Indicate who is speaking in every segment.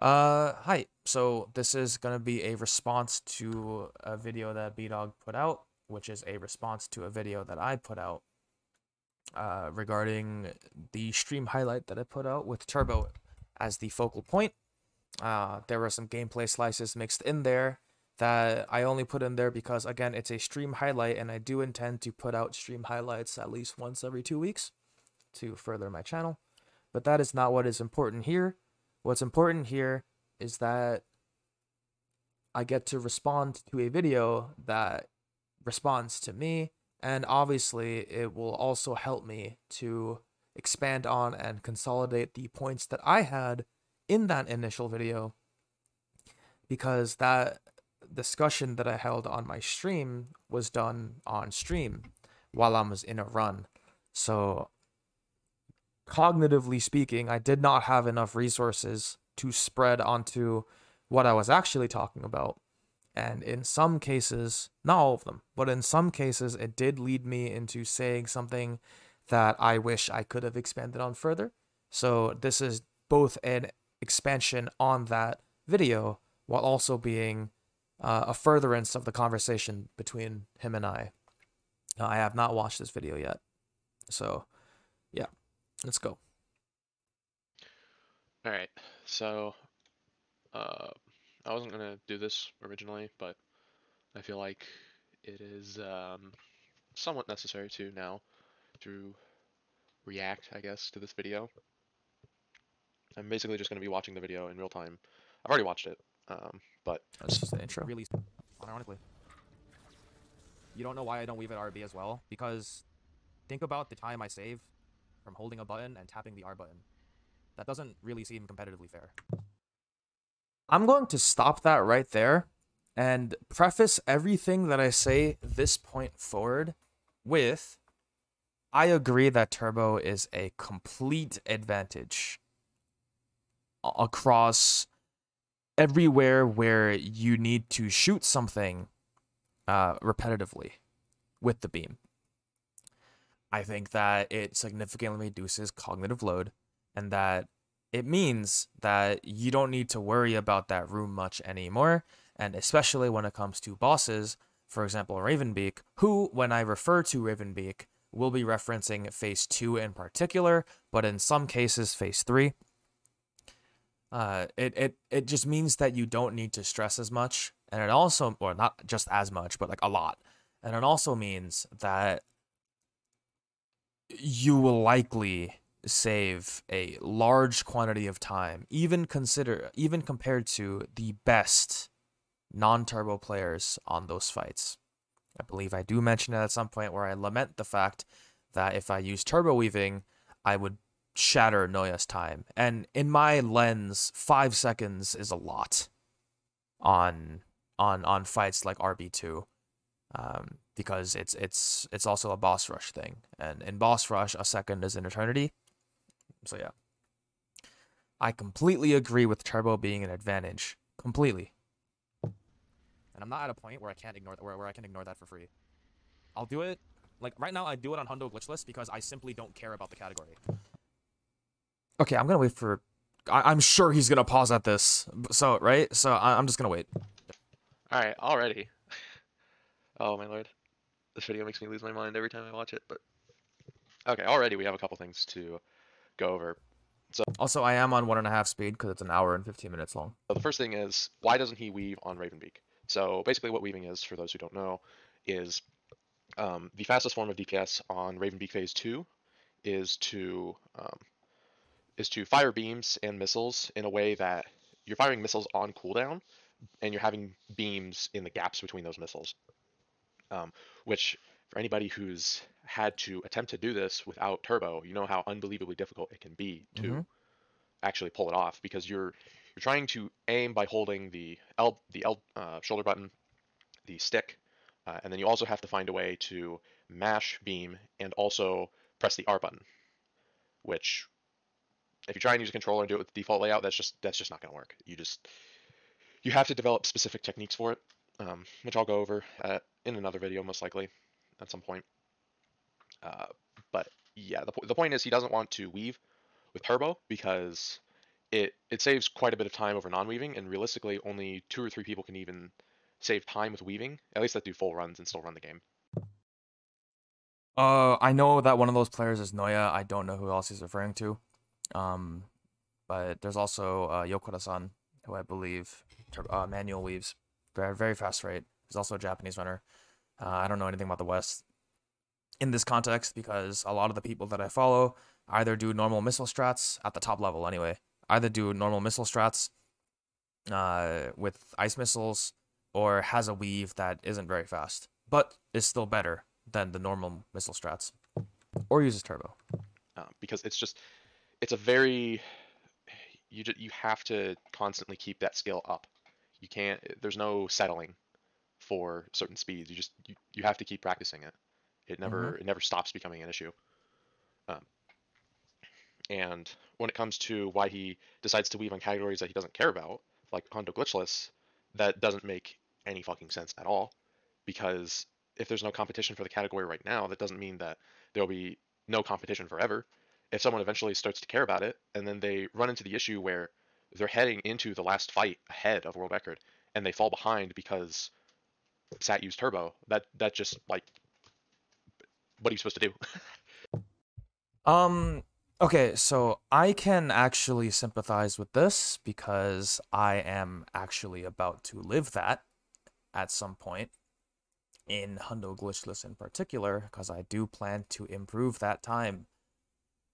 Speaker 1: Uh, hi. So this is gonna be a response to a video that B-Dog put out, which is a response to a video that I put out, uh, regarding the stream highlight that I put out with Turbo as the focal point. Uh, there were some gameplay slices mixed in there that I only put in there because, again, it's a stream highlight, and I do intend to put out stream highlights at least once every two weeks to further my channel. But that is not what is important here. What's important here is that I get to respond to a video that responds to me, and obviously, it will also help me to expand on and consolidate the points that I had in that initial video because that discussion that I held on my stream was done on stream while I was in a run. So, cognitively speaking, I did not have enough resources to spread onto what I was actually talking about. And in some cases, not all of them, but in some cases, it did lead me into saying something that I wish I could have expanded on further. So, this is both an expansion on that video while also being uh, a furtherance of the conversation between him and I. Uh, I have not watched this video yet. So, let's go.
Speaker 2: All right, so uh, I wasn't gonna do this originally, but I feel like it is um, somewhat necessary to now to react, I guess, to this video. I'm basically just gonna be watching the video in real time. I've already watched it, um, but
Speaker 1: That's just the intro.
Speaker 3: really ironically. You don't know why I don't weave at RB as well? Because think about the time I save from holding a button and tapping the R button. That doesn't really seem competitively fair.
Speaker 1: I'm going to stop that right there and preface everything that I say this point forward with I agree that Turbo is a complete advantage across everywhere where you need to shoot something uh, repetitively with the beam. I think that it significantly reduces cognitive load and that it means that you don't need to worry about that room much anymore. And especially when it comes to bosses, for example, Ravenbeak, who, when I refer to Ravenbeak, will be referencing Phase 2 in particular, but in some cases, Phase 3. Uh, it, it, it just means that you don't need to stress as much. And it also, or not just as much, but like a lot. And it also means that you will likely save a large quantity of time, even consider even compared to the best non-turbo players on those fights. I believe I do mention it at some point where I lament the fact that if I use turbo weaving, I would shatter Noya's time. And in my lens, five seconds is a lot on on on fights like RB2. Um, because it's it's it's also a boss rush thing. And in boss rush, a second is an eternity. So yeah. I completely agree with turbo being an advantage. Completely.
Speaker 3: And I'm not at a point where I can't ignore where, where I can ignore that for free. I'll do it like right now I do it on Hundo Glitchless because I simply don't care about the category.
Speaker 1: Okay, I'm gonna wait for. I, am sure he's gonna pause at this. So right, so I, I'm just gonna wait.
Speaker 2: all right, already. Oh my lord, this video makes me lose my mind every time I watch it. But okay, already we have a couple things to go over.
Speaker 1: So also, I am on one and a half speed because it's an hour and 15 minutes long.
Speaker 2: So the first thing is why doesn't he weave on Ravenbeak? So basically, what weaving is, for those who don't know, is um, the fastest form of DPS on Ravenbeak Phase Two is to um, is to fire beams and missiles in a way that you're firing missiles on cooldown, and you're having beams in the gaps between those missiles. Um, which, for anybody who's had to attempt to do this without turbo, you know how unbelievably difficult it can be to
Speaker 1: Mhm.
Speaker 2: actually pull it off because you're you're trying to aim by holding the L the L uh, shoulder button, the stick, uh, and then you also have to find a way to mash beam and also press the R button, which if you try and use a controller and do it with the default layout, that's just that's just not going to work. You just you have to develop specific techniques for it, um, which I'll go over at, in another video most likely at some point. Uh, but yeah, the, po- the point is he doesn't want to weave with turbo because it it saves quite a bit of time over non-weaving, and realistically, only two or three people can even save time with weaving. At least that do full runs and still run the game.
Speaker 1: Uh, I know that one of those players is Noya. I don't know who else he's referring to. Um, but there's also uh, Yokura-san, who I believe uh, manual weaves very very fast rate. He's also a Japanese runner. Uh, I don't know anything about the West in this context because a lot of the people that I follow either do normal missile strats at the top level anyway, either do normal missile strats uh, with ice missiles or has a weave that isn't very fast, but is still better than the normal missile strats, or uses turbo.
Speaker 2: Uh, because it's just, it's a very, you you have to constantly keep that skill up. You can't. There's no settling for certain speeds. You just you, you have to keep practicing it. It never
Speaker 1: Mm-hmm.
Speaker 2: it never stops becoming an issue. Um, and when it comes to why he decides to weave on categories that he doesn't care about, like Hundo Glitchless, that doesn't make any fucking sense at all. Because if there's no competition for the category right now, that doesn't mean that there'll be no competition forever. If someone eventually starts to care about it, and then they run into the issue where they're heading into the last fight ahead of world record, and they fall behind because Sat used turbo, that that just like what are you supposed to do?
Speaker 1: Um okay, so I can actually sympathize with this because I am actually about to live that at some point in Hundo Glitchless in particular because I do plan to improve that time.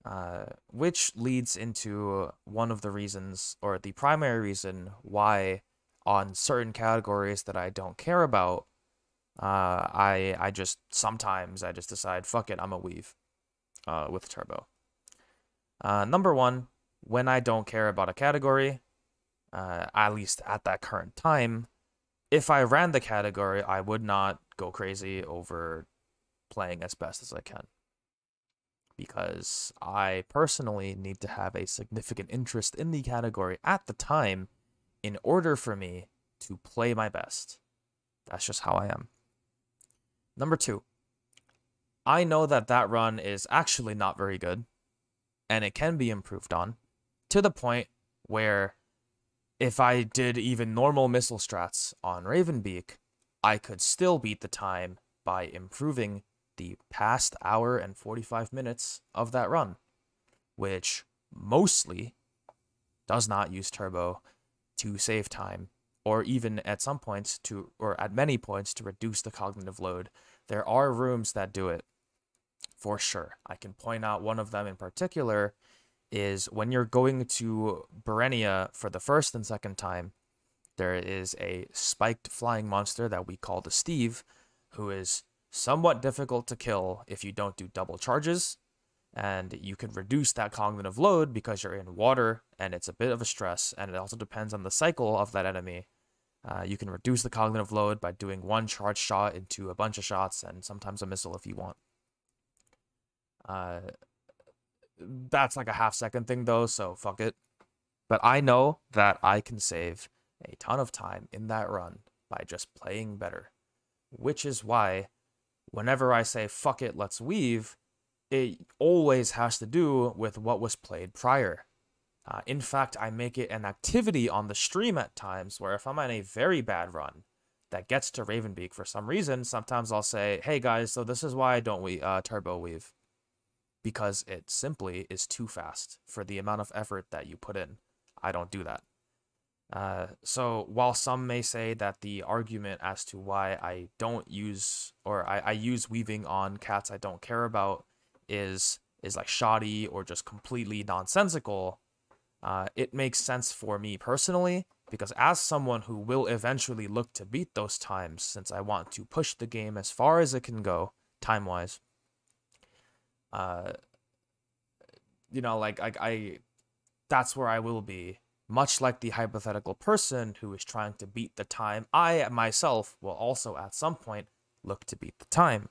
Speaker 1: Uh, which leads into one of the reasons, or the primary reason, why on certain categories that I don't care about, uh, I I just sometimes I just decide fuck it, I'm a weave uh, with turbo. Uh, number one, when I don't care about a category, uh, at least at that current time, if I ran the category, I would not go crazy over playing as best as I can. Because I personally need to have a significant interest in the category at the time in order for me to play my best. That's just how I am. Number two, I know that that run is actually not very good and it can be improved on to the point where if I did even normal missile strats on Ravenbeak, I could still beat the time by improving the past hour and 45 minutes of that run, which mostly does not use turbo to save time or even at some points to or at many points to reduce the cognitive load. There are rooms that do it for sure. I can point out one of them in particular is when you're going to Burenia for the first and second time, there is a spiked flying monster that we call the Steve, who is somewhat difficult to kill if you don't do double charges. And you can reduce that cognitive load because you're in water and it's a bit of a stress. And it also depends on the cycle of that enemy. Uh, you can reduce the cognitive load by doing one charge shot into a bunch of shots and sometimes a missile if you want. Uh, that's like a half second thing though, so fuck it. But I know that I can save a ton of time in that run by just playing better. Which is why whenever I say fuck it, let's weave, it always has to do with what was played prior. Uh, in fact, I make it an activity on the stream at times where if I'm on a very bad run that gets to Ravenbeak for some reason, sometimes I'll say, "Hey guys, so this is why I don't we uh, turbo weave." because it simply is too fast for the amount of effort that you put in. I don't do that. Uh, so while some may say that the argument as to why I don't use or I, I use weaving on cats I don't care about is is like shoddy or just completely nonsensical, uh, it makes sense for me personally because as someone who will eventually look to beat those times, since I want to push the game as far as it can go time wise, uh you know like I, I that's where i will be. Much like the hypothetical person who is trying to beat the time i myself will also at some point look to beat the time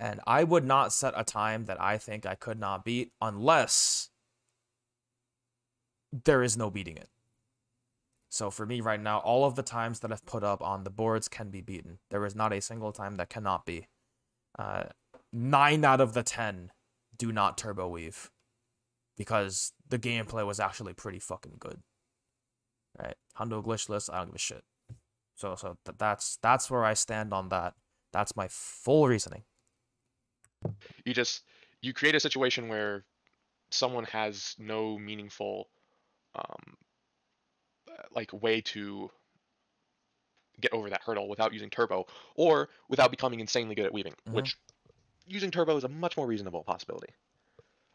Speaker 1: and i would not set a time that i think i could not beat unless there is no beating it so for me right now all of the times that i've put up on the boards can be beaten there is not a single time that cannot be uh, nine out of the ten do not turbo weave. because the gameplay was actually pretty fucking good. Right, Hundo glitchless. I don't give a shit. So so th- that's that's where I stand on that. That's my full reasoning.
Speaker 2: You just you create a situation where someone has no meaningful um, uh, like way to get over that hurdle without using turbo or without becoming insanely good at weaving,
Speaker 1: Mhm.
Speaker 2: which using turbo is a much more reasonable possibility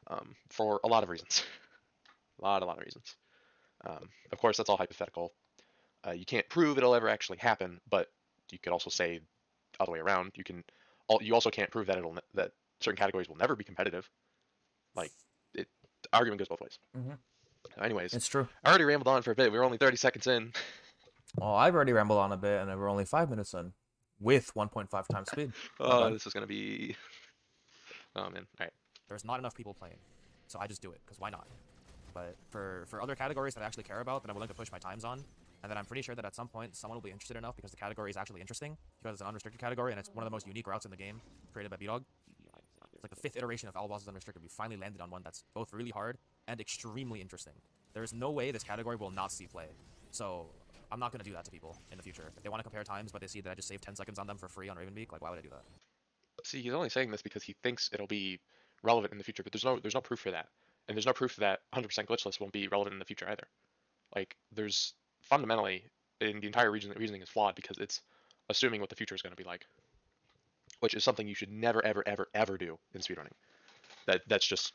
Speaker 2: um, for a lot of reasons. a lot, a lot of reasons. Um, of course, that's all hypothetical. Uh, you can't prove it'll ever actually happen, but you could also say other way around. You can, al- you also can't prove that it'll that certain categories will never be competitive. Like, it, the argument goes both ways.
Speaker 1: Mhm.
Speaker 2: Anyways,
Speaker 1: It's true.
Speaker 2: I already rambled on for a bit. We were only 30 seconds in.
Speaker 1: Well, I've already rambled on a bit, and we're only five minutes in, with 1.5 times speed.
Speaker 2: Oh, this is gonna be. Oh man. All right.
Speaker 3: There's not enough people playing, so I just do it because why not? But for for other categories that I actually care about, that I'm willing to push my times on, and that I'm pretty sure that at some point someone will be interested enough because the category is actually interesting because it's an unrestricted category and it's one of the most unique routes in the game created by B-Dog. It's like the fifth iteration of All Bosses Unrestricted. We finally landed on one that's both really hard and extremely interesting. There is no way this category will not see play. So I'm not gonna do that to people in the future. If they want to compare times, but they see that I just saved 10 seconds on them for free on Ravenbeak, like why would I do that?
Speaker 2: See, he's only saying this because he thinks it'll be relevant in the future, but there's no there's no proof for that, and there's no proof that 100% glitchless won't be relevant in the future either. Like, there's fundamentally, in the entire reason reasoning is flawed because it's assuming what the future is going to be like, which is something you should never, ever, ever, ever do in speedrunning. That that's just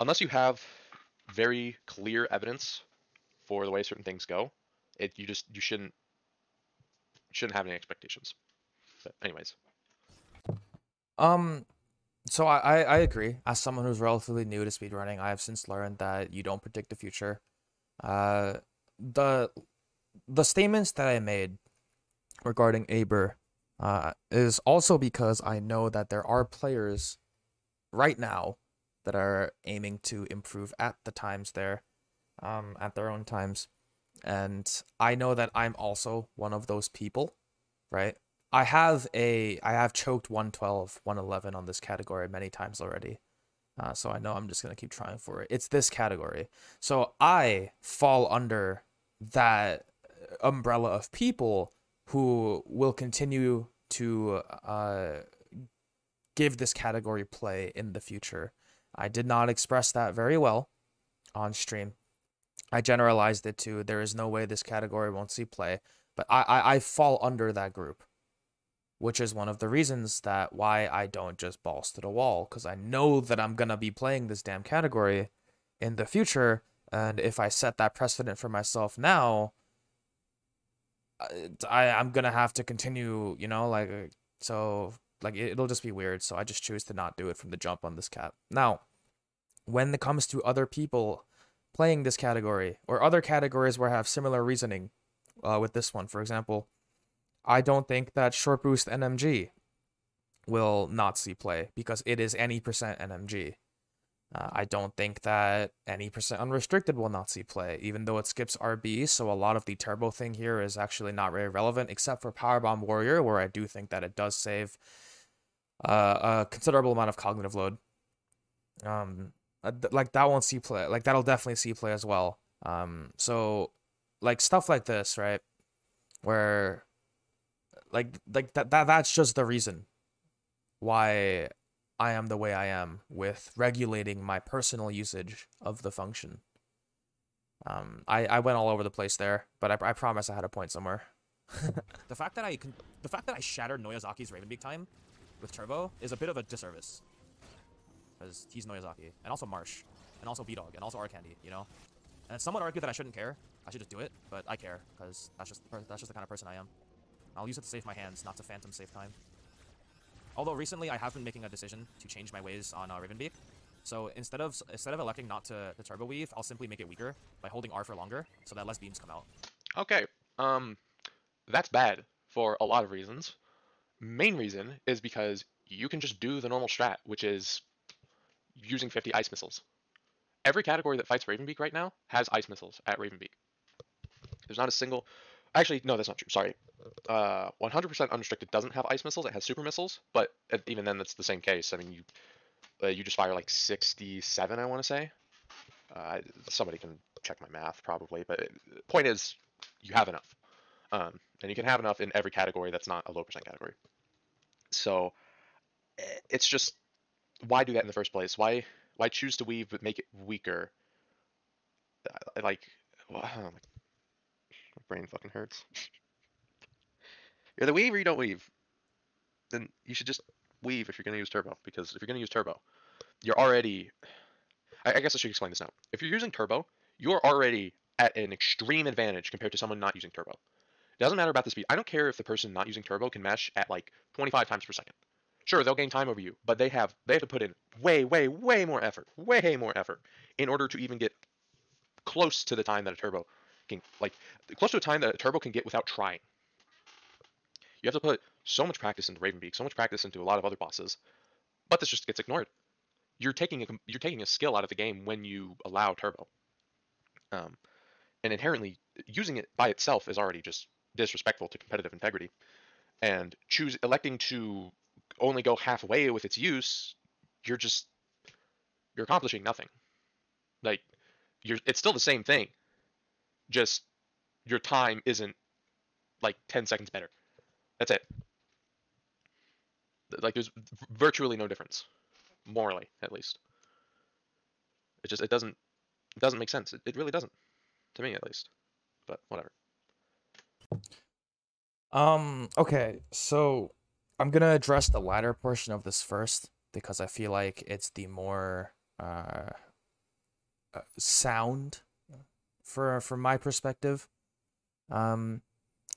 Speaker 2: unless you have very clear evidence for the way certain things go, it you just you shouldn't shouldn't have any expectations. But anyways.
Speaker 1: Um, so I, I, agree. As someone who's relatively new to speedrunning, I have since learned that you don't predict the future. Uh, the the statements that I made regarding Aber uh, is also because I know that there are players right now that are aiming to improve at the times there, um, at their own times. And I know that I'm also one of those people, right? I have a I have choked 112, 111 on this category many times already. Uh, so I know I'm just gonna keep trying for it. It's this category. So I fall under that umbrella of people who will continue to uh, give this category play in the future. I did not express that very well on stream. I generalized it to there is no way this category won't see play, but I, I, I fall under that group which is one of the reasons that why I don't just balls to the wall because I know that I'm gonna be playing this damn category in the future, and if I set that precedent for myself now, I I'm gonna have to continue, you know, like uh, so like it, it'll just be weird. So I just choose to not do it from the jump on this cap. Now, when it comes to other people playing this category or other categories where I have similar reasoning, uh, with this one, for example. I don't think that short boost NMG will not see play because it is any percent NMG. Uh, I don't think that any percent unrestricted will not see play, even though it skips RB. So a lot of the turbo thing here is actually not very relevant, except for Powerbomb Warrior, where I do think that it does save uh, a considerable amount of cognitive load. Um, uh, like that won't see play. Like that'll definitely see play as well. Um, so like stuff like this, right? Where like like that, that that's just the reason why I am the way I am with regulating my personal usage of the function. Um, I, I went all over the place there, but I, I promise I had a point somewhere.
Speaker 3: The fact that I the fact that I shattered Noyazaki's Ravenbeak time with Turbo is a bit of a disservice. Because he's Noyazaki, and also Marsh, and also B-Dog, and also Arcandy, you know? And someone argued that I shouldn't care. I should just do it, but I care, because that's just, that's just the kind of person I am. I'll use it to save my hands, not to phantom save time. Although recently I have been making a decision to change my ways on uh, Ravenbeak. So instead of instead of electing not to, to turbo weave, I'll simply make it weaker by holding R for longer, so that less beams come out.
Speaker 2: Okay. Um, that's bad for a lot of reasons. Main reason is because you can just do the normal strat, which is using 50 ice missiles. Every category that fights Ravenbeak right now has ice missiles at Ravenbeak. There's not a single. Actually, no, that's not true. Sorry. Uh, 100% unrestricted doesn't have ice missiles. It has super missiles, but uh, even then, that's the same case. I mean, you uh, you just fire like 67, I want to say. Uh, somebody can check my math probably, but it, point is, you have enough. Um, and you can have enough in every category that's not a low percent category. So eh, it's just why do that in the first place? Why why choose to weave but make it weaker? Uh, like, well, oh my brain fucking hurts. You're the weave or you don't weave. Then you should just weave if you're gonna use turbo because if you're gonna use turbo, you're already. I, I guess I should explain this now. If you're using turbo, you're already at an extreme advantage compared to someone not using turbo. It doesn't matter about the speed. I don't care if the person not using turbo can mesh at like 25 times per second. Sure, they'll gain time over you, but they have they have to put in way, way, way more effort, way more effort in order to even get close to the time that a turbo can like close to a time that a turbo can get without trying. You have to put so much practice into Ravenbeak, so much practice into a lot of other bosses, but this just gets ignored. You're taking a you're taking a skill out of the game when you allow turbo. Um, and inherently using it by itself is already just disrespectful to competitive integrity. And choose electing to only go halfway with its use, you're just you're accomplishing nothing. Like you're it's still the same thing. Just your time isn't like 10 seconds better. That's it. Like there's virtually no difference morally at least. It just it doesn't it doesn't make sense. It, it really doesn't to me at least. But whatever.
Speaker 1: Um, okay, so I'm gonna address the latter portion of this first because I feel like it's the more uh, uh sound for from my perspective. Um,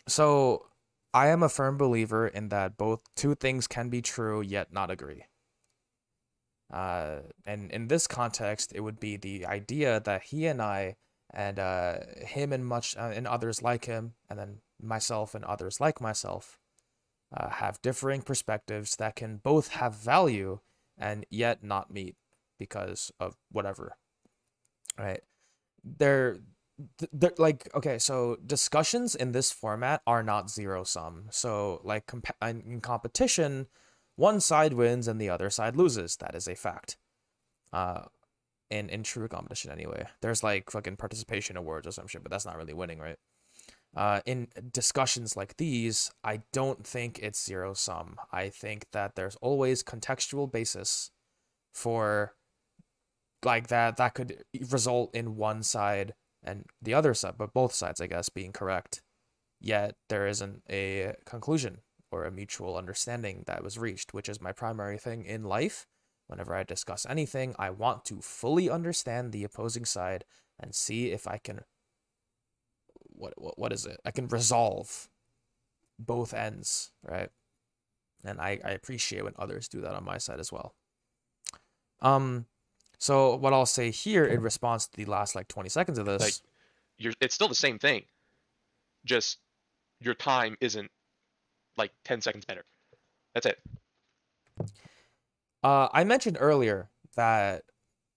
Speaker 1: so I am a firm believer in that both two things can be true yet not agree. Uh, and in this context, it would be the idea that he and I and uh, him and much uh, and others like him, and then myself and others like myself, uh, have differing perspectives that can both have value and yet not meet because of whatever. Right? They're, like okay, so discussions in this format are not zero sum. So like comp- in competition, one side wins and the other side loses. That is a fact. Uh, in in true competition anyway. There's like fucking participation awards or some shit, but that's not really winning, right? Uh, in discussions like these, I don't think it's zero sum. I think that there's always contextual basis for like that that could result in one side and the other side, but both sides, I guess, being correct. Yet there isn't a conclusion or a mutual understanding that was reached, which is my primary thing in life Whenever I discuss anything, I want to fully understand the opposing side and see if I can what what, what is it? I can resolve both ends, right? And I, I appreciate when others do that on my side as well. Um so what I'll say here in response to the last like 20 seconds of this
Speaker 2: like you're it's still the same thing. Just your time isn't like 10 seconds better. That's it.
Speaker 1: Uh, I mentioned earlier that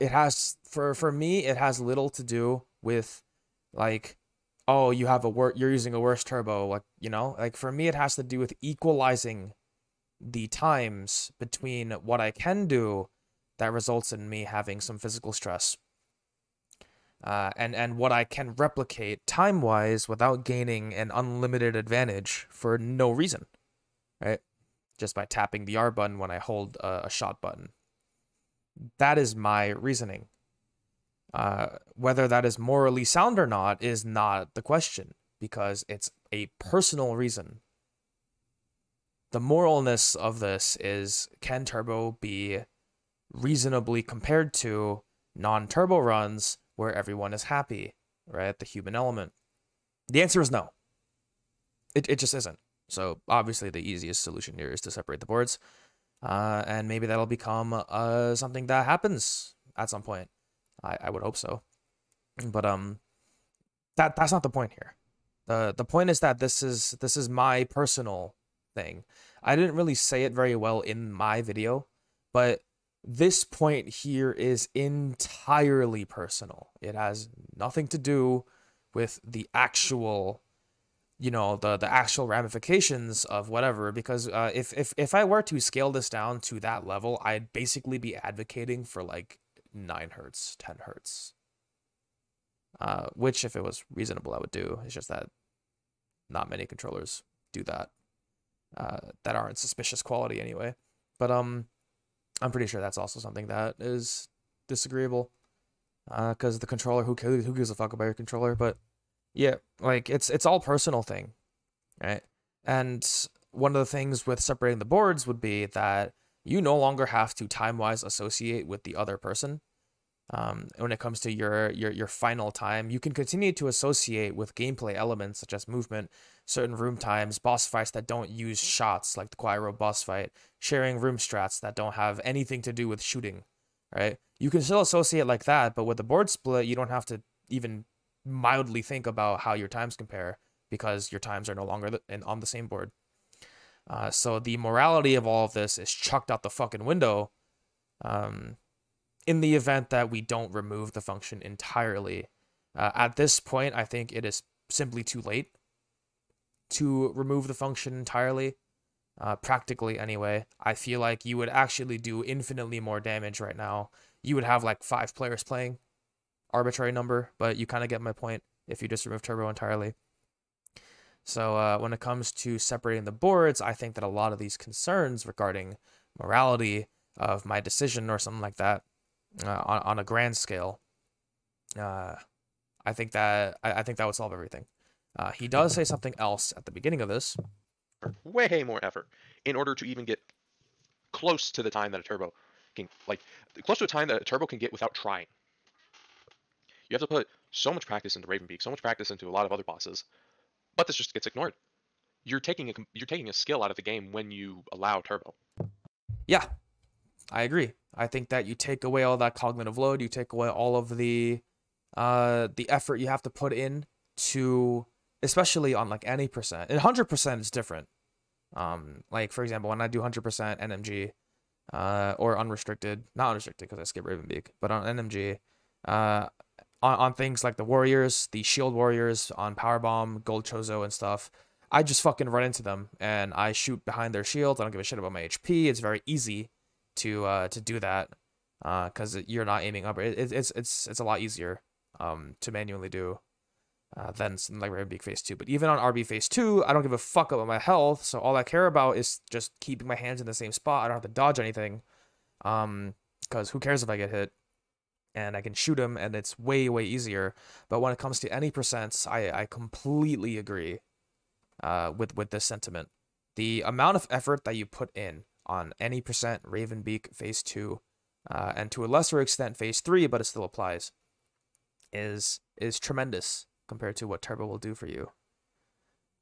Speaker 1: it has for for me it has little to do with like oh you have a wor- you're using a worse turbo like you know like for me it has to do with equalizing the times between what I can do that results in me having some physical stress uh, and and what I can replicate time wise without gaining an unlimited advantage for no reason right just by tapping the R button when I hold a, a shot button. That is my reasoning. Uh, whether that is morally sound or not is not the question because it's a personal reason. The moralness of this is can turbo be reasonably compared to non turbo runs where everyone is happy, right? The human element. The answer is no. It, it just isn't. So obviously the easiest solution here is to separate the boards. Uh, and maybe that'll become uh, something that happens at some point. I, I would hope so. But um that that's not the point here. The the point is that this is this is my personal thing. I didn't really say it very well in my video, but this point here is entirely personal. It has nothing to do with the actual you know the the actual ramifications of whatever because uh, if if if I were to scale this down to that level, I'd basically be advocating for like nine hertz, ten hertz. Uh, which if it was reasonable, I would do. It's just that not many controllers do that. Uh, that aren't suspicious quality anyway. But um, I'm pretty sure that's also something that is disagreeable. Uh, because the controller, who who gives a fuck about your controller? But yeah, like it's it's all personal thing, right? And one of the things with separating the boards would be that you no longer have to time wise associate with the other person. Um, when it comes to your your your final time, you can continue to associate with gameplay elements such as movement, certain room times, boss fights that don't use shots like the Quiro boss fight, sharing room strats that don't have anything to do with shooting, right? You can still associate like that, but with the board split, you don't have to even mildly think about how your times compare because your times are no longer in, on the same board. Uh, so the morality of all of this is chucked out the fucking window um, in the event that we don't remove the function entirely. Uh, at this point, I think it is simply too late to remove the function entirely. Uh, practically, anyway. I feel like you would actually do infinitely more damage right now. You would have like five players playing arbitrary number, but you kind of get my point if you just remove turbo entirely. So uh, when it comes to separating the boards, I think that a lot of these concerns regarding morality of my decision or something like that uh, on, on a grand scale, uh, I think that I, I think that would solve everything. Uh, he does say something else at the beginning of this.
Speaker 2: Way more effort in order to even get close to the time that a turbo can, like, close to a time that a turbo can get without trying. You have to put so much practice into Ravenbeak, so much practice into a lot of other bosses, but this just gets ignored. You're taking a you're taking a skill out of the game when you allow turbo.
Speaker 1: Yeah, I agree. I think that you take away all that cognitive load, you take away all of the uh the effort you have to put in to especially on like any percent. And 100% is different. Um like for example, when I do 100% NMG uh or unrestricted, not unrestricted because I skip Ravenbeak, but on NMG, uh on, on things like the warriors, the shield warriors, on powerbomb, gold chozo, and stuff. I just fucking run into them and I shoot behind their shields. I don't give a shit about my HP. It's very easy to uh to do that uh because you're not aiming up. It, it, it's it's it's a lot easier um to manually do uh, than like RB Phase 2. But even on RB Phase 2, I don't give a fuck about my health, so all I care about is just keeping my hands in the same spot. I don't have to dodge anything, um, because who cares if I get hit? and I can shoot him, and it's way way easier. But when it comes to any percents, I I completely agree uh, with with this sentiment. The amount of effort that you put in on any percent Ravenbeak Phase Two, uh, and to a lesser extent Phase Three, but it still applies, is is tremendous compared to what Turbo will do for you.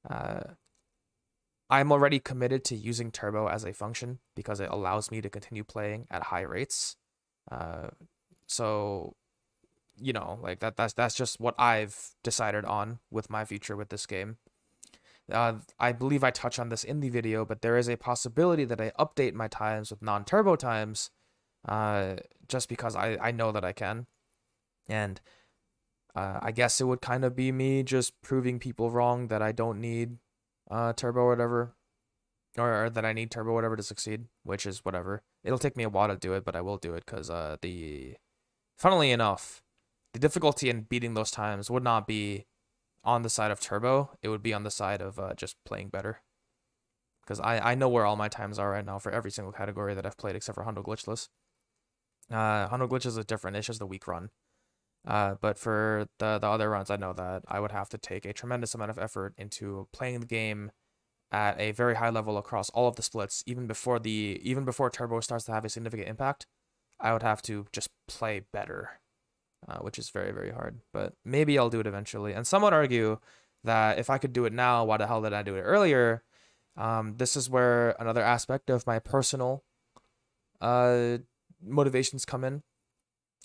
Speaker 1: Uh, I'm already committed to using Turbo as a function because it allows me to continue playing at high rates. Uh, so, you know, like that that's that's just what I've decided on with my future with this game. Uh, I believe I touch on this in the video, but there is a possibility that I update my times with non-turbo times, uh, just because I, I know that I can. And uh, I guess it would kind of be me just proving people wrong that I don't need uh, turbo whatever, or, or, that I need turbo whatever to succeed, which is whatever. It'll take me a while to do it, but I will do it because uh, the Funnily enough, the difficulty in beating those times would not be on the side of turbo. It would be on the side of uh, just playing better. Because I, I know where all my times are right now for every single category that I've played except for Hundo Glitchless. Uh, Hundo Glitches is a different. It's just the weak run. Uh, but for the, the other runs, I know that I would have to take a tremendous amount of effort into playing the game at a very high level across all of the splits, even before the even before turbo starts to have a significant impact. I would have to just play better, uh, which is very, very hard. But maybe I'll do it eventually. And some would argue that if I could do it now, why the hell did I do it earlier? Um, this is where another aspect of my personal uh, motivations come in.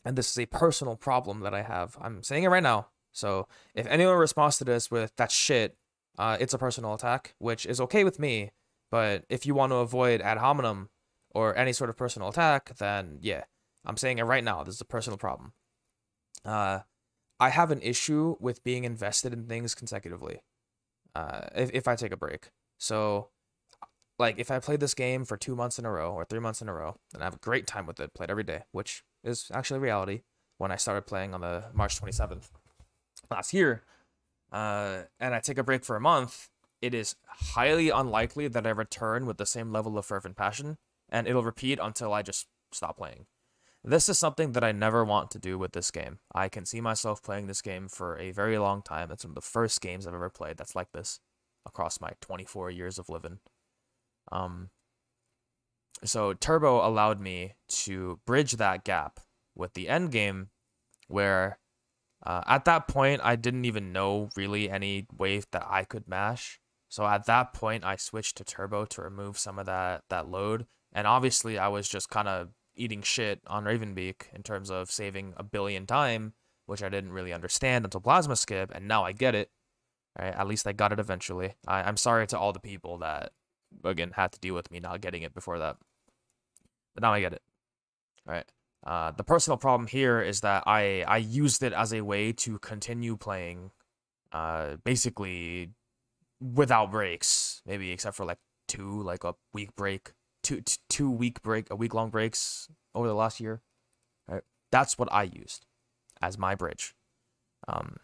Speaker 1: And this is a personal problem that I have. I'm saying it right now. So if anyone responds to this with that shit, uh, it's a personal attack, which is okay with me. But if you want to avoid ad hominem, or any sort of personal attack, then yeah, I'm saying it right now. This is a personal problem. Uh, I have an issue with being invested in things consecutively. uh, if if I take a break. So, like if I played this game for two months in a row or three months in a row, and I have a great time with it, played every day, which is actually reality. When I started playing on the March 27th last year, uh, and I take a break for a month, it is highly unlikely that I return with the same level of fervent passion, and it'll repeat until I just stop playing. This is something that I never want to do with this game. I can see myself playing this game for a very long time. It's one of the first games I've ever played that's like this across my 24 years of living. Um, so Turbo allowed me to bridge that gap with the end game, where uh, at that point I didn't even know really any wave that I could mash. So at that point I switched to Turbo to remove some of that that load, and obviously I was just kind of eating shit on Ravenbeak in terms of saving a billion time, which I didn't really understand until Plasma Skip, and now I get it. Right? At least I got it eventually. I, I'm sorry to all the people that again had to deal with me not getting it before that. But now I get it. Right. Uh, the personal problem here is that I I used it as a way to continue playing, uh, basically without breaks, maybe except for like two, like a week break, two two week break, a week long breaks over the last year. Right. That's what I used as my bridge. Um,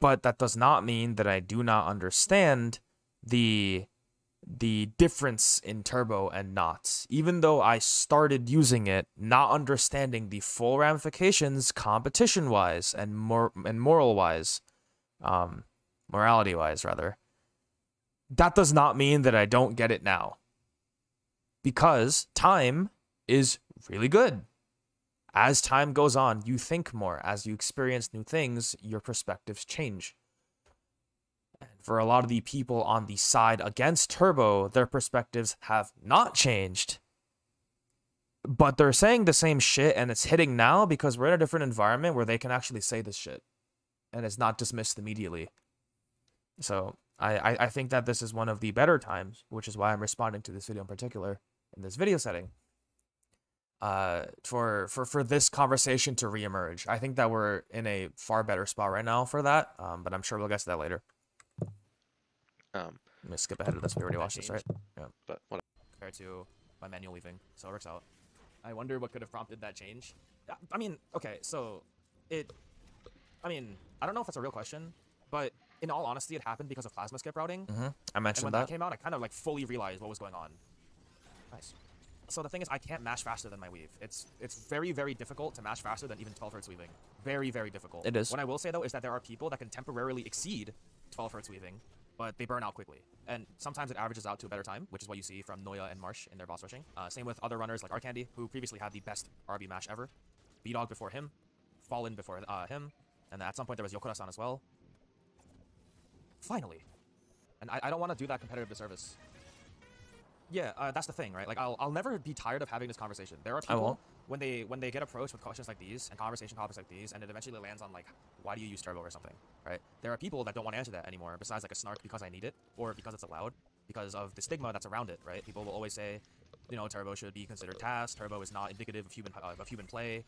Speaker 1: but that does not mean that I do not understand the the difference in turbo and not even though i started using it not understanding the full ramifications competition wise and more and moral wise um morality wise rather that does not mean that i don't get it now because time is really good as time goes on you think more as you experience new things your perspectives change and for a lot of the people on the side against Turbo, their perspectives have not changed. But they're saying the same shit and it's hitting now because we're in a different environment where they can actually say this shit. And it's not dismissed immediately. So I, I, think that this is one of the better times, which is why I'm responding to this video in particular in this video setting. Uh, for for for this conversation to reemerge, I think that we're in a far better spot right now for that. Um, but I'm sure we'll get to that later.
Speaker 2: Um,
Speaker 1: Let me skip ahead of this. We already watched this, right? Yeah.
Speaker 2: but what?
Speaker 3: compared to my manual weaving, so it works out. I wonder what could have prompted that change. I mean, okay, so it. I mean, I don't know if that's a real question, but in all honesty, it happened because of plasma skip routing.
Speaker 1: Mm-hmm. I
Speaker 3: And
Speaker 1: mentioned
Speaker 3: when
Speaker 1: that.
Speaker 3: that came out, I kind of like fully realized what was going on. Nice. So the thing is, I can't mash faster than my weave. It's it's very very difficult to mash faster than even 12 hertz weaving. Very very difficult.
Speaker 1: It is.
Speaker 3: What I will say though is that there are people that can temporarily exceed 12 hertz weaving, but they burn out quickly. And sometimes it averages out to a better time, which is what you see from Noya and Marsh in their boss rushing. Uh, same with other runners like Arcandy, who previously had the best RB mash ever. B-Dog before him, Fallen before uh, him, and at some point there was Yokura-san as well. Finally. And I, I don't want to do that competitive disservice. Yeah, uh, that's the thing, right? Like, I'll, I'll never be tired of having this conversation. There are people when they when they get approached with questions like these and conversation topics like these, and it eventually lands on like, why do you use turbo or something, right? There are people that don't want to answer that anymore. Besides like a snark because I need it, or because it's allowed, because of the stigma that's around it, right? People will always say, you know, turbo should be considered TAS. Turbo is not indicative of human uh, of human play.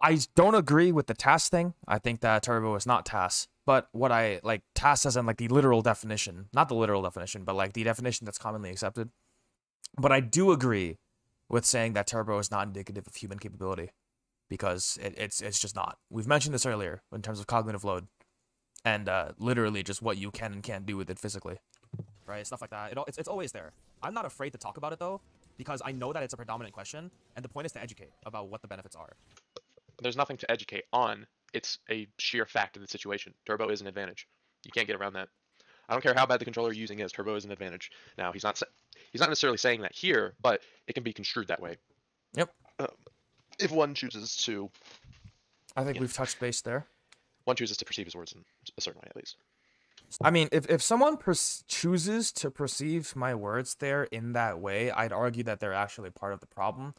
Speaker 1: I don't agree with the TAS thing. I think that turbo is not TAS. But what I like TAS as in like the literal definition, not the literal definition, but like the definition that's commonly accepted. But I do agree with saying that turbo is not indicative of human capability because it, it's it's just not. We've mentioned this earlier in terms of cognitive load and uh, literally just what you can and can't do with it physically.
Speaker 3: right? Stuff like that. It, it's, it's always there. I'm not afraid to talk about it though, because I know that it's a predominant question, and the point is to educate about what the benefits are.
Speaker 2: There's nothing to educate on. It's a sheer fact of the situation. Turbo is an advantage. You can't get around that. I don't care how bad the controller you're using is. Turbo is an advantage. Now he's not he's not necessarily saying that here, but it can be construed that way.
Speaker 1: Yep.
Speaker 2: Um, if one chooses to
Speaker 1: I think we've touched base there.
Speaker 2: one chooses to perceive his words in a certain way at least.
Speaker 1: I mean, if, if someone pers- chooses to perceive my words there in that way, I'd argue that they're actually part of the problem,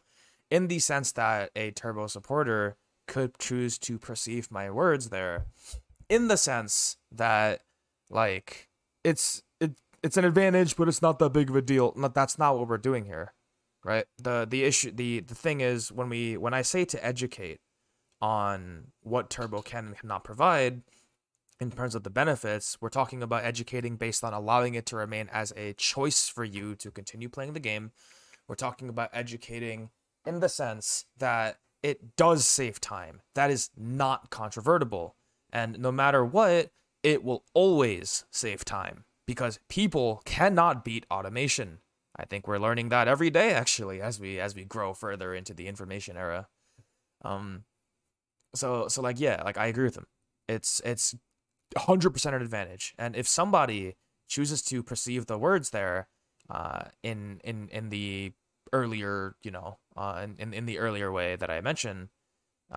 Speaker 1: in the sense that a turbo supporter could choose to perceive my words there, in the sense that, like, it's it it's an advantage, but it's not that big of a deal. No, that's not what we're doing here, right? the The issue, the the thing is, when we when I say to educate on what turbo can and cannot provide in terms of the benefits, we're talking about educating based on allowing it to remain as a choice for you to continue playing the game. We're talking about educating in the sense that it does save time. That is not controvertible. And no matter what, it will always save time because people cannot beat automation. I think we're learning that every day actually as we as we grow further into the information era. Um so so like yeah, like I agree with him. It's it's 100% an advantage. And if somebody chooses to perceive the words there uh in in in the earlier, you know, uh in in the earlier way that I mentioned,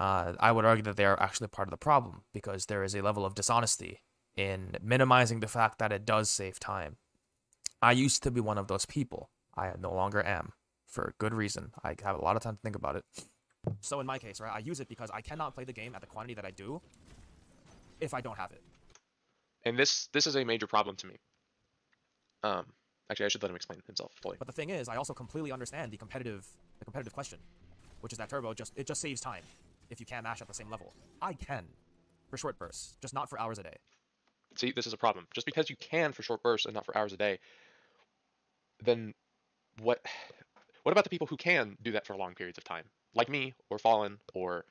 Speaker 1: uh I would argue that they are actually part of the problem because there is a level of dishonesty in minimizing the fact that it does save time. I used to be one of those people. I no longer am for good reason. I have a lot of time to think about it.
Speaker 3: So in my case, right, I use it because I cannot play the game at the quantity that I do if I don't have it.
Speaker 2: And this this is a major problem to me. Um, actually, I should let him explain himself fully.
Speaker 3: But the thing is, I also completely understand the competitive the competitive question, which is that turbo just it just saves time if you can't mash at the same level. I can for short bursts, just not for hours a day.
Speaker 2: See, this is a problem. Just because you can for short bursts and not for hours a day, then what what about the people who can do that for long periods of time? Like me or Fallen or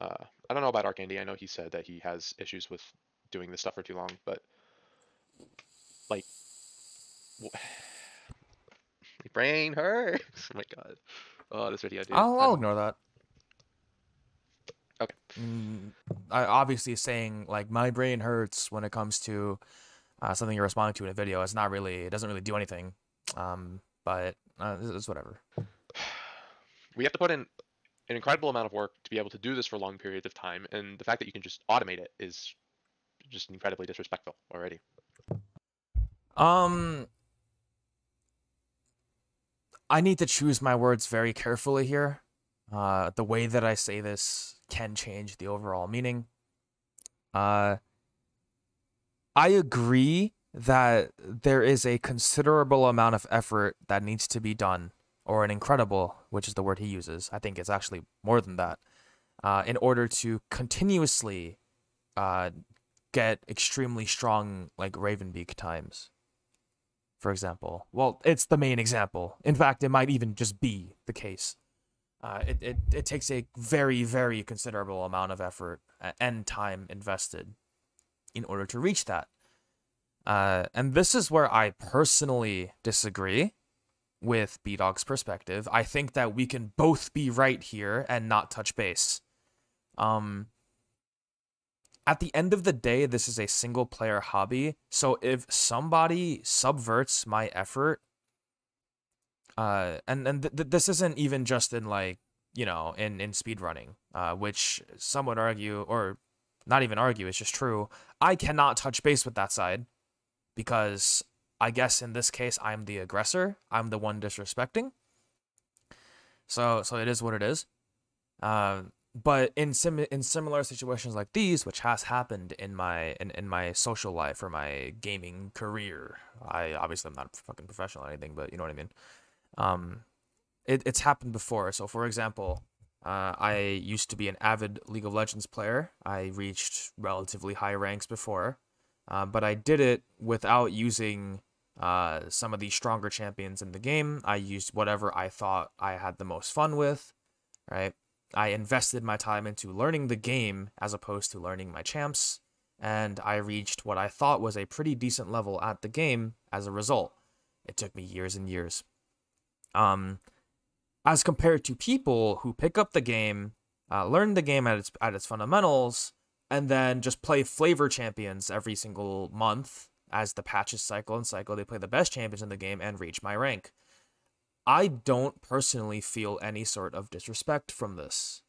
Speaker 2: uh, I don't know about Arcandy. I know he said that he has issues with doing this stuff for too long, but like wh- my brain hurts. Oh my god. Oh, this video, dude.
Speaker 1: I'll, I'll ignore that.
Speaker 2: Okay.
Speaker 1: Mm, I obviously saying like my brain hurts when it comes to uh, something you're responding to in a video. It's not really. It doesn't really do anything. Um, but uh, it's it's whatever.
Speaker 2: we have to put in an incredible amount of work to be able to do this for long periods of time, and the fact that you can just automate it is just incredibly disrespectful already.
Speaker 1: Um, I need to choose my words very carefully here. Uh, the way that I say this can change the overall meaning. Uh, I agree that there is a considerable amount of effort that needs to be done, or an incredible, which is the word he uses. I think it's actually more than that, uh, in order to continuously uh, get extremely strong, like Ravenbeak times for example. Well, it's the main example. In fact, it might even just be the case. Uh, it, it, it takes a very, very considerable amount of effort and time invested in order to reach that. Uh, and this is where I personally disagree with B Dog's perspective. I think that we can both be right here and not touch base. Um, at the end of the day, this is a single player hobby. So if somebody subverts my effort, uh, and and th- th- this isn't even just in like you know in in speedrunning, uh, which some would argue or not even argue, it's just true. I cannot touch base with that side because I guess in this case I'm the aggressor. I'm the one disrespecting. So so it is what it is. Uh, but in sim in similar situations like these, which has happened in my in, in my social life or my gaming career, I obviously I'm not a fucking professional or anything, but you know what I mean. Um, it, it's happened before. So for example, uh, I used to be an avid League of Legends player. I reached relatively high ranks before, uh, but I did it without using uh, some of the stronger champions in the game. I used whatever I thought I had the most fun with, right? I invested my time into learning the game as opposed to learning my champs, and I reached what I thought was a pretty decent level at the game as a result. It took me years and years. Um, as compared to people who pick up the game, uh, learn the game at its at its fundamentals, and then just play flavor champions every single month as the patches cycle and cycle. They play the best champions in the game and reach my rank. I don't personally feel any sort of disrespect from this.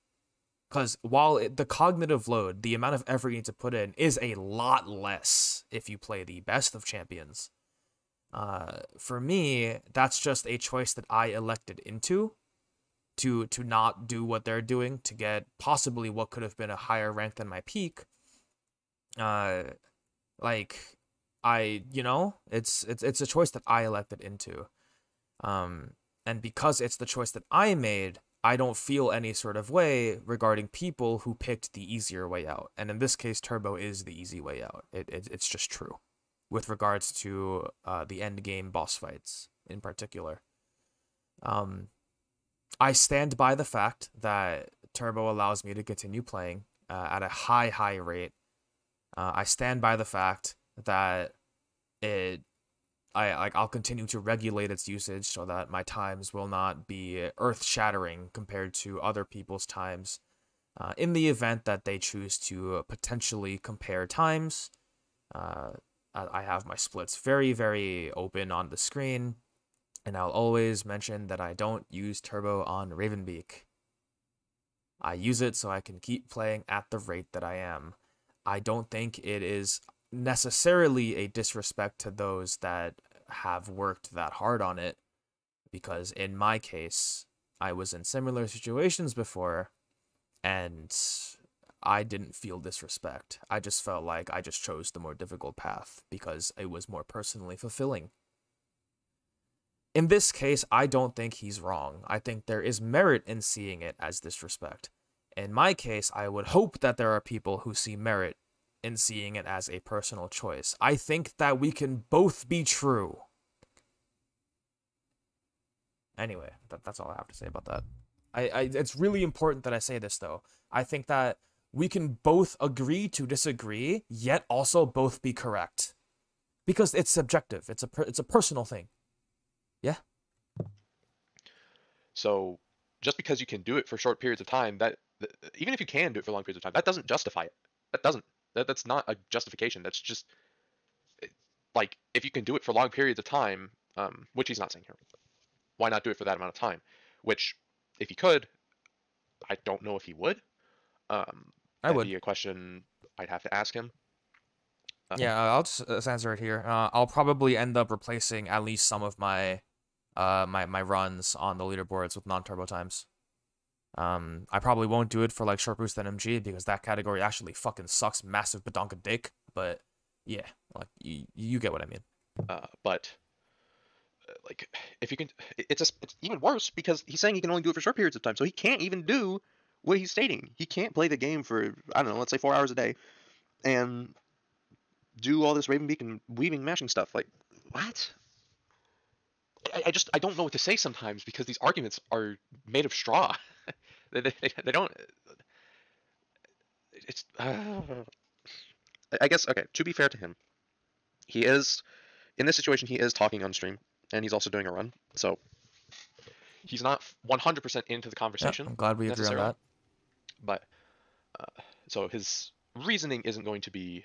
Speaker 1: Because while it, the cognitive load, the amount of effort you need to put in, is a lot less if you play the best of champions. Uh, for me, that's just a choice that I elected into to to not do what they're doing to get possibly what could have been a higher rank than my peak. Uh, like I, you know, it's it's it's a choice that I elected into. Um, and because it's the choice that I made, I don't feel any sort of way regarding people who picked the easier way out. And in this case, Turbo is the easy way out. It, it it's just true with regards to uh, the end game boss fights in particular. Um, I stand by the fact that Turbo allows me to continue playing uh, at a high, high rate. Uh, I stand by the fact that it I like I'll continue to regulate its usage so that my times will not be earth shattering compared to other people's times. Uh, in the event that they choose to potentially compare times, uh, I have my splits very very open on the screen, and I'll always mention that I don't use turbo on Ravenbeak. I use it so I can keep playing at the rate that I am. I don't think it is necessarily a disrespect to those that have worked that hard on it because in my case I was in similar situations before and I didn't feel disrespect. I just felt like I just chose the more difficult path because it was more personally fulfilling. In this case, I don't think he's wrong. I think there is merit in seeing it as disrespect. In my case, I would hope that there are people who see merit in seeing it as a personal choice. I think that we can both be true. Anyway, that, that's all I have to say about that. I, I it's really important that I say this though. I think that we can both agree to disagree, yet also both be correct, because it's subjective. It's a it's a personal thing. Yeah.
Speaker 2: So, just because you can do it for short periods of time, that even if you can do it for long periods of time, that doesn't justify it. That doesn't. That, that's not a justification. That's just like if you can do it for long periods of time, um, which he's not saying here. Why not do it for that amount of time? Which, if he could, I don't know if he would. Um,
Speaker 1: I would.
Speaker 2: Be a question I'd have to ask him.
Speaker 1: Uh, yeah, I'll just answer it here. Uh, I'll probably end up replacing at least some of my, uh, my my runs on the leaderboards with non-turbo times. Um, I probably won't do it for like short boost NMG because that category actually fucking sucks massive badonka dick. But yeah, like you, you get what I mean.
Speaker 2: Uh, but uh, like if you can, it's a, it's even worse because he's saying he can only do it for short periods of time, so he can't even do what he's stating. He can't play the game for I don't know, let's say four hours a day, and do all this Raven Beak and weaving, mashing stuff. Like what? I, I just I don't know what to say sometimes because these arguments are made of straw. They, they, they don't. It's. Uh, I guess okay. To be fair to him, he is in this situation. He is talking on stream, and he's also doing a run. So he's not 100% into the conversation.
Speaker 1: Yeah, I'm glad we agree on that.
Speaker 2: But uh, so his reasoning isn't going to be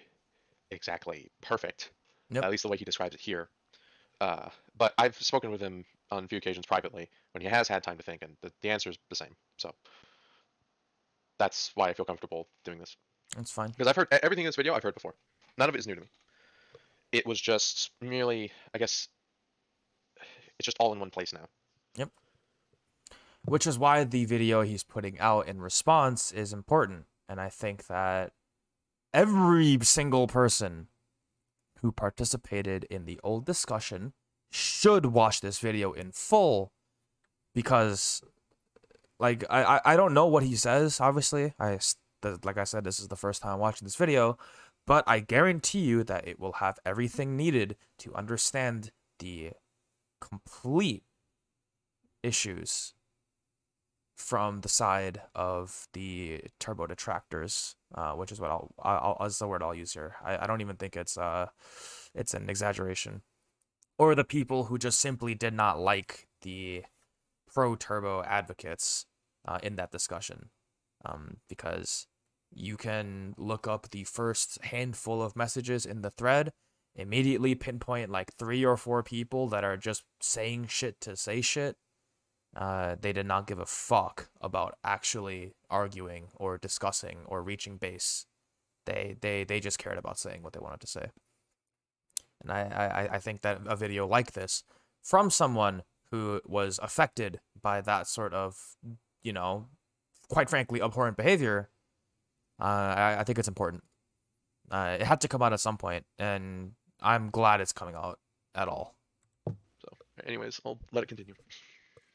Speaker 2: exactly perfect. Yep. At least the way he describes it here. Uh, but I've spoken with him on a few occasions privately when he has had time to think, and the, the answer is the same. So that's why I feel comfortable doing this.
Speaker 1: That's fine.
Speaker 2: Because I've heard everything in this video I've heard before. None of it is new to me. It was just merely, I guess, it's just all in one place now.
Speaker 1: Yep. Which is why the video he's putting out in response is important. And I think that every single person who participated in the old discussion should watch this video in full because like I, I don't know what he says obviously i like i said this is the first time watching this video but i guarantee you that it will have everything needed to understand the complete issues from the side of the turbo detractors uh, which is what I'll, I'll, is the word I'll use here. I, I don't even think it's uh, it's an exaggeration or the people who just simply did not like the pro turbo advocates uh, in that discussion. Um, because you can look up the first handful of messages in the thread immediately pinpoint like three or four people that are just saying shit to say shit. Uh, they did not give a fuck about actually arguing or discussing or reaching base. They they they just cared about saying what they wanted to say and I, I, I think that a video like this from someone who was affected by that sort of, you know, quite frankly, abhorrent behavior, uh, I, I think it's important. Uh, it had to come out at some point, and I'm glad it's coming out at all.
Speaker 2: So, anyways, I'll let it continue.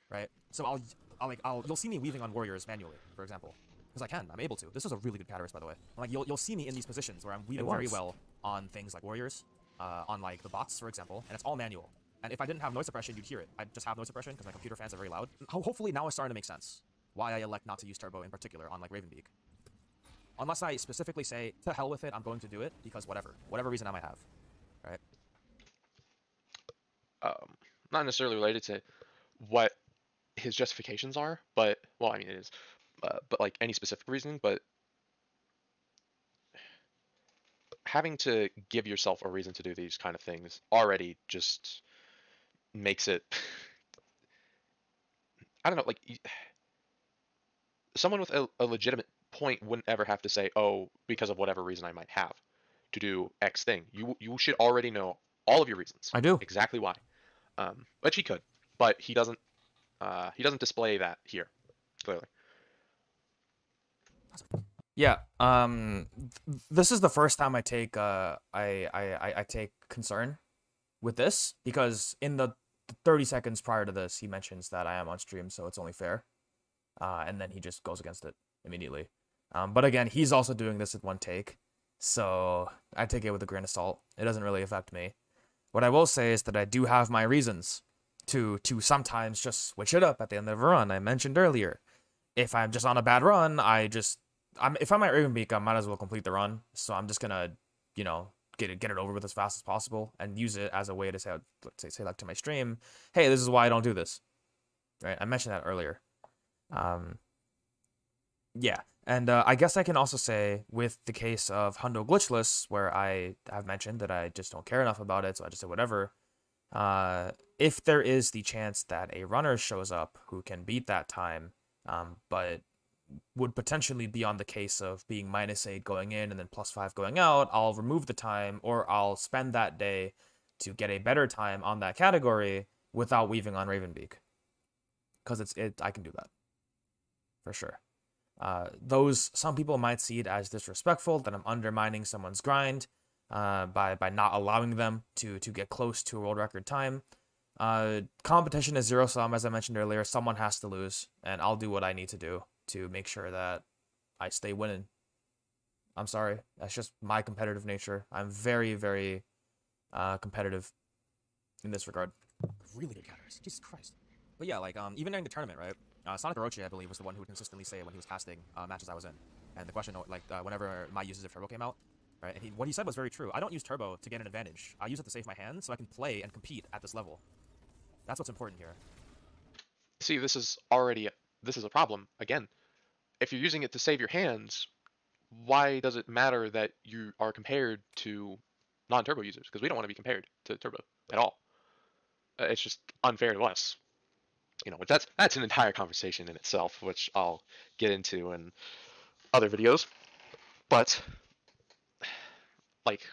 Speaker 1: Right. So I'll
Speaker 3: I'll like I'll you'll see me weaving on warriors manually, for example, because I can. I'm able to. This is a really good catarist, by the way. Like you'll you'll see me in these positions where I'm weaving very well on things like warriors, uh, on like the bots, for example, and it's all manual. And if I didn't have noise suppression, you'd hear it. I just have noise suppression because my computer fans are very loud. Ho- hopefully now it's starting to make sense why I elect not to use turbo in particular on like Ravenbeak. Unless I specifically say to hell with it, I'm going to do it because whatever, whatever reason I might have, right?
Speaker 2: um, not necessarily related to what his justifications are, but well, I mean it is, uh, but like any specific reasoning, but having to give yourself a reason to do these kind of things already just makes it I don't know, like someone with a, a legitimate point wouldn't ever have to say, "Oh, because of whatever reason I might have to do X thing." You you should already know all of your reasons
Speaker 1: I do.
Speaker 2: exactly why. Um, which he could, but he doesn't. Uh, he doesn't display that here clearly.
Speaker 1: Yeah. Um. th- This is the first time I take uh I I I, take concern with this because in the 30 seconds prior to this he mentions that I am on stream so it's only fair. Uh, and then he just goes against it immediately. Um, but again, he's also doing this in one take, so I take it with a grain of salt. It doesn't really affect me. What I will say is that I do have my reasons to to sometimes just switch it up at the end of a run. I mentioned earlier, if I'm just on a bad run, I just I'm if I'm at Ravenbeak, I might as well complete the run. So I'm just gonna, you know, get it get it over with as fast as possible and use it as a way to say, let's say, say like to my stream, hey, this is why I don't do this. Right? I mentioned that earlier. Um. Yeah, and uh, I guess I can also say with the case of Hundo Glitchless, where I have mentioned that I just don't care enough about it, so I just say whatever. Uh, if there is the chance that a runner shows up who can beat that time, um, but would potentially be on the case of being minus eight going in and then plus five going out, I'll remove the time or I'll spend that day to get a better time on that category without weaving on Ravenbeak. Because it's it I can do that. For sure. Uh, those some people might see it as disrespectful that I'm undermining someone's grind uh, by by not allowing them to to get close to a world record time. Uh, competition is zero sum, as I mentioned earlier. Someone has to lose, and I'll do what I need to do to make sure that I stay winning. I'm sorry, that's just my competitive nature. I'm very, very uh, competitive in this regard.
Speaker 3: really good counters. Jesus Christ. But yeah, like um, even during the tournament, right? Uh, Sonic Orochi, I believe, was the one who would consistently say it when he was casting uh, matches I was in. And the question, like, uh, whenever my uses of Turbo came out, right? And he, what he said was very true. I don't use Turbo to get an advantage. I use it to save my hand so I can play and compete at this level. That's what's important here.
Speaker 2: See, this is already this is a problem again. If you're using it to save your hands, why does it matter that you are compared to non-turbo users? Because we don't want to be compared to turbo at all. Uh, it's just unfair to us. You know, that's that's an entire conversation in itself, which I'll get into in other videos. But like,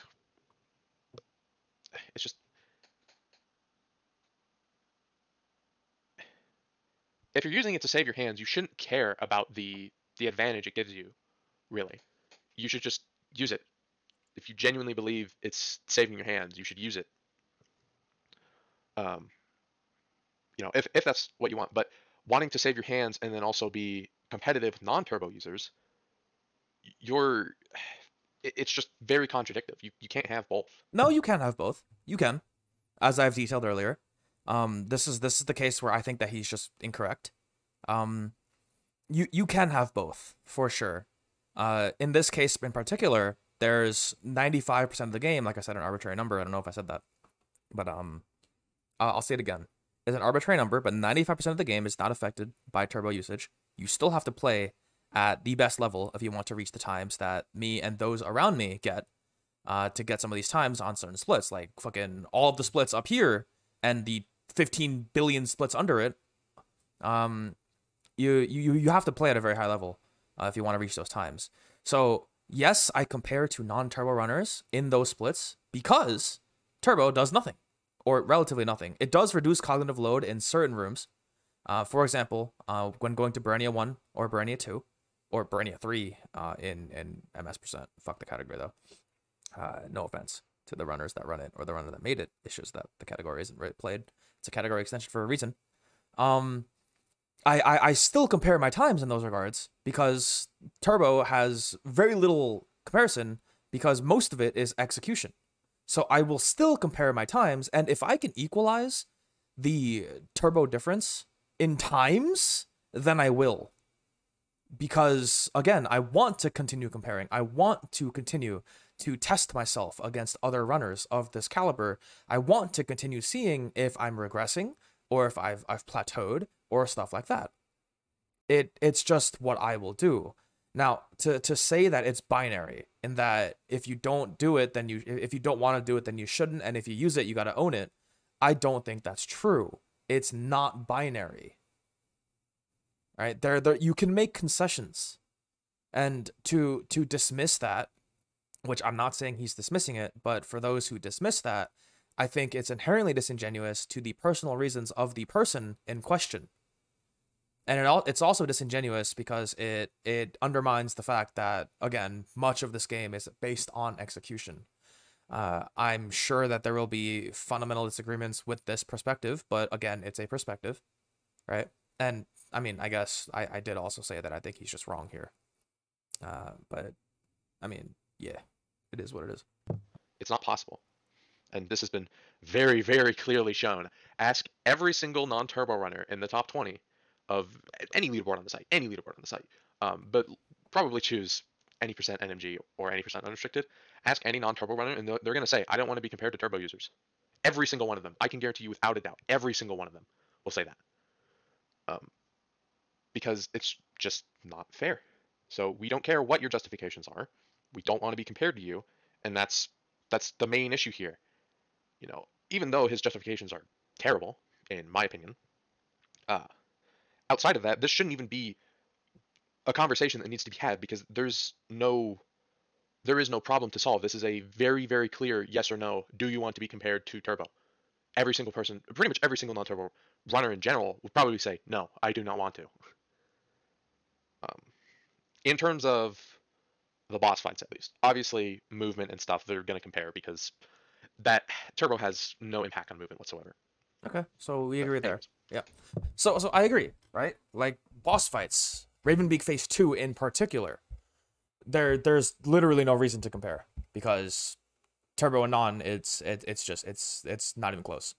Speaker 2: it's just if you're using it to save your hands, you shouldn't care about the the advantage it gives you. Really, you should just use it. If you genuinely believe it's saving your hands, you should use it. Um, you know, if if that's what you want, but wanting to save your hands and then also be competitive with non-turbo users, you're it's just very contradictory. You you can't have both.
Speaker 1: No, you can have both. You can, as I've detailed earlier. Um, this is this is the case where I think that he's just incorrect. Um, you you can have both for sure. Uh, in this case in particular, there's 95% of the game, like I said, an arbitrary number. I don't know if I said that, but um, uh, I'll say it again. It's an arbitrary number, but 95% of the game is not affected by turbo usage. You still have to play at the best level if you want to reach the times that me and those around me get uh, to get some of these times on certain splits, like fucking all of the splits up here and the 15 billion splits under it. Um, you you you have to play at a very high level uh, if you want to reach those times. So yes, I compare to non-turbo runners in those splits because turbo does nothing or relatively nothing. It does reduce cognitive load in certain rooms. Uh, for example, uh, when going to Burenia 1 or Burenia 2 or Burenia 3 uh, in, in MS percent. Fuck the category though. Uh, no offense to the runners that run it or the runner that made it. It's just that the category isn't really played. It's a category extension for a reason. Um, I, I I still compare my times in those regards because Turbo has very little comparison because most of it is execution. So I will still compare my times, and if I can equalize the turbo difference in times, then I will. Because again, I want to continue comparing. I want to continue to test myself against other runners of this caliber. I want to continue seeing if I'm regressing or if I've I've plateaued or stuff like that. It it's just what I will do. Now, to to say that it's binary and that if you don't do it, then you if you don't want to do it, then you shouldn't, and if you use it, you got to own it. I don't think that's true. It's not binary. Right? There there you can make concessions. And to to dismiss that, which I'm not saying he's dismissing it, but for those who dismiss that, I think it's inherently disingenuous to the personal reasons of the person in question. And it all it's also disingenuous because it it undermines the fact that again much of this game is based on execution. Uh, i'm sure that there will be fundamental disagreements with this perspective but again it's a perspective right? And i mean i guess i, I did also say that i think he's just wrong here. Uh, but i mean yeah it is what it is
Speaker 2: it's not possible and this has been very very clearly shown ask every single non-turbo runner in the top 20 of any leaderboard on the site, any leaderboard on the site. Um, but probably choose any percent NMG or any percent unrestricted. Ask any non-turbo runner, and they're going to say, "I don't want to be compared to turbo users." Every single one of them, I can guarantee you without a doubt, every single one of them will say that. Um, because it's just not fair. So we don't care what your justifications are. We don't want to be compared to you, and that's that's the main issue here. You know, even though his justifications are terrible, in my opinion, uh, outside of that, this shouldn't even be a conversation that needs to be had because there's no there is no problem to solve. This is a very, very clear yes or no. Do you want to be compared to Turbo? Every single person, pretty much every single non-Turbo runner in general would probably say, no, I do not want to. Um, in terms of the boss fights, at least, obviously movement and stuff, they're going to compare because that Turbo has no impact on movement whatsoever.
Speaker 1: Okay, so we agree there. Yeah. So so I agree, right? Like boss fights, Ravenbeak Phase 2 in particular. There there's literally no reason to compare because Turbo and Non it's it, it's just it's it's not even close.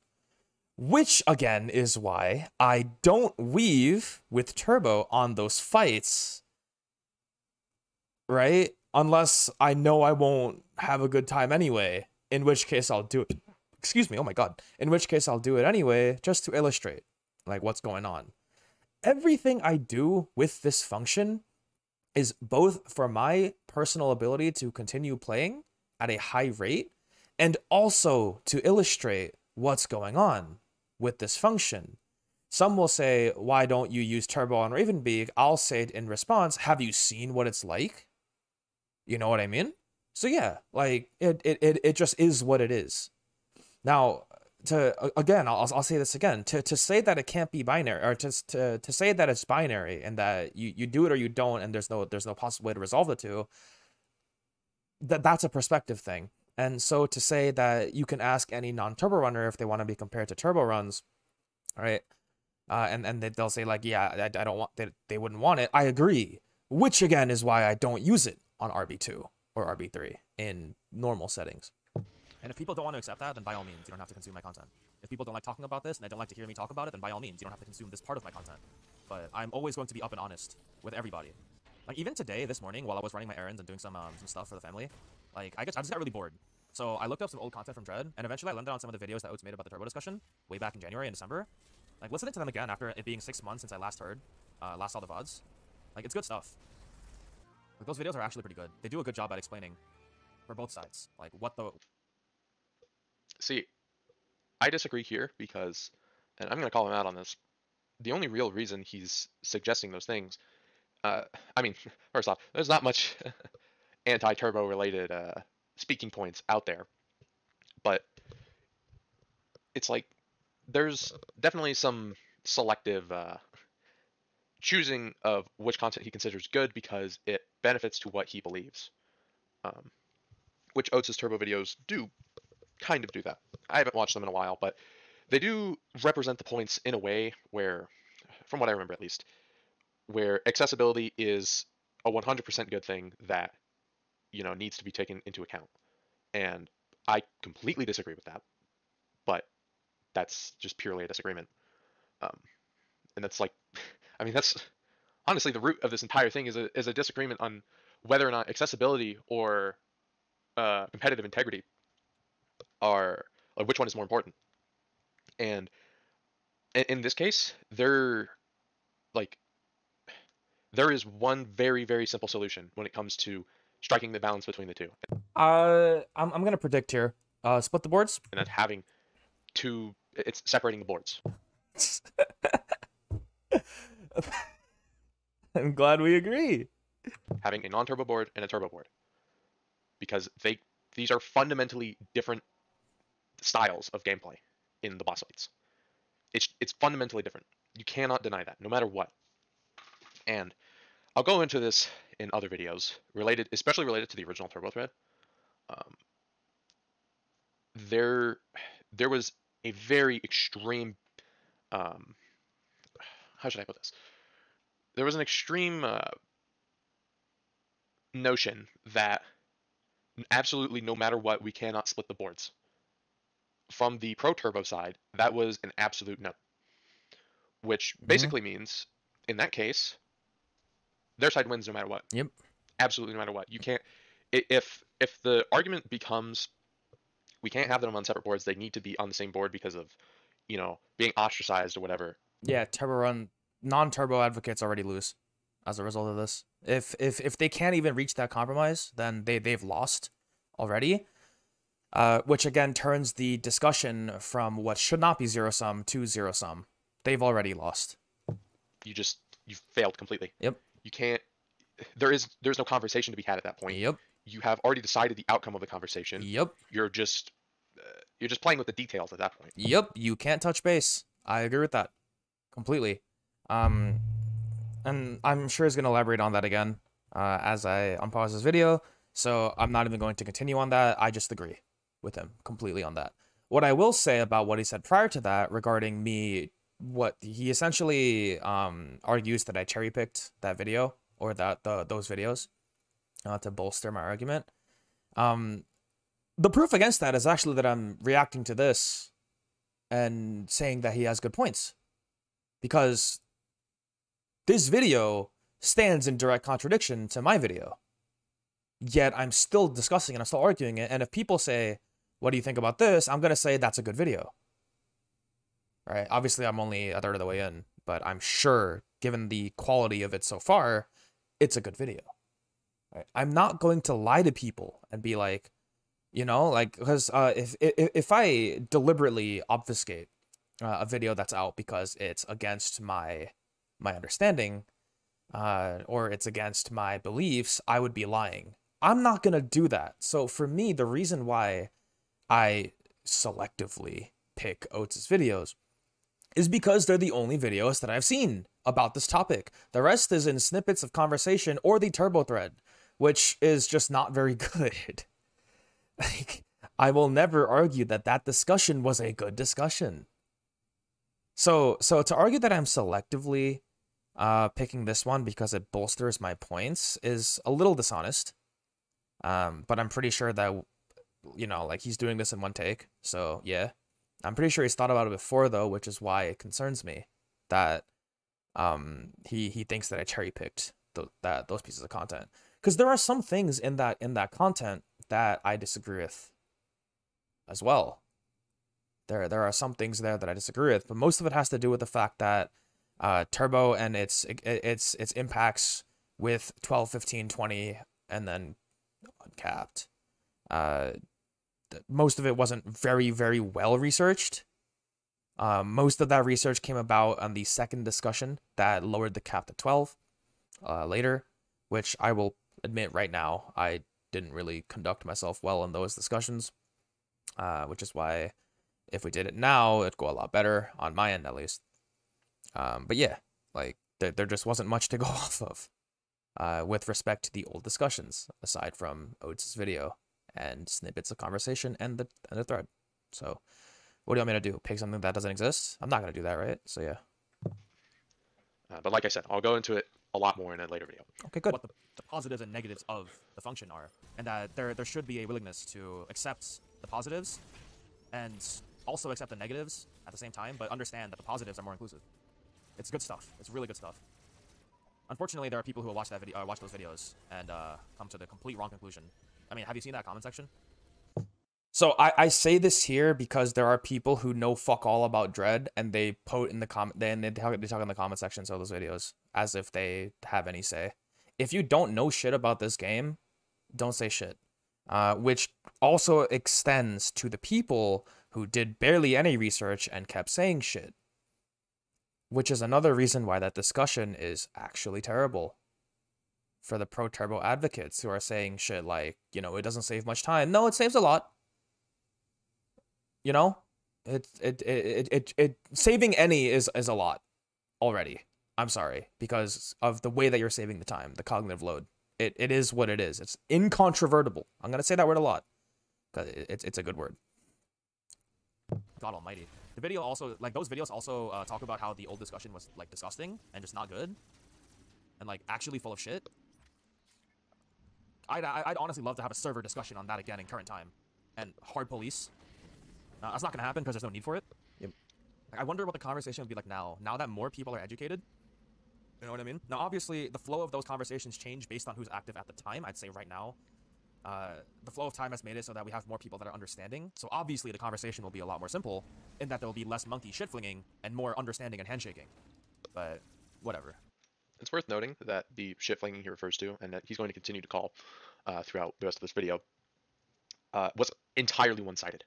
Speaker 1: Which again is why I don't weave with Turbo on those fights. Right? Unless I know I won't have a good time anyway, in which case I'll do it. Excuse me, oh my god. In which case I'll do it anyway just to illustrate like what's going on. Everything I do with this function is both for my personal ability to continue playing at a high rate and also to illustrate what's going on with this function. Some will say, why don't you use Turbo on Ravenbeak? I'll say in response, have you seen what it's like? You know what I mean? So yeah, like it, it, it, it just is what it is. Now, to again I'll, I'll say this again. To, to say that it can't be binary or to, to to say that it's binary and that you, you do it or you don't and there's no there's no possible way to resolve the two that that's a perspective thing. And so to say that you can ask any non-turbo runner if they want to be compared to turbo runs right? Uh, and and they'll say like yeah I, I don't want they, they wouldn't want it. I agree which again is why I don't use it on RB2 or RB3 in normal settings
Speaker 3: and if people don't want to accept that, then by all means, you don't have to consume my content. If people don't like talking about this and they don't like to hear me talk about it, then by all means, you don't have to consume this part of my content. But I'm always going to be up and honest with everybody. Like even today, this morning, while I was running my errands and doing some um, some stuff for the family, like I, guess I just got really bored. So I looked up some old content from Dread, and eventually I landed on some of the videos that Oats made about the turbo discussion way back in January and December. Like listening to them again after it being six months since I last heard, uh, last saw the VODs, like it's good stuff. Like those videos are actually pretty good. They do a good job at explaining for both sides, like what the
Speaker 2: See, I disagree here because, and I'm going to call him out on this. The only real reason he's suggesting those things, uh, I mean, first off, there's not much anti-turbo related uh, speaking points out there, but it's like there's definitely some selective uh, choosing of which content he considers good because it benefits to what he believes, um, which Oates' turbo videos do kind of do that. I haven't watched them in a while, but they do represent the points in a way where from what I remember at least, where accessibility is a 100% good thing that you know needs to be taken into account. And I completely disagree with that, but that's just purely a disagreement. Um, and that's like, I mean, that's honestly the root of this entire thing is a is a disagreement on whether or not accessibility or uh, competitive integrity are like which one is more important. And in, in this case, there like there is one very very simple solution when it comes to striking the balance between the two,
Speaker 1: Uh, I'm I'm gonna predict here. Uh, split the boards.
Speaker 2: and that's having two. It's separating the boards.
Speaker 1: I'm glad we agree.
Speaker 2: having a non-turbo board and a turbo board because they these are fundamentally different styles of gameplay in the boss fights. It's it's fundamentally different. You cannot deny that, no matter what. And I'll go into this in other videos related, especially related to the original Turbo Thread. Um, there, there was a very extreme. Um, how should I put this? There was an extreme uh, notion that absolutely no matter what, we cannot split the boards. From the Pro Turbo side, that was an absolute no. Which
Speaker 1: Mhm.
Speaker 2: basically means, in that case, their side wins no matter what.
Speaker 1: Yep.
Speaker 2: Absolutely no matter what. You can't. If if the argument becomes, we can't have them on separate boards. They need to be on the same board because of, you know, being ostracized or whatever.
Speaker 1: Yeah, turbo run non-turbo advocates already lose as a result of this. If if if they can't even reach that compromise, then they they've lost already. Uh, which again turns the discussion from what should not be zero sum to zero sum. They've already lost.
Speaker 2: You just you failed completely.
Speaker 1: Yep.
Speaker 2: You can't. There is there's no conversation to be had at that point.
Speaker 1: Yep.
Speaker 2: You have already decided the outcome of the conversation.
Speaker 1: Yep.
Speaker 2: You're just uh, you're just playing with the details at that point.
Speaker 1: Yep. You can't touch base. I agree with that completely. Um, and I'm sure he's gonna elaborate on that again uh, as I unpause this video. So I'm not even going to continue on that. I just agree with him completely on that. What I will say about what he said prior to that regarding me, what he essentially um, argues that I cherry picked that video or that the those videos uh, to bolster my argument. Um, the proof against that is actually that I'm reacting to this and saying that he has good points because this video stands in direct contradiction to my video. Yet I'm still discussing and I'm still arguing it. And if people say, What do you think about this? I'm going to say that's a good video. Right? Obviously, I'm only a third of the way in, but I'm sure, given the quality of it so far, it's a good video. Right? I'm not going to lie to people and be like, you know, like because uh, if, if if I deliberately obfuscate uh, a video that's out because it's against my my understanding uh, or it's against my beliefs, I would be lying. I'm not gonna do that. So for me, the reason why I selectively pick Oates' videos is because they're the only videos that I've seen about this topic. The rest is in snippets of conversation or the turbo thread, which is just not very good. like, I will never argue that that discussion was a good discussion. So, so to argue that I'm selectively uh, picking this one because it bolsters my points is a little dishonest. Um, but I'm pretty sure that, you know, like he's doing this in one take. So yeah, I'm pretty sure he's thought about it before though, which is why it concerns me that um he he thinks that I cherry picked th- that those pieces of content because there are some things in that in that content that I disagree with as well. There there are some things there that I disagree with, but most of it has to do with the fact that uh, Turbo and its its its impacts with 12, 15, 20, and then uncapped. Uh, most of it wasn't very very well researched. Um, most of that research came about on the second discussion that lowered the cap to 12 uh, later, which I will admit right now I didn't really conduct myself well in those discussions, uh, which is why if we did it now, it'd go a lot better on my end at least. Um, but yeah, like there, there just wasn't much to go off of uh, with respect to the old discussions, aside from Oates' video and snippets of conversation and the and the thread. So, what do you want me to do? Pick something that doesn't exist? I'm not gonna do that, right? So yeah.
Speaker 2: Uh, but like I said, I'll go into it a lot more in a later video.
Speaker 1: Okay, good.
Speaker 3: what the, the positives and negatives of the function are, and that there there should be a willingness to accept the positives, and also accept the negatives at the same time, but understand that the positives are more inclusive. It's good stuff. It's really good stuff. Unfortunately, there are people who watch that video, uh, watch those videos, and uh, come to the complete wrong conclusion. I mean, have you seen that comment section?
Speaker 1: So I, I say this here because there are people who know fuck all about Dread and they post in the comment then they talk, they talk in the comment sections of those videos as if they have any say. If you don't know shit about this game, don't say shit. Uh, which also extends to the people who did barely any research and kept saying shit. Which is another reason why that discussion is actually terrible. For the pro turbo advocates who are saying shit like, you know, it doesn't save much time. No, it saves a lot you know it it it it, it saving any is is a lot already i'm sorry because of the way that you're saving the time the cognitive load it, it is what it is it's incontrovertible i'm going to say that word a lot because it's, it's a good word
Speaker 3: God Almighty. The video also like those videos also uh, talk about how the old discussion was like disgusting and just not good, and like actually full of shit. I'd I'd honestly love to have a server discussion on that again in current time, and hard police. Uh, that's not gonna happen because there's no need for it.
Speaker 1: Yep.
Speaker 3: Like, I wonder what the conversation would be like now. Now that more people are educated. You know what I mean? Now, obviously, the flow of those conversations change based on who's active at the time. I'd say right now, uh, the flow of time has made it so that we have more people that are understanding. So obviously, the conversation will be a lot more simple, in that there will be less monkey shit flinging and more understanding and handshaking. But whatever.
Speaker 2: It's worth noting that the shit flinging he refers to, and that he's going to continue to call uh, throughout the rest of this video, uh, was entirely one-sided.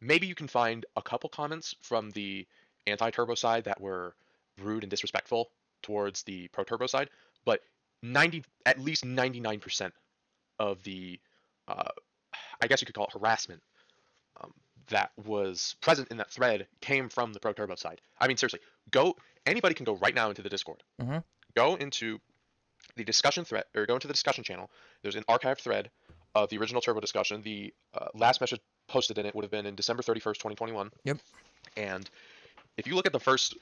Speaker 2: Maybe you can find a couple comments from the anti-turbo side that were rude and disrespectful towards the pro turbo side, but 90, at least 99% of the, uh, I guess you could call it harassment, um, that was present in that thread came from the pro turbo side. I mean, seriously, go. Anybody can go right now into the Discord.
Speaker 1: Mhm.
Speaker 2: Go into the discussion thread or go into the discussion channel. There's an archived thread of the original turbo discussion. The uh, last message posted in it would have been in December 31st, 2021.
Speaker 1: Yep.
Speaker 2: And if you look at the first,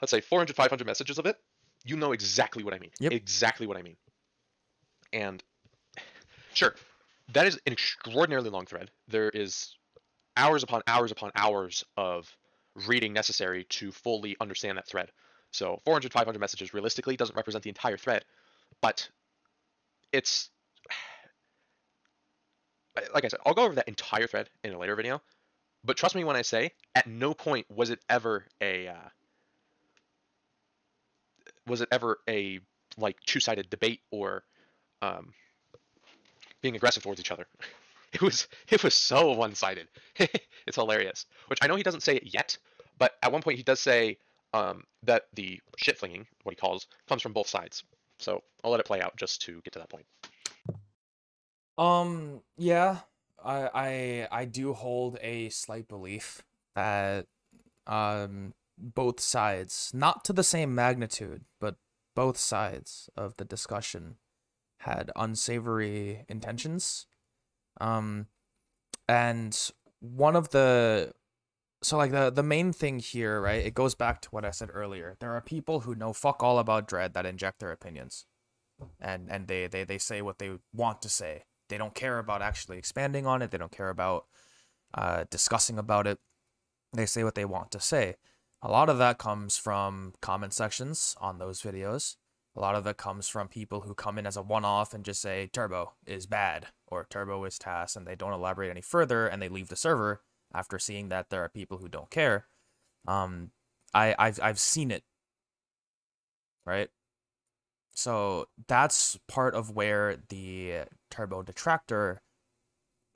Speaker 2: let's say 400, 500 messages of it, you know exactly what I mean.
Speaker 1: Yep.
Speaker 2: Exactly what I mean. And sure, that is an extraordinarily long thread. There is hours upon hours upon hours of reading necessary to fully understand that thread. So 400, 500 messages realistically doesn't represent the entire thread, but it's like I said, I'll go over that entire thread in a later video. But trust me when I say, at no point was it ever a uh, was it ever a like two-sided debate or um, being aggressive towards each other. It was it was so one-sided. it's hilarious. Which I know he doesn't say it yet, but at one point he does say um, that the shit flinging, what he calls, comes from both sides. So I'll let it play out just to get to that point.
Speaker 1: Um, yeah, I I I do hold a slight belief that um both sides, not to the same magnitude, but both sides of the discussion had unsavory intentions. Um and one of the so like the the main thing here, right? It goes back to what I said earlier. There are people who know fuck all about dread that inject their opinions. And and they they they say what they want to say they don't care about actually expanding on it. They don't care about uh, discussing about it. They say what they want to say. A lot of that comes from comment sections on those videos. A lot of it comes from people who come in as a one off and just say Turbo is bad or Turbo is TAS and they don't elaborate any further and they leave the server after seeing that there are people who don't care. Um, I, I've, I've seen it. Right? So that's part of where the turbo detractor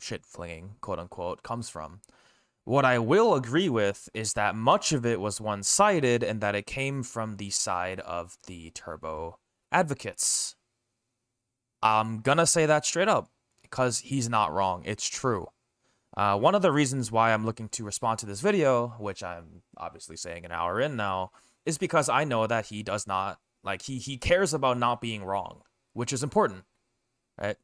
Speaker 1: shit flinging, quote unquote, comes from. What I will agree with is that much of it was one sided and that it came from the side of the turbo advocates. I'm gonna say that straight up because he's not wrong. It's true. Uh, one of the reasons why I'm looking to respond to this video, which I'm obviously saying an hour in now, is because I know that he does not like he he cares about not being wrong, which is important, right?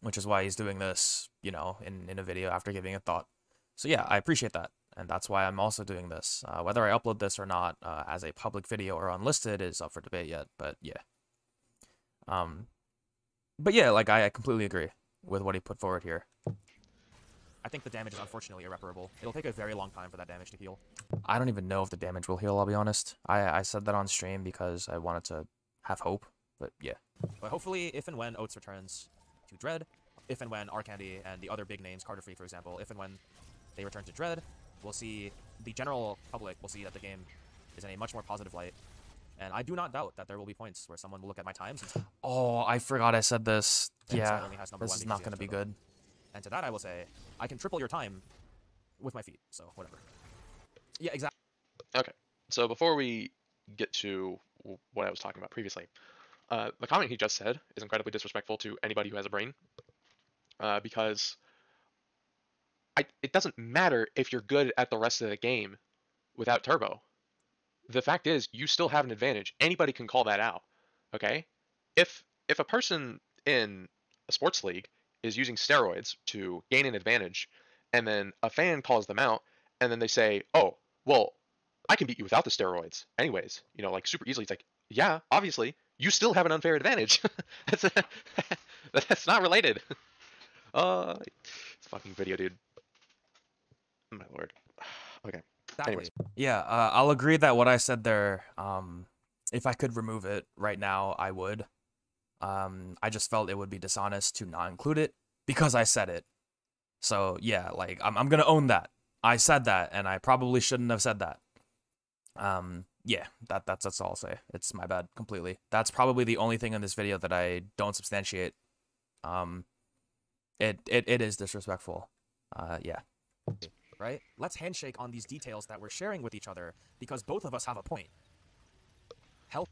Speaker 1: Which is why he's doing this, you know, in in a video after giving a thought. So yeah, I appreciate that. and that's why I'm also doing this. Uh, whether I upload this or not uh, as a public video or unlisted is up for debate yet, but yeah. Um, but yeah, like I, I completely agree with what he put forward here.
Speaker 3: I think the damage is unfortunately irreparable. It'll take a very long time for that damage to heal.
Speaker 1: I don't even know if the damage will heal. I'll be honest. I I said that on stream because I wanted to have hope, but yeah.
Speaker 3: But hopefully, if and when Oats returns to Dread, if and when Arcandy and the other big names, Carter Free for example, if and when they return to Dread, we'll see the general public will see that the game is in a much more positive light. And I do not doubt that there will be points where someone will look at my times.
Speaker 1: Oh, I forgot I said this. Yeah,
Speaker 3: has
Speaker 1: this
Speaker 3: one
Speaker 1: is not gonna be good.
Speaker 3: And to that, I will say, I can triple your time with my feet. So whatever. Yeah, exactly. Okay.
Speaker 2: So before we get to what I was talking about previously, uh, the comment he just said is incredibly disrespectful to anybody who has a brain, uh, because I, it doesn't matter if you're good at the rest of the game without turbo. The fact is, you still have an advantage. Anybody can call that out. Okay, if if a person in a sports league is using steroids to gain an advantage, and then a fan calls them out, and then they say, "Oh, well, I can beat you without the steroids, anyways. You know, like super easily." It's like, yeah, obviously, you still have an unfair advantage. that's that's not related. Uh, it's fucking video, dude. My lord. Okay. Anyways.
Speaker 1: Yeah, uh, I'll agree that what I said there, um, if I could remove it right now, I would. Um, I just felt it would be dishonest to not include it because I said it. So yeah, like I'm I'm gonna own that. I said that, and I probably shouldn't have said that. Um, yeah, that that's that's all I'll say. It's my bad completely. That's probably the only thing in this video that I don't substantiate. Um, it it, it is disrespectful. Uh, yeah.
Speaker 3: Right? Let's handshake on these details that we're sharing with each other because both of us have a point.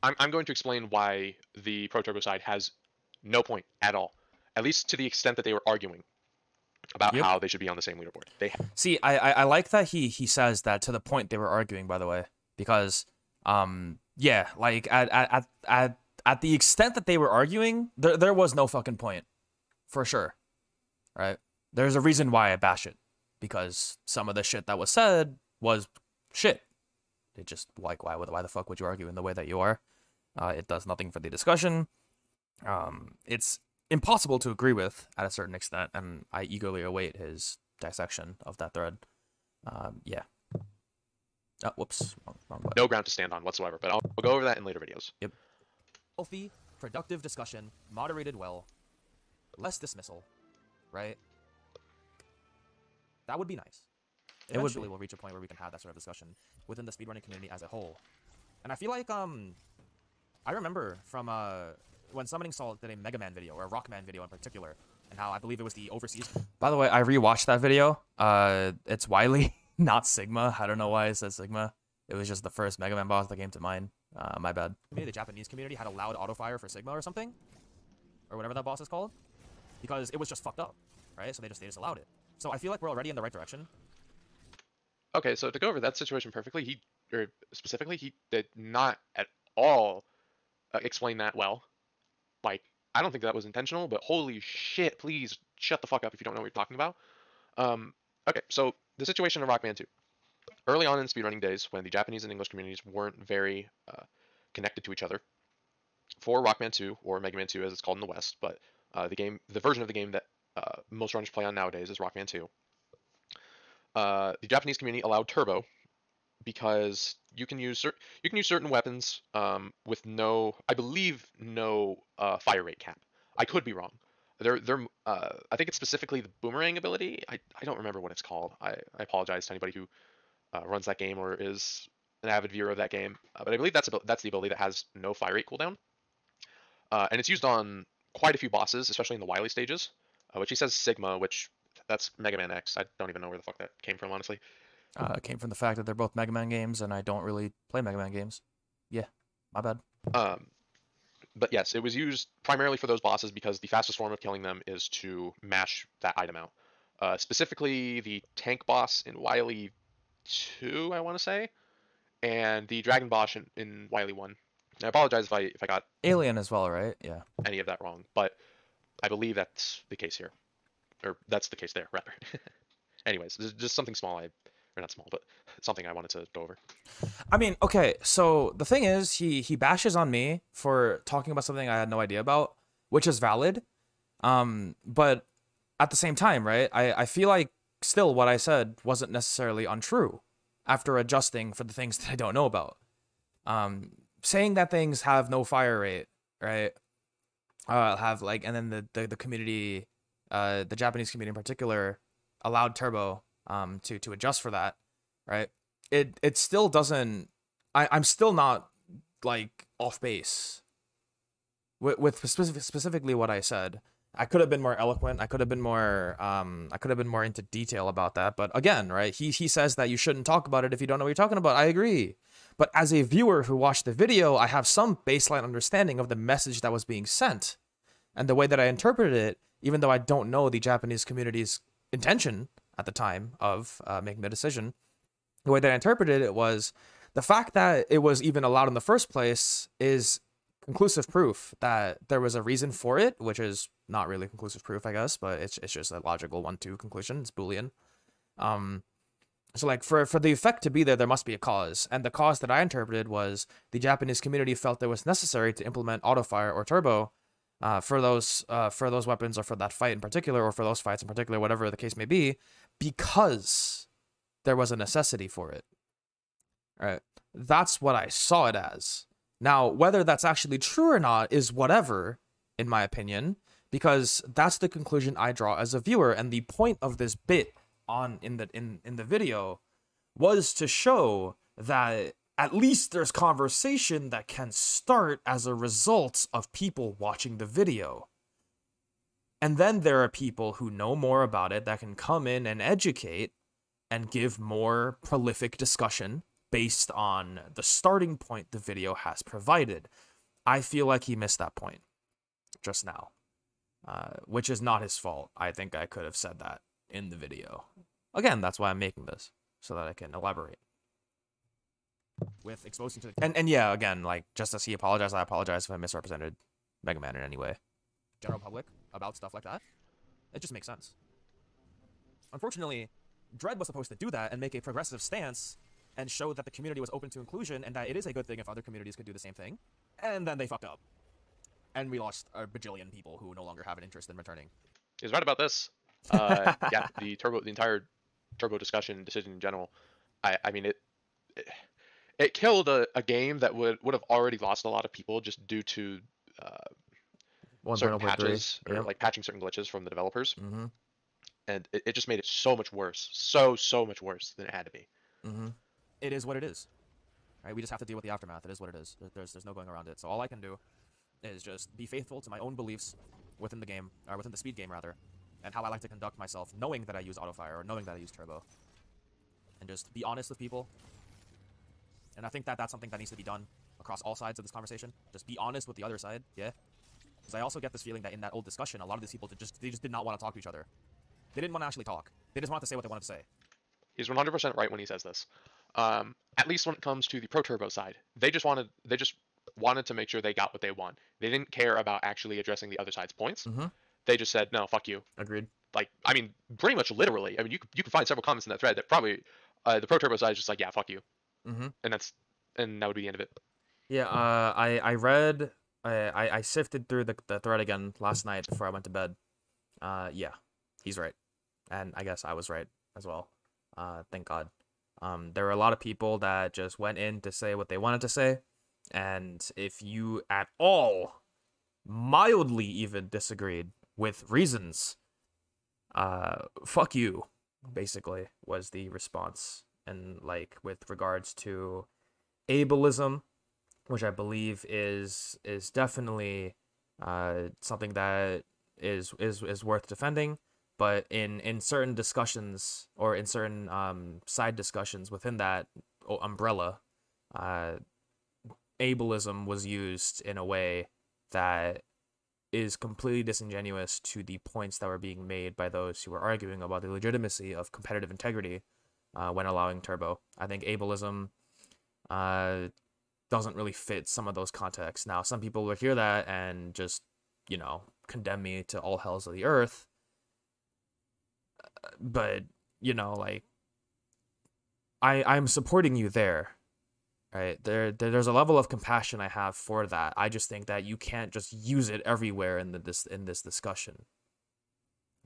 Speaker 2: I'm, I'm going to explain why the Pro Turbo side has no point at all, at least to the extent that they were arguing about
Speaker 1: Yep.
Speaker 2: how they should be on the same leaderboard. They
Speaker 1: See, I, I I like that he he says that to the point they were arguing. By the way, because um yeah, like at at at at, at the extent that they were arguing, there there was no fucking point, for sure, right? There's a reason why I bash it, because some of the shit that was said was shit. It just like why would why the fuck would you argue in the way that you are? Uh, it does nothing for the discussion. Um, it's impossible to agree with at a certain extent, and I eagerly await his dissection of that thread. Um, yeah. Oh, whoops. Wrong, wrong
Speaker 2: no ground to stand on whatsoever, but I'll, I'll go over that in later videos. Yep.
Speaker 3: Healthy, productive discussion, moderated well, less dismissal, right? That would be nice.
Speaker 1: It would be.
Speaker 3: Eventually, we'll reach a point where we can have that sort of discussion within the speedrunning community as a whole. And I feel like um, I remember from uh when Summoning Salt did a Mega Man video or a Rockman video in particular, and how I believe it was the overseas
Speaker 1: By the way, I rewatched that video. Uh, it's Wily, not Sigma. I don't know why it says Sigma. It was just the first Mega Man boss that came to mind. Uh, my bad.
Speaker 3: Maybe the Japanese community, had a loud auto fire for Sigma or something, or whatever that boss is called, because it was just fucked up, right? So they just they just allowed it. So I feel like we're already in the right direction.
Speaker 2: Okay, so to go over that situation perfectly, he or specifically he did not at all uh, explain that well. Like I don't think that was intentional, but holy shit! Please shut the fuck up if you don't know what you're talking about. Um, okay, so the situation in Rockman 2. Early on in speedrunning days, when the Japanese and English communities weren't very uh, connected to each other, for Rockman 2 or Mega Man 2 as it's called in the West, but uh, the game, the version of the game that uh, most runners play on nowadays is Rockman 2 uh, the Japanese community allowed turbo because you can use cer- you can use certain weapons um, with no, I believe, no uh, fire rate cap. I could be wrong. They're, they're, uh, I think it's specifically the boomerang ability. I, I don't remember what it's called. I, I apologize to anybody who uh, runs that game or is an avid viewer of that game. Uh, but I believe that's that's the ability that has no fire rate cooldown. And it's used on quite a few bosses, especially in the Wily stages, uh, which he says Sigma, which that's Mega Man X. I don't even know where the fuck that came from, honestly.
Speaker 1: Uh, it came from the fact that they're both Mega Man games, and I don't really play Mega Man games. Yeah, my bad.
Speaker 2: Um, but yes, it was used primarily for those bosses because the fastest form of killing them is to mash that item out. Uh, specifically, the tank boss in Wily 2, I want to say, and the dragon boss in, in Wily 1. I apologize if I if I got
Speaker 1: Alien as well, right? Yeah.
Speaker 2: any of that wrong, but I believe that's the case here, or that's the case there rather. Anyways, just something small I or not small, but something I wanted to go over.
Speaker 1: I mean, okay, so the thing is, he he bashes on me for talking about something I had no idea about, which is valid. Um, but at the same time, right? I I feel like still what I said wasn't necessarily untrue after adjusting for the things that I don't know about. Um, saying that things have no fire rate, right? Uh, have like, and then the the, the community, uh, the Japanese community in particular, allowed Turbo um to to adjust for that, right? It it still doesn't. I I'm still not like off base. With with specific, specifically what I said, I could have been more eloquent. I could have been more um I could have been more into detail about that. But again, right? He he says that you shouldn't talk about it if you don't know what you're talking about. I agree. But as a viewer who watched the video, I have some baseline understanding of the message that was being sent. And the way that I interpreted it, even though I don't know the Japanese community's intention at the time of uh, making the decision, the way that I interpreted it was the fact that it was even allowed in the first place is conclusive proof that there was a reason for it, which is not really conclusive proof, I guess, but it's it's just a logical one-two conclusion. It's Boolean. Um, so like for for the effect to be there, there must be a cause, and the cause that I interpreted was the Japanese community felt it was necessary to implement autofire or turbo, uh, for those uh for those weapons or for that fight in particular, or for those fights in particular, whatever the case may be, because there was a necessity for it. All right, that's what I saw it as. Now, whether that's actually true or not is whatever, in my opinion, because that's the conclusion I draw as a viewer. And the point of this bit on in the in, in the video was to show that at least there's conversation that can start as a result of people watching the video. And then there are people who know more about it that can come in and educate and give more prolific discussion based on the starting point the video has provided. I feel like he missed that point just now, uh, which is not his fault. I think I could have said that in the video. Again, that's why I'm making this, so that I can elaborate.
Speaker 3: With exposing to the
Speaker 1: And and yeah, again, like just as he apologized, I apologize if I misrepresented Mega Man in any way.
Speaker 3: general public about stuff like that, it just makes sense. Unfortunately, Dread was supposed to do that and make a progressive stance and show that the community was open to inclusion and that it is a good thing if other communities could do the same thing. And then they fucked up. And we lost a bajillion people who no longer have an interest in returning.
Speaker 2: He's right about this. Uh, yeah, the turbo, the entire turbo discussion decision in general. I, I mean it. It, it killed a, a game that would would have already lost a lot of people just due to uh,
Speaker 1: One
Speaker 2: certain patches or like patching certain glitches from the developers,
Speaker 1: Mm-hmm.
Speaker 2: and it, it just made it so much worse, so so much worse than it had to be.
Speaker 1: Mm-hmm.
Speaker 3: It is what it is. Right? We just have to deal with the aftermath. It is what it is. There's, there's no going around it. So all I can do is just be faithful to my own beliefs within the game, or within the speed game rather, and how I like to conduct myself, knowing that I use autofire or knowing that I use turbo, and just be honest with people. And I think that that's something that needs to be done across all sides of this conversation. Just be honest with the other side, yeah. Because I also get this feeling that in that old discussion, a lot of these people did just they just did not want to talk to each other. They didn't want to actually talk. They just wanted to say what they wanted to say.
Speaker 2: He's 100% right when he says this. Um, at least when it comes to the Pro Turbo side, they just wanted they just wanted to make sure they got what they want. They didn't care about actually addressing the other side's points.
Speaker 1: Mhm.
Speaker 2: They just said, "No, fuck you."
Speaker 1: Agreed.
Speaker 2: Like, I mean, pretty much literally. I mean, you you can find several comments in that thread that probably uh, the Pro Turbo side is just like, "Yeah, fuck you,"
Speaker 1: Mm-hmm.
Speaker 2: and that's and that would be the end of it.
Speaker 1: Yeah, uh, I I read, I I, I sifted through the, the thread again last night before I went to bed. Uh, yeah, he's right, and I guess I was right as well. Uh, thank God. Um, there were a lot of people that just went in to say what they wanted to say, and if you at all, mildly even disagreed with reasons, uh, fuck you, basically was the response, and like with regards to ableism which I believe is is definitely uh, something that is is is worth defending. But in in certain discussions or in certain um, side discussions within that umbrella, uh, ableism was used in a way that is completely disingenuous to the points that were being made by those who were arguing about the legitimacy of competitive integrity uh, when allowing turbo. I think ableism uh, doesn't really fit some of those contexts. Now, some people will hear that and just, you know, condemn me to all hells of the earth. Uh, But, you know, like, I I'm supporting you there. Right? There, there there's a level of compassion I have for that. I just think that you can't just use it everywhere in the this in this discussion.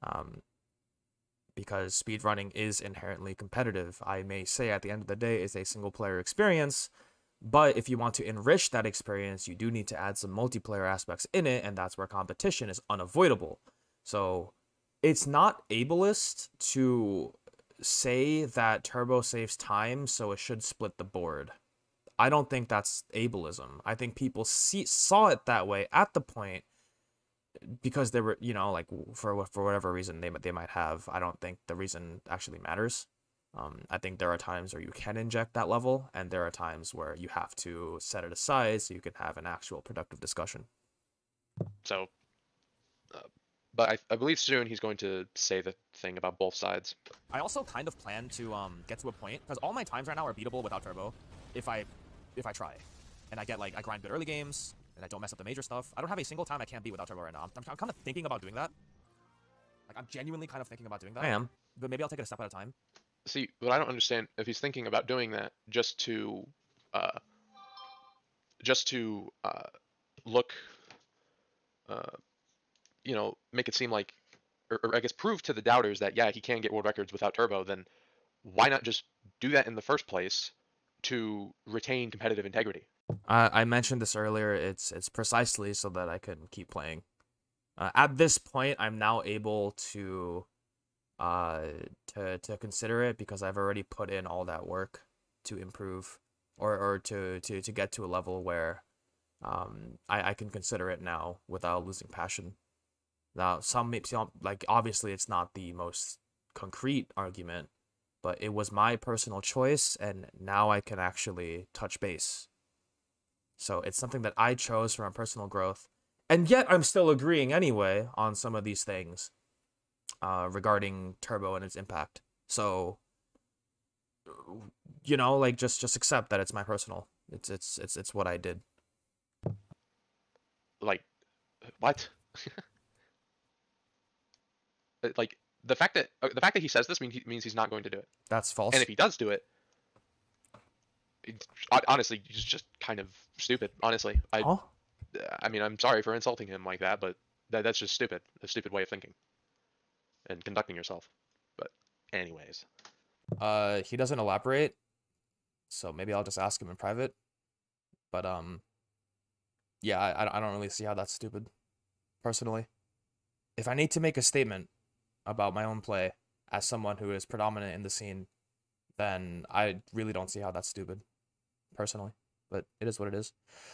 Speaker 1: Um because speedrunning is inherently competitive. I may say at the end of the day is a single player experience, but if you want to enrich that experience, you do need to add some multiplayer aspects in it, and that's where competition is unavoidable. So it's not ableist to say that turbo saves time, so it should split the board. I don't think that's ableism. I think people see saw it that way at the point because they were, you know, like for for whatever reason they they might have. I don't think the reason actually matters. Um, I think there are times where you can inject that level, and there are times where you have to set it aside so you can have an actual productive discussion.
Speaker 2: So, uh, but I, I believe soon he's going to say the thing about both sides.
Speaker 3: I also kind of plan to um, get to a point because all my times right now are beatable without turbo, if I if I try, and I get like I grind good early games and I don't mess up the major stuff. I don't have a single time I can't beat without turbo right now. I'm, I'm, I'm kind of thinking about doing that. Like I'm genuinely kind of thinking about doing that.
Speaker 1: I am.
Speaker 3: But maybe I'll take it a step at a time.
Speaker 2: See, what I don't understand if he's thinking about doing that just to, uh, just to uh, look, uh, you know, make it seem like, or, or I guess prove to the doubters that yeah he can get world records without turbo. Then why not just do that in the first place to retain competitive integrity?
Speaker 1: I I mentioned this earlier. It's it's precisely so that I can keep playing. Uh, at this point, I'm now able to uh to to consider it because I've already put in all that work to improve or or to to to get to a level where um I I can consider it now without losing passion. Now some may some like obviously it's not the most concrete argument, but it was my personal choice and now I can actually touch base. So it's something that I chose for my personal growth. And yet I'm still agreeing anyway on some of these things uh, regarding Turbo and its impact. So, you know, like just just accept that it's my personal. It's it's it's it's what I did.
Speaker 2: Like, what? Uh, like the fact that uh, the fact that he says this means he, means he's not going to do it.
Speaker 1: That's false.
Speaker 2: And if he does do it, it's, honestly, he's just kind of stupid. Honestly, I
Speaker 1: Huh?
Speaker 2: I mean, I'm sorry for insulting him like that, but that, that's just stupid. A stupid way of thinking and conducting yourself. But anyways,
Speaker 1: Uh, he doesn't elaborate, so maybe I'll just ask him in private. But um, yeah, I I don't really see how that's stupid, personally. If I need to make a statement about my own play as someone who is predominant in the scene, then I really don't see how that's stupid, personally. But it is what it is.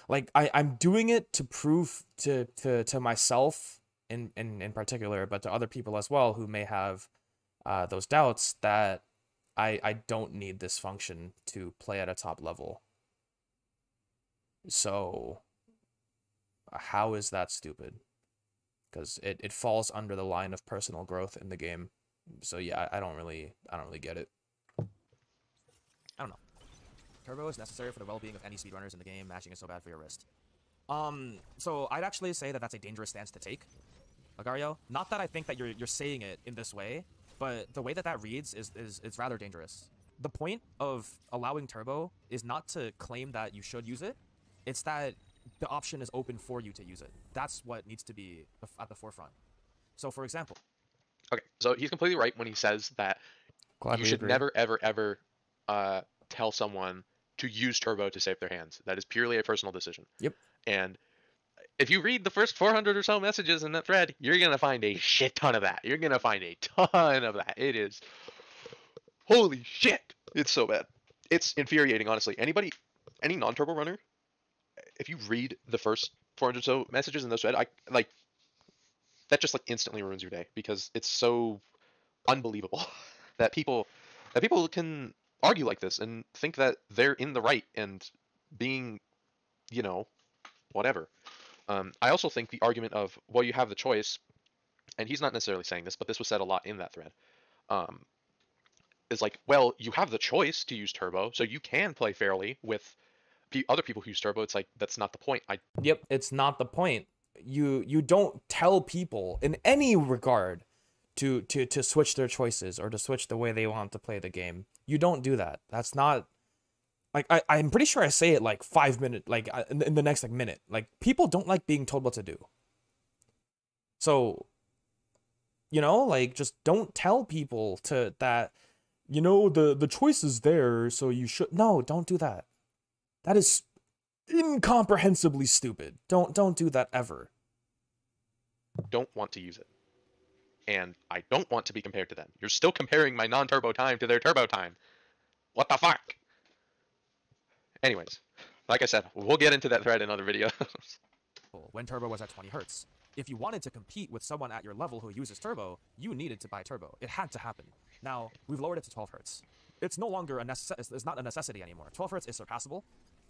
Speaker 1: Like I I'm doing it to prove to to to myself in in in particular, but to other people as well who may have uh, those doubts that I I don't need this function to play at a top level. So how is that stupid? Because it, it falls under the line of personal growth in the game. So yeah, I, I don't really I don't really get it.
Speaker 3: I don't know. Turbo is necessary for the well-being of any speedrunners in the game. Mashing is so bad for your wrist. Um, so I'd actually say that that's a dangerous stance to take, Agario. Not that I think that you're you're saying it in this way, but the way that that reads is is is rather dangerous. The point of allowing Turbo is not to claim that you should use it. It's that the option is open for you to use it. That's what needs to be at the forefront. So, for example,
Speaker 2: okay, so he's completely right when he says that
Speaker 1: Glad
Speaker 2: you should
Speaker 1: agree.
Speaker 2: never, ever, ever uh, tell someone to use turbo to save their hands. That is purely a personal decision.
Speaker 1: Yep.
Speaker 2: And if you read the first 400 or so messages in that thread, you're gonna find a shit ton of that. You're gonna find a ton of that. It is holy shit. It's so bad. It's infuriating, honestly. Anybody, any non-turbo runner, if you read the first 400 or so messages in those thread, I like that just like instantly ruins your day because it's so unbelievable that people that people can argue like this and think that they're in the right and being you know whatever. Um, i also think the argument of well you have the choice and he's not necessarily saying this but this was said a lot in that thread um, is like well you have the choice to use turbo so you can play fairly with other people who use turbo it's like that's not the point i
Speaker 1: Yep, it's not the point. You you don't tell people in any regard to to to switch their choices or to switch the way they want to play the game. You don't do that. That's not like I I'm pretty sure I say it like 5 minute like uh, in, in the next like minute. Like people don't like being told what to do. So you know, like just don't tell people to that you know the the choice is there so you should no, don't do that. That is incomprehensibly stupid. Don't don't do that ever.
Speaker 2: Don't want to use it. And I don't want to be compared to them. You're still comparing my non-turbo time to their turbo time. What the fuck? Anyways, like I said, we'll get into that thread in other videos.
Speaker 3: when turbo was at 20 hertz. If you wanted to compete with someone at your level who uses turbo, you needed to buy turbo. It had to happen. Now, we've lowered it to 12 hertz. It's no longer a necess- it's not a necessity anymore. 12 hertz is surpassable.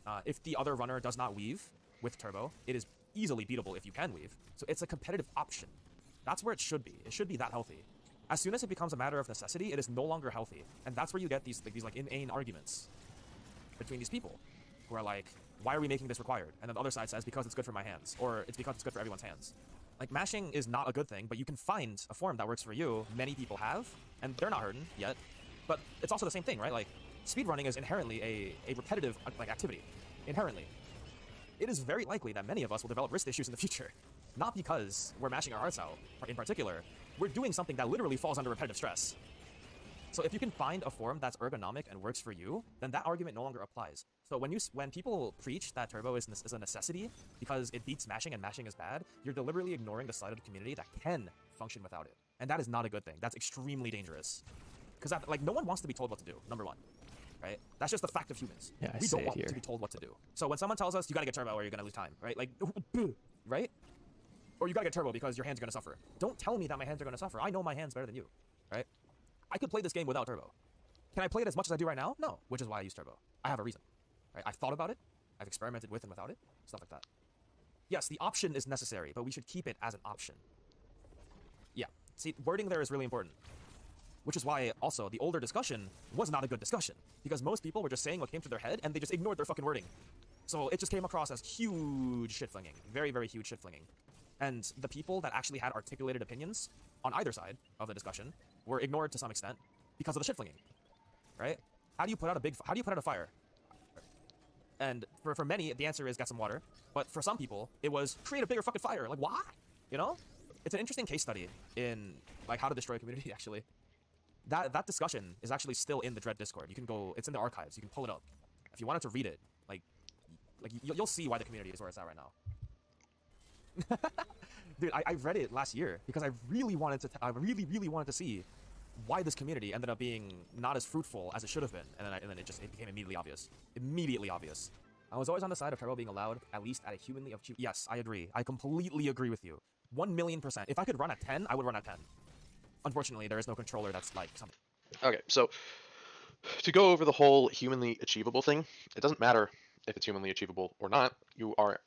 Speaker 3: Uh, if the other runner does not weave with turbo, it is easily beatable if you can weave. So it's a competitive option. That's where it should be. It should be that healthy. As soon as it becomes a matter of necessity, it is no longer healthy, and that's where you get these these like inane arguments between these people who are like, "Why are we making this required?" And then the other side says, "Because it's good for my hands," or "It's because it's good for everyone's hands." Like mashing is not a good thing, but you can find a form that works for you. Many people have, and they're not hurting yet. But it's also the same thing, right? Like speedrunning is inherently a, a repetitive uh, like activity. Inherently. It is very likely that many of us will develop wrist issues in the future. Not because we're mashing our hearts out, in particular. We're doing something that literally falls under repetitive stress. So if you can find a form that's ergonomic and works for you, then that argument no longer applies. So when you when people preach that turbo is, is a necessity because it beats mashing and mashing is bad, you're deliberately ignoring the side of the community that can function without it. And that is not a good thing. That's extremely dangerous. Because like no one wants to be told what to do. Number one, right? That's just the fact of humans.
Speaker 1: Yeah, I
Speaker 3: we don't want
Speaker 1: here.
Speaker 3: to be told what to do. So when someone tells us you gotta get turbo or you're gonna lose time, right? Like, right? Or you gotta get turbo because your hands are gonna suffer. Don't tell me that my hands are gonna suffer. I know my hands better than you, right? I could play this game without turbo. Can I play it as much as I do right now? No, which is why I use turbo. I have a reason. Right? I've thought about it. I've experimented with and without it. Stuff like that. Yes, the option is necessary, but we should keep it as an option. Yeah. See, wording there is really important. Which is why also the older discussion was not a good discussion. Because most people were just saying what came to their head and they just ignored their fucking wording. So it just came across as huge shit flinging. Very, very huge shit flinging. And the people that actually had articulated opinions on either side of the discussion were ignored to some extent because of the shit flinging. Right? How do you put out a big how do you put out a fire? And for, for many, the answer is get some water. But for some people, it was create a bigger fucking fire. Like why? You know? It's an interesting case study in like how to destroy a community actually. That that discussion is actually still in the Dread Discord. You can go it's in the archives. You can pull it up. If you wanted to read it, like like you, you'll see why the community is where it's at right now. Dude, I, I read it last year because I really wanted to. I really, really wanted to see why this community ended up being not as fruitful as it should have been, and then, I, and then it just it became immediately obvious. Immediately obvious. I was always on the side of turbo being allowed, at least at a humanly achievable. Yes, I agree. I completely agree with you. One million percent. If I could run at ten, I would run at ten. Unfortunately, there is no controller that's like something.
Speaker 2: Okay, so to go over the whole humanly achievable thing, it doesn't matter if it's humanly achievable or not. You are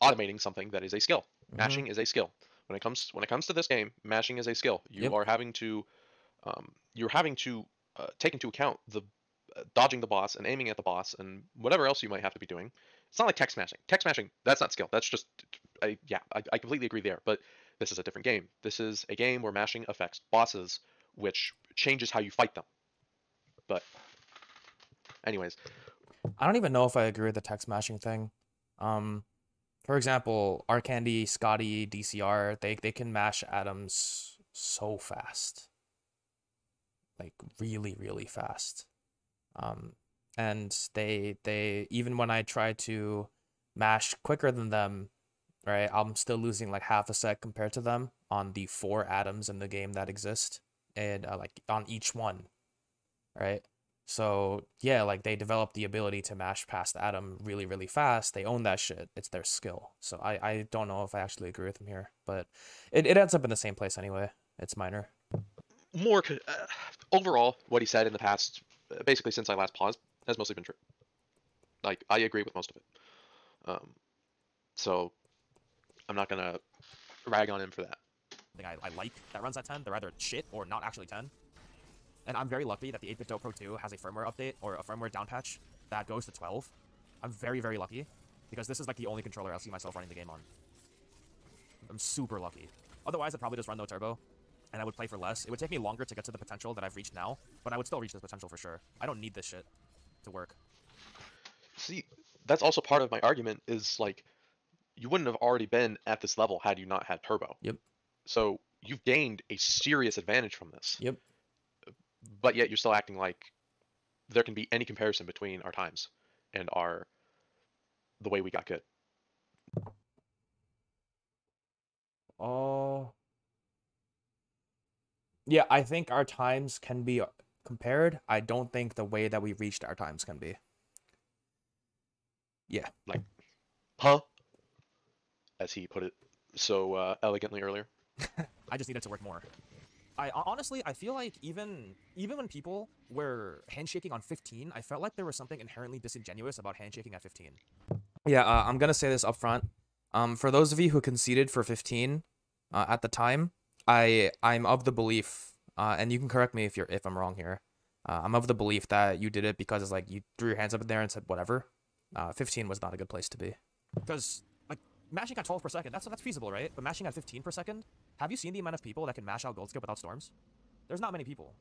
Speaker 2: automating something that is a skill.
Speaker 1: Mhm.
Speaker 2: Mashing is a skill. When it comes when it comes to this game, mashing is a skill. You
Speaker 1: Yep.
Speaker 2: are having to um, you're having to uh, take into account the uh, dodging the boss and aiming at the boss and whatever else you might have to be doing. It's not like text mashing. Text mashing that's not skill. That's just I, yeah, I, I completely agree there. But this is a different game. This is a game where mashing affects bosses, which changes how you fight them. But anyways,
Speaker 1: I don't even know if I agree with the text mashing thing. Um, for example, Arcandy, Scotty, DCR, they they can mash atoms so fast, like really really fast. Um, and they they even when I try to mash quicker than them, right, I'm still losing like half a sec compared to them on the four atoms in the game that exist, and uh, like on each one, right. So yeah, like they develop the ability to mash past Atom really, really fast. They own that shit. It's their skill. So I, I don't know if I actually agree with him here, but it, it ends up in the same place anyway. It's minor.
Speaker 2: more uh, overall, what he said in the past, uh, basically since I last paused, has mostly been true. Like I agree with most of it. Um, so I'm not gonna rag on him for that.
Speaker 3: thing I, I like that runs at 10. They're either shit or not actually 10. And I'm very lucky that the 8-bit Pro 2 has a firmware update or a firmware down patch that goes to 12. I'm very, very lucky because this is like the only controller I'll see myself running the game on. I'm super lucky. Otherwise, I'd probably just run no turbo and I would play for less. It would take me longer to get to the potential that I've reached now, but I would still reach this potential for sure. I don't need this shit to work.
Speaker 2: See, that's also part of my argument is like you wouldn't have already been at this level had you not had turbo.
Speaker 1: Yep.
Speaker 2: So you've gained a serious advantage from this.
Speaker 1: Yep.
Speaker 2: But yet you're still acting like there can be any comparison between our times and our the way we got good.
Speaker 1: Oh. Yeah, I think our times can be uh, compared. I don't think the way that we reached our times can be. Yeah.
Speaker 2: Like, huh? As he put it so uh, elegantly earlier.
Speaker 3: I just needed to work more. I honestly, I feel like even even when people were handshaking on 15, I felt like there was something inherently disingenuous about handshaking at 15.
Speaker 1: Yeah, uh, I'm gonna say this up front. Um, for those of you who conceded for 15 uh, at the time, I I'm of the belief, uh, and you can correct me if you're if I'm wrong here. Uh, I'm of the belief that you did it because it's like you threw your hands up in there and said whatever. Uh, 15 was not a good place to be.
Speaker 3: Because like mashing at 12 per second, that's that's feasible, right? But mashing at 15 per second, have you seen the amount of people that can mash out gold skip without storms? There's not many people.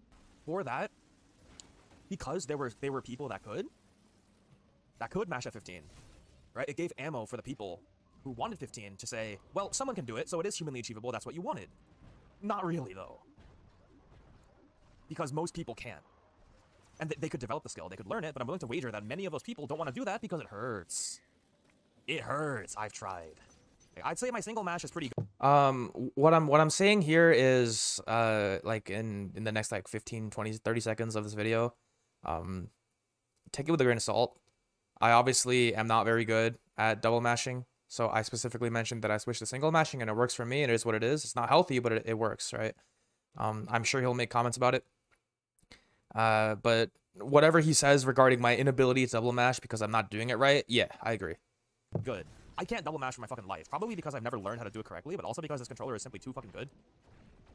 Speaker 3: For that, because there were there were people that could, that could mash at 15, right? It gave ammo for the people who wanted 15 to say, well, someone can do it, so it is humanly achievable. That's what you wanted. Not really though, because most people can't. And th- they could develop the skill, they could learn it, but I'm willing to wager that many of those people don't want to do that because it hurts. It hurts. I've tried. I'd say my single mash is pretty good.
Speaker 1: Um, what I'm what I'm saying here is uh like in in the next like 15, 20, 30 seconds of this video, um, take it with a grain of salt. I obviously am not very good at double mashing, so I specifically mentioned that I switched to single mashing and it works for me and it is what it is. It's not healthy, but it, it works, right? Um, I'm sure he'll make comments about it. Uh, but whatever he says regarding my inability to double mash because I'm not doing it right, yeah, I agree.
Speaker 3: Good. I can't double mash for my fucking life. Probably because I've never learned how to do it correctly, but also because this controller is simply too fucking good.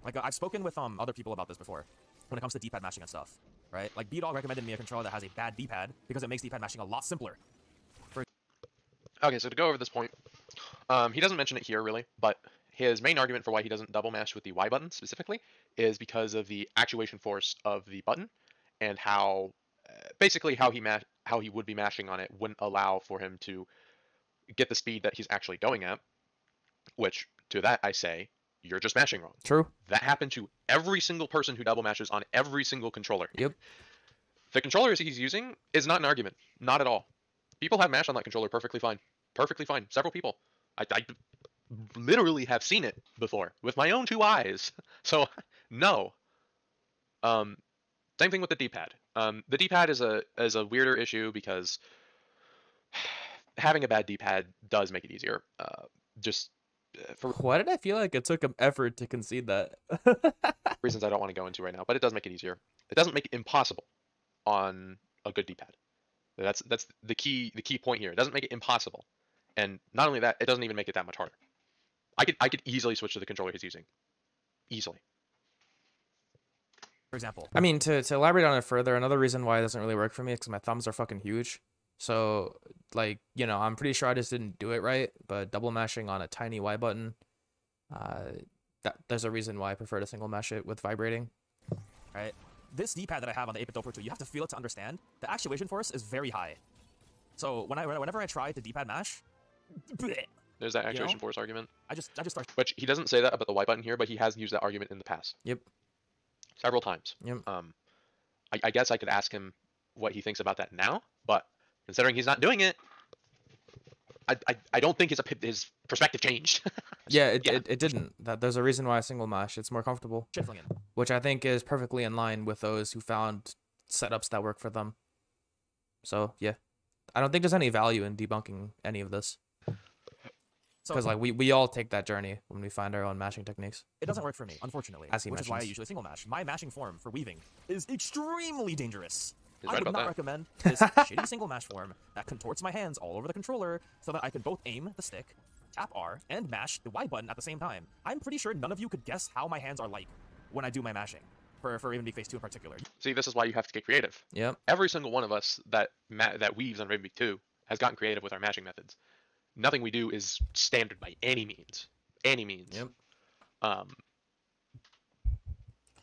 Speaker 3: Like uh, I've spoken with um other people about this before when it comes to D-pad mashing and stuff, right? Like B-Dog recommended me a controller that has a bad D-pad because it makes D-pad mashing a lot simpler.
Speaker 2: For Okay, so to go over this point, um, he doesn't mention it here really, but his main argument for why he doesn't double mash with the Y button specifically is because of the actuation force of the button and how uh, basically how he how he would be mashing on it wouldn't allow for him to get the speed that he's actually going at. Which to that I say, you're just mashing wrong.
Speaker 1: True.
Speaker 2: That happened to every single person who double mashes on every single controller.
Speaker 1: Yep.
Speaker 2: The controllers he's using is not an argument. Not at all. People have mashed on that controller perfectly fine. Perfectly fine. Several people. I, I literally have seen it before with my own two eyes. So no. Um, same thing with the D-pad. Um, the D-pad is a is a weirder issue because having a bad D-pad does make it easier. Uh, just uh, for
Speaker 1: Why did I feel like it took an effort to concede that?
Speaker 2: reasons I don't want to go into right now, but it does make it easier. It doesn't make it impossible on a good D-pad. That's that's the key the key point here. It doesn't make it impossible, and not only that, it doesn't even make it that much harder. I could I could easily switch to the controller he's using, easily.
Speaker 3: For example,
Speaker 1: I mean, to, to elaborate on it further, another reason why it doesn't really work for me is because my thumbs are fucking huge. So, like, you know, I'm pretty sure I just didn't do it right, but double mashing on a tiny Y button, uh, that there's a reason why I prefer to single mash it with vibrating.
Speaker 3: right? This D-pad that I have on the 8-bit Pro 2, you have to feel it to understand. The actuation force is very high. So when I whenever I try to D-pad mash, bleh,
Speaker 2: There's that
Speaker 3: You
Speaker 2: actuation
Speaker 3: know?
Speaker 2: force argument,
Speaker 3: I just I just start
Speaker 2: which he doesn't say that about the Y button here, but he has used that argument in the past
Speaker 1: Yep.
Speaker 2: several times.
Speaker 1: Yep.
Speaker 2: Um, I, I guess I could ask him what he thinks about that now, but considering he's not doing it, I I, I don't think his his perspective changed.
Speaker 1: Yeah, it,
Speaker 2: yeah.
Speaker 1: It, it didn't. That There's a reason why I single mash. It's more comfortable,
Speaker 3: shit flinging.
Speaker 1: which I think is perfectly in line with those who found setups that work for them. So, yeah. I don't think there's any value in debunking any of this.
Speaker 3: So
Speaker 1: Because, like, we, we all take that journey when we find our own mashing techniques.
Speaker 3: it doesn't work for me, unfortunately.
Speaker 1: As he
Speaker 3: which is why I usually single mash. My mashing form for weaving is extremely dangerous.
Speaker 2: He's
Speaker 3: I
Speaker 2: right
Speaker 3: would not
Speaker 2: that.
Speaker 3: recommend this shitty single mash form that contorts my hands all over the controller so that I can both aim the stick, tap R, and mash the Y button at the same time. I'm pretty sure none of you could guess how my hands are like when I do my mashing. For for Raven Beak Phase 2 in particular.
Speaker 2: See, this is why you have to get creative.
Speaker 1: Yep.
Speaker 2: Every single one of us that ma- that weaves on Raven 2 has gotten creative with our matching methods. Nothing we do is standard by any means. Any means.
Speaker 1: Yep.
Speaker 2: Um,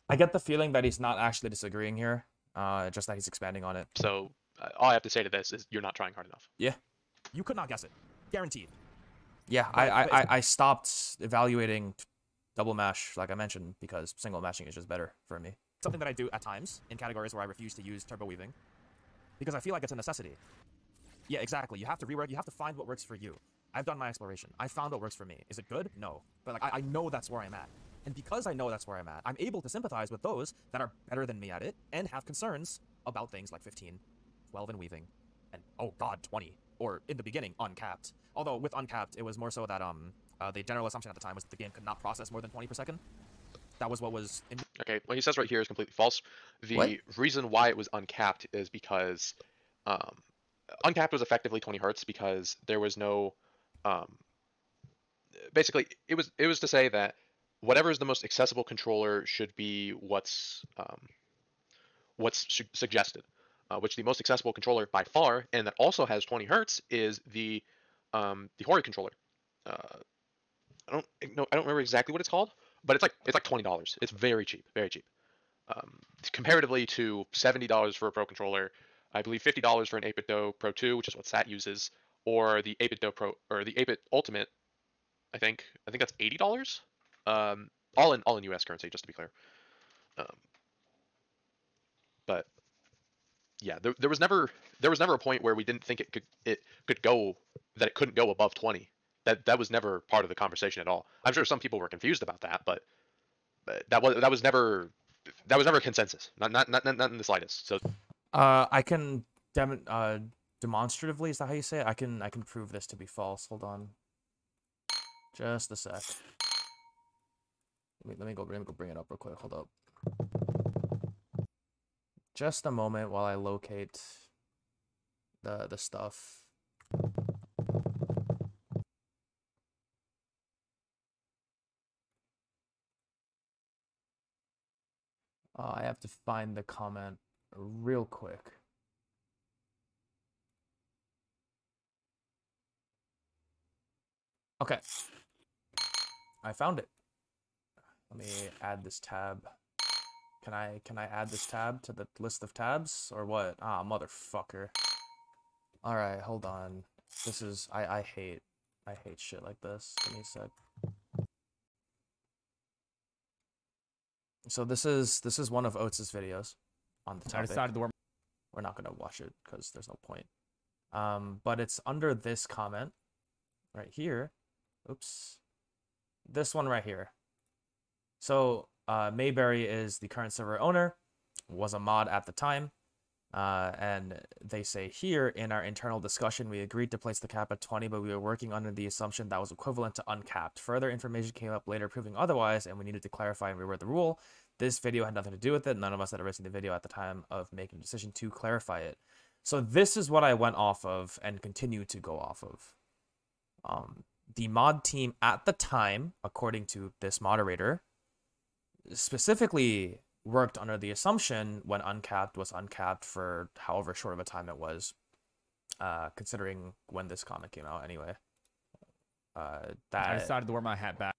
Speaker 1: I get the feeling that he's not actually disagreeing here, uh, just that he's expanding on it.
Speaker 2: So uh, all I have to say to this is you're not trying hard enough. Yeah.
Speaker 3: You could not guess it. Guaranteed.
Speaker 1: Yeah,
Speaker 3: But-
Speaker 1: I, I,
Speaker 3: but
Speaker 1: I, I stopped evaluating double mash, like I mentioned, because single mashing is just better for me.
Speaker 3: Something that I do at times in categories where I refuse to use turbo weaving because I feel like it's a necessity. Yeah, exactly. You have to rework. You have to find what works for you. I've done my exploration. I found what works for me. Is it good? No. But like I, I know that's where I'm at. And because I know that's where I'm at, I'm able to sympathize with those that are better than me at it and have concerns about things like 15, 12 in weaving, and oh god, 20. Or in the beginning, uncapped. Although with uncapped, it was more so that um uh, the general assumption at the time was that the game could not process more than 20 per second. That was what was in
Speaker 2: Okay, what he says right here is completely false. The
Speaker 1: What?
Speaker 2: reason why it was uncapped is because um, uncapped was effectively 20 hertz because there was no um, basically it was it was to say that whatever is the most accessible controller should be what's um, what's su- suggested. Uh, which the most accessible controller by far, and that also has 20 hertz, is the um, the Hori controller. Uh, I don't know. I don't remember exactly what it's called, but it's like it's like twenty dollars. It's very cheap, very cheap. Um, comparatively to seventy dollars for a Pro controller, I believe fifty dollars for an 8BitDo Pro 2, which is what Sat uses, or the 8BitDo Pro or the 8-bit Ultimate. I think I think that's eighty dollars. Um, all in all in U.S. currency, just to be clear. Um, but yeah, there, there was never there was never a point where we didn't think it could it could go that it couldn't go above twenty that that was never part of the conversation at all. I'm sure some people were confused about that, but, but that was that was never that was never a consensus. Not not not not in the slightest. So
Speaker 1: Uh, I can dem- uh, demonstratively, is that how you say it? I can I can prove this to be false. Hold on. Just a sec. Let me, let me go let me go bring it up real quick. Hold up. Just a moment while I locate the the stuff. Uh, I have to find the comment real quick. Okay. I found it. Let me add this tab. Can I can I add this tab to the list of tabs or what? Ah, motherfucker. All right, hold on. This is I I hate I hate shit like this. Give me a sec. So this is this is one of Oates' videos on the
Speaker 4: I
Speaker 1: topic.
Speaker 4: decided to wear
Speaker 1: We're not gonna watch it because there's no point. Um, but it's under this comment right here. Oops. This one right here. So uh, Mayberry is the current server owner, was a mod at the time. Uh, and they say here in our internal discussion, we agreed to place the cap at 20, but we were working under the assumption that was equivalent to uncapped. Further information came up later proving otherwise, and we needed to clarify and reword the rule. This video had nothing to do with it. None of us had ever seen the video at the time of making a decision to clarify it. So this is what I went off of and continue to go off of. Um, the mod team at the time, according to this moderator, specifically worked under the assumption when uncapped was uncapped for however short of a time it was, uh, considering when this comic came out anyway. Uh,
Speaker 4: I decided to wear my hat back.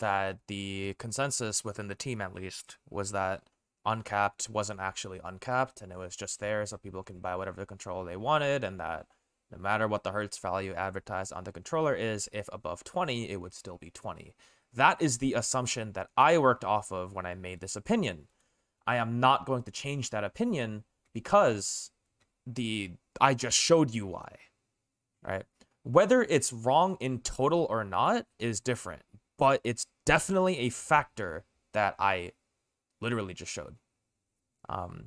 Speaker 1: that the consensus within the team at least was that uncapped wasn't actually uncapped and it was just there so people can buy whatever controller they wanted and that no matter what the hertz value advertised on the controller is if above 20 it would still be 20 that is the assumption that i worked off of when i made this opinion i am not going to change that opinion because the i just showed you why right whether it's wrong in total or not is different but it's definitely a factor that I literally just showed. Um,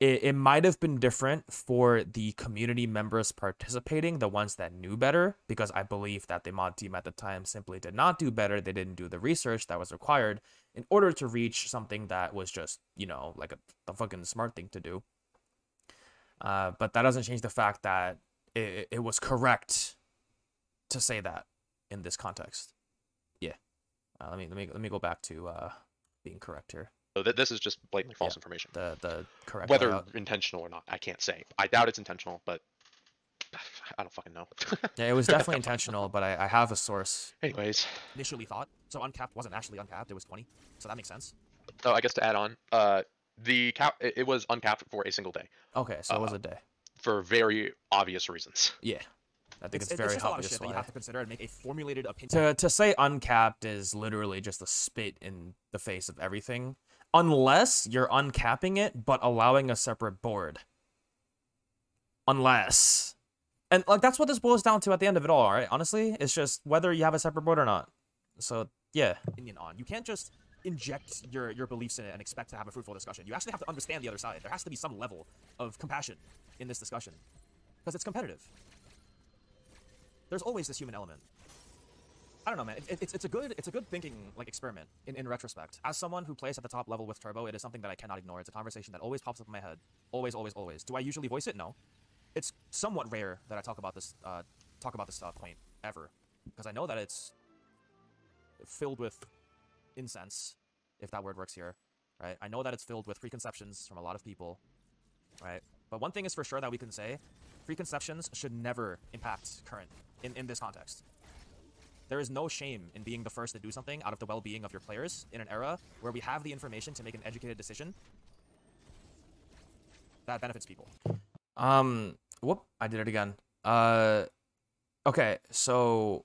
Speaker 1: it, it might have been different for the community members participating, the ones that knew better, because I believe that the mod team at the time simply did not do better. They didn't do the research that was required in order to reach something that was just, you know, like a, the fucking smart thing to do. Uh, but that doesn't change the fact that it, it was correct to say that in this context. Yeah. Uh, let me let me let me go back to uh, being correct here.
Speaker 2: So th- this is just blatantly false
Speaker 1: Yeah.
Speaker 2: information.
Speaker 1: The the correct
Speaker 2: Whether
Speaker 1: layout.
Speaker 2: intentional or not, I can't say. I doubt it's intentional, but I don't fucking know.
Speaker 1: Yeah, it was definitely intentional, but I, I have a source.
Speaker 2: Anyways,
Speaker 3: initially thought. So uncapped wasn't actually uncapped, it was 20. So that makes sense.
Speaker 2: Oh, I guess to add on, uh, the cap it, it was uncapped for a single day
Speaker 1: Okay, so it was
Speaker 2: Uh,
Speaker 1: a day.
Speaker 2: for very obvious reasons.
Speaker 1: Yeah, I think it's,
Speaker 3: it-
Speaker 1: very
Speaker 3: just a lot of
Speaker 1: obvious
Speaker 3: shit that you have to consider and make a formulated opinion.
Speaker 1: To to say uncapped is literally just a spit in the face of everything, unless you're uncapping it but allowing a separate board. Unless, and like that's what this boils down to at the end of it all, all, right? Honestly, it's just whether you have a separate board or not. So yeah,
Speaker 3: opinion on. You can't just inject your, your beliefs in it and expect to have a fruitful discussion. You actually have to understand the other side. There has to be some level of compassion in this discussion because it's competitive. There's always this human element. I don't know, man. It, it- it's, it's a good it's a good thinking like experiment in, in retrospect. As someone who plays at the top level with Turbo, it is something that I cannot ignore. It's a conversation that always pops up in my head. Always, always, always. Do I usually voice it? No. It's somewhat rare that I talk about this uh, talk about this uh, point ever because I know that it's filled with incense, if that word works here, right? I know that it's filled with preconceptions from a lot of people, right? But one thing is for sure that we can say preconceptions should never impact current in, in this context. There is no shame in being the first to do something out of the well being of your players in an era where we have the information to make an educated decision that benefits people.
Speaker 1: Um, whoop, I did it again. Uh, okay, so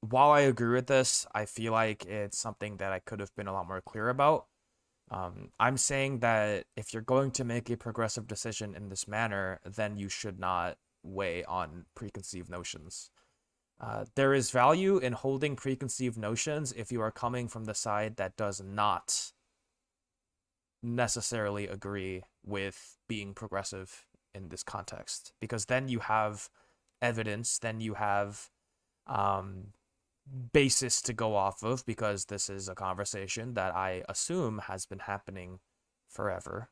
Speaker 1: while I agree with this, I feel like it's something that I could have been a lot more clear about. Um, I'm saying that if you're going to make a progressive decision in this manner, then you should not weigh on preconceived notions. Uh, there is value in holding preconceived notions if you are coming from the side that does not necessarily agree with being progressive in this context because then you have evidence then you have um basis to go off of because this is a conversation that i assume has been happening forever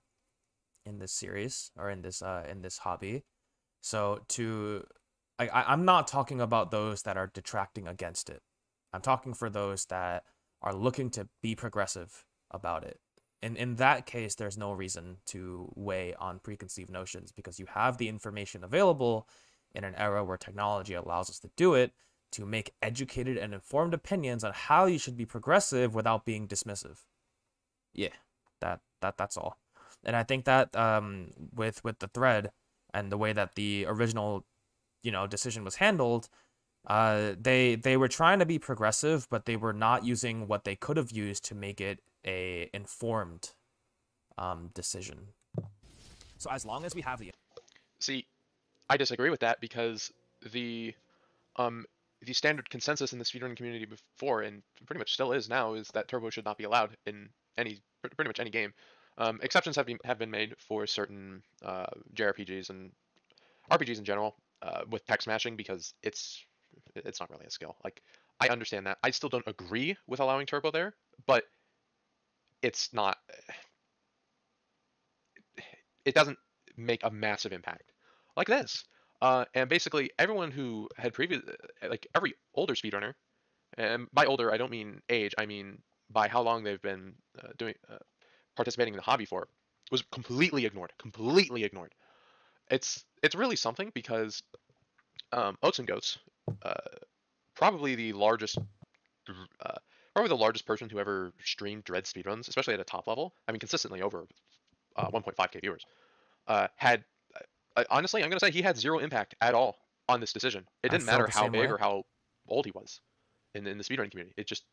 Speaker 1: in this series or in this uh in this hobby. So to I, i'm not talking about those that are detracting against it. I'm talking for those that are looking to be progressive about it. In in that case there's no reason to weigh on preconceived notions because you have the information available in an era where technology allows us to do it to make educated and informed opinions on how you should be progressive without being dismissive. Yeah that that that's all. And i think that um with with the thread and the way that the original you know decision was handled uh they they were trying to be progressive but they were not using what they could have used to make it a informed um decision
Speaker 3: So as long as we have the
Speaker 2: See, I disagree with that because the um the standard consensus in the speedrunning community before and pretty much still is now is that turbo should not be allowed in any pretty much any game. Um, exceptions have been have been made for certain uh, JRPGs and RPGs in general uh, with tech smashing because it's it's not really a skill. Like I understand that. I still don't agree with allowing turbo there, but it's not. It doesn't make a massive impact like this. Uh, and basically, everyone who had previous, like every older speedrunner, and by older I don't mean age, I mean by how long they've been uh, doing uh, participating in the hobby for, was completely ignored. Completely ignored. It's it's really something because um, Oats and Goats, uh, probably the largest, uh, probably the largest person who ever streamed Dread speedruns, especially at a top level. I mean, consistently over uh, 1.5k viewers, uh, had uh, honestly, I'm gonna say he had zero impact at all on this decision. It didn't matter how big
Speaker 1: way.
Speaker 2: or how old he was in in the speedrunning community. It just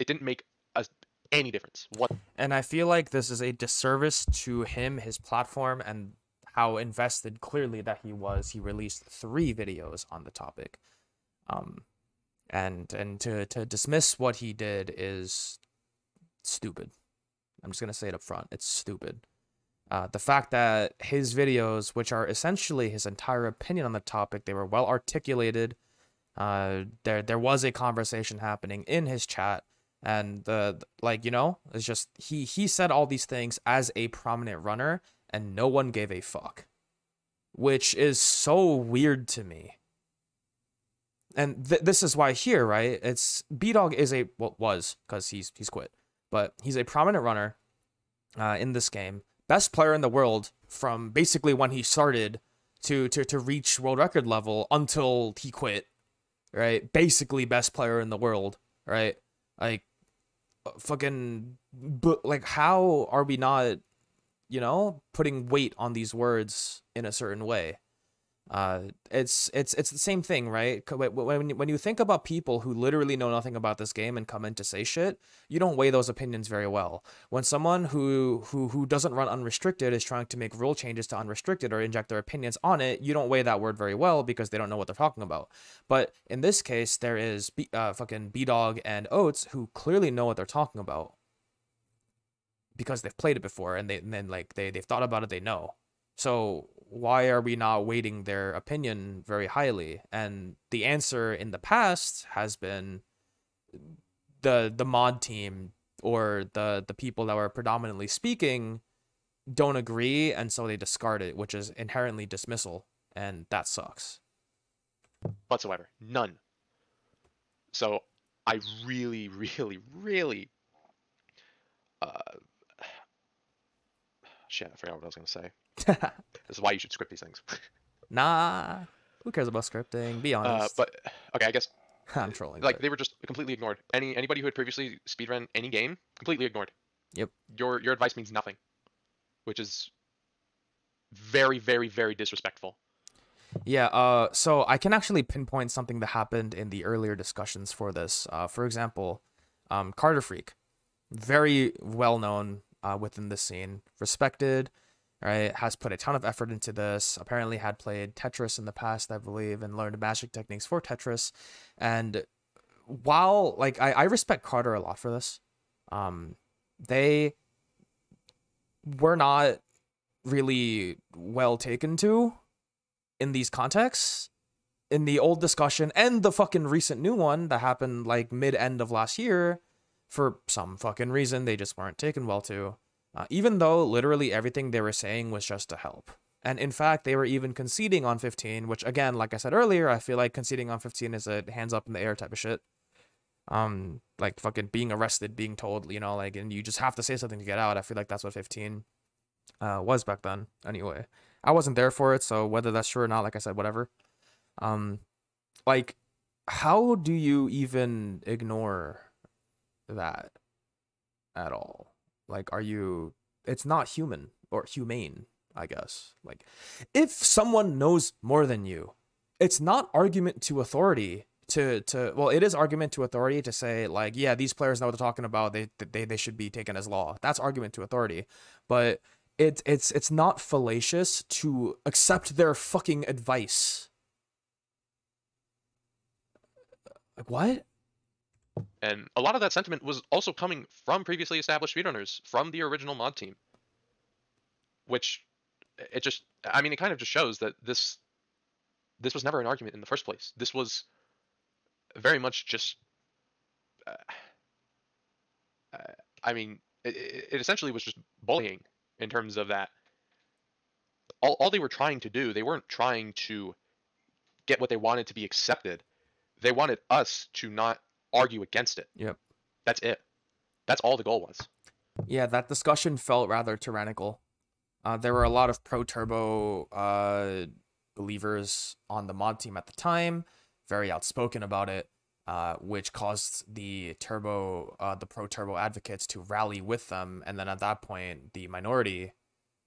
Speaker 2: it didn't make us any difference. What
Speaker 1: and i feel like this is a disservice to him his platform and how invested clearly that he was he released three videos on the topic. Um and and to to dismiss what he did is stupid. I'm just gonna say it up front it's stupid. Uh, the fact that his videos which are essentially his entire opinion on the topic they were well articulated uh there there was a conversation happening in his chat and the like you know it's just he he said all these things as a prominent runner and no one gave a fuck which is so weird to me. And th- this is why here right it's b-dog is a well was because he's he's quit but he's a prominent runner uh, in this game. Best player in the world from basically when he started to to to reach world record level until he quit right? Basically best player in the world right? Like uh, fucking but like how are we not you know putting weight on these words in a certain way. Uh it's it's it's the same thing right? When when you think about people who literally know nothing about this game and come in to say shit you don't weigh those opinions very well. When someone who who who doesn't run unrestricted is trying to make rule changes to unrestricted or inject their opinions on it you don't weigh that word very well because they don't know what they're talking about. But in this case there is B, uh, fucking b-dog and oats who clearly know what they're talking about because they've played it before and they and then like they they've thought about it they know so why are we not weighting their opinion very highly? And the answer in the past has been the the mod team or the the people that were predominantly speaking don't agree and so they discard it, which is inherently dismissal and that sucks.
Speaker 2: whatsoever. None. So I really, really, really. Uh, shit, I forgot what I was gonna say. This is why you should script these things.
Speaker 1: nah. Who cares about scripting? Be honest.
Speaker 2: Uh, but okay, I guess
Speaker 1: I'm trolling.
Speaker 2: like
Speaker 1: but-
Speaker 2: they were just completely ignored. Any anybody who had previously speedrun any game, completely ignored.
Speaker 1: Yep.
Speaker 2: Your your advice means nothing, which is very, very, very disrespectful.
Speaker 1: Yeah, uh, so I can actually pinpoint something that happened in the earlier discussions for this. Uh, for example, um, Carter Freak, very well known uh, within the scene, respected, right? Has put a ton of effort into this. Apparently, had played Tetris in the past, I believe, and learned magic techniques for Tetris. And while like I, I respect Carter a lot for this, um, they were not really well taken to in these contexts in the old discussion and the fucking recent new one that happened like mid end of last year for some fucking reason they just weren't taken well to uh, even though literally everything they were saying was just to help. And in fact they were even conceding on 15 which again like i said earlier i feel like conceding on 15 is a hands up in the air type of shit. Um like fucking being arrested being told you know like and you just have to say something to get out. I feel like that's what 15 uh was back then anyway. I wasn't there for it, so whether that's true or not, like I said, whatever. Um, like, how do you even ignore that at all? Like, are you? It's not human or humane, I guess. Like, if someone knows more than you, it's not argument to authority to to well it is argument to authority to say like yeah these players know what they're talking about they they they should be taken as law that's argument to authority but it's it's it's not fallacious to accept their fucking advice. Like what?
Speaker 2: And a lot of that sentiment was also coming from previously established speedrunners, from the original mod team. Which it just I mean it kind of just shows that this this was never an argument in the first place. This was very much just uh, I mean it, it essentially was just bullying in terms of that all, all they were trying to do they weren't trying to get what they wanted to be accepted they wanted us to not argue against it
Speaker 1: Yep.
Speaker 2: that's it that's all the goal was
Speaker 1: Yeah, that discussion felt rather tyrannical. Uh, there were a lot of pro turbo uh, believers on the mod team at the time, very outspoken about it, uh, which caused the turbo, uh, the pro turbo advocates to rally with them, and then at that point, the minority,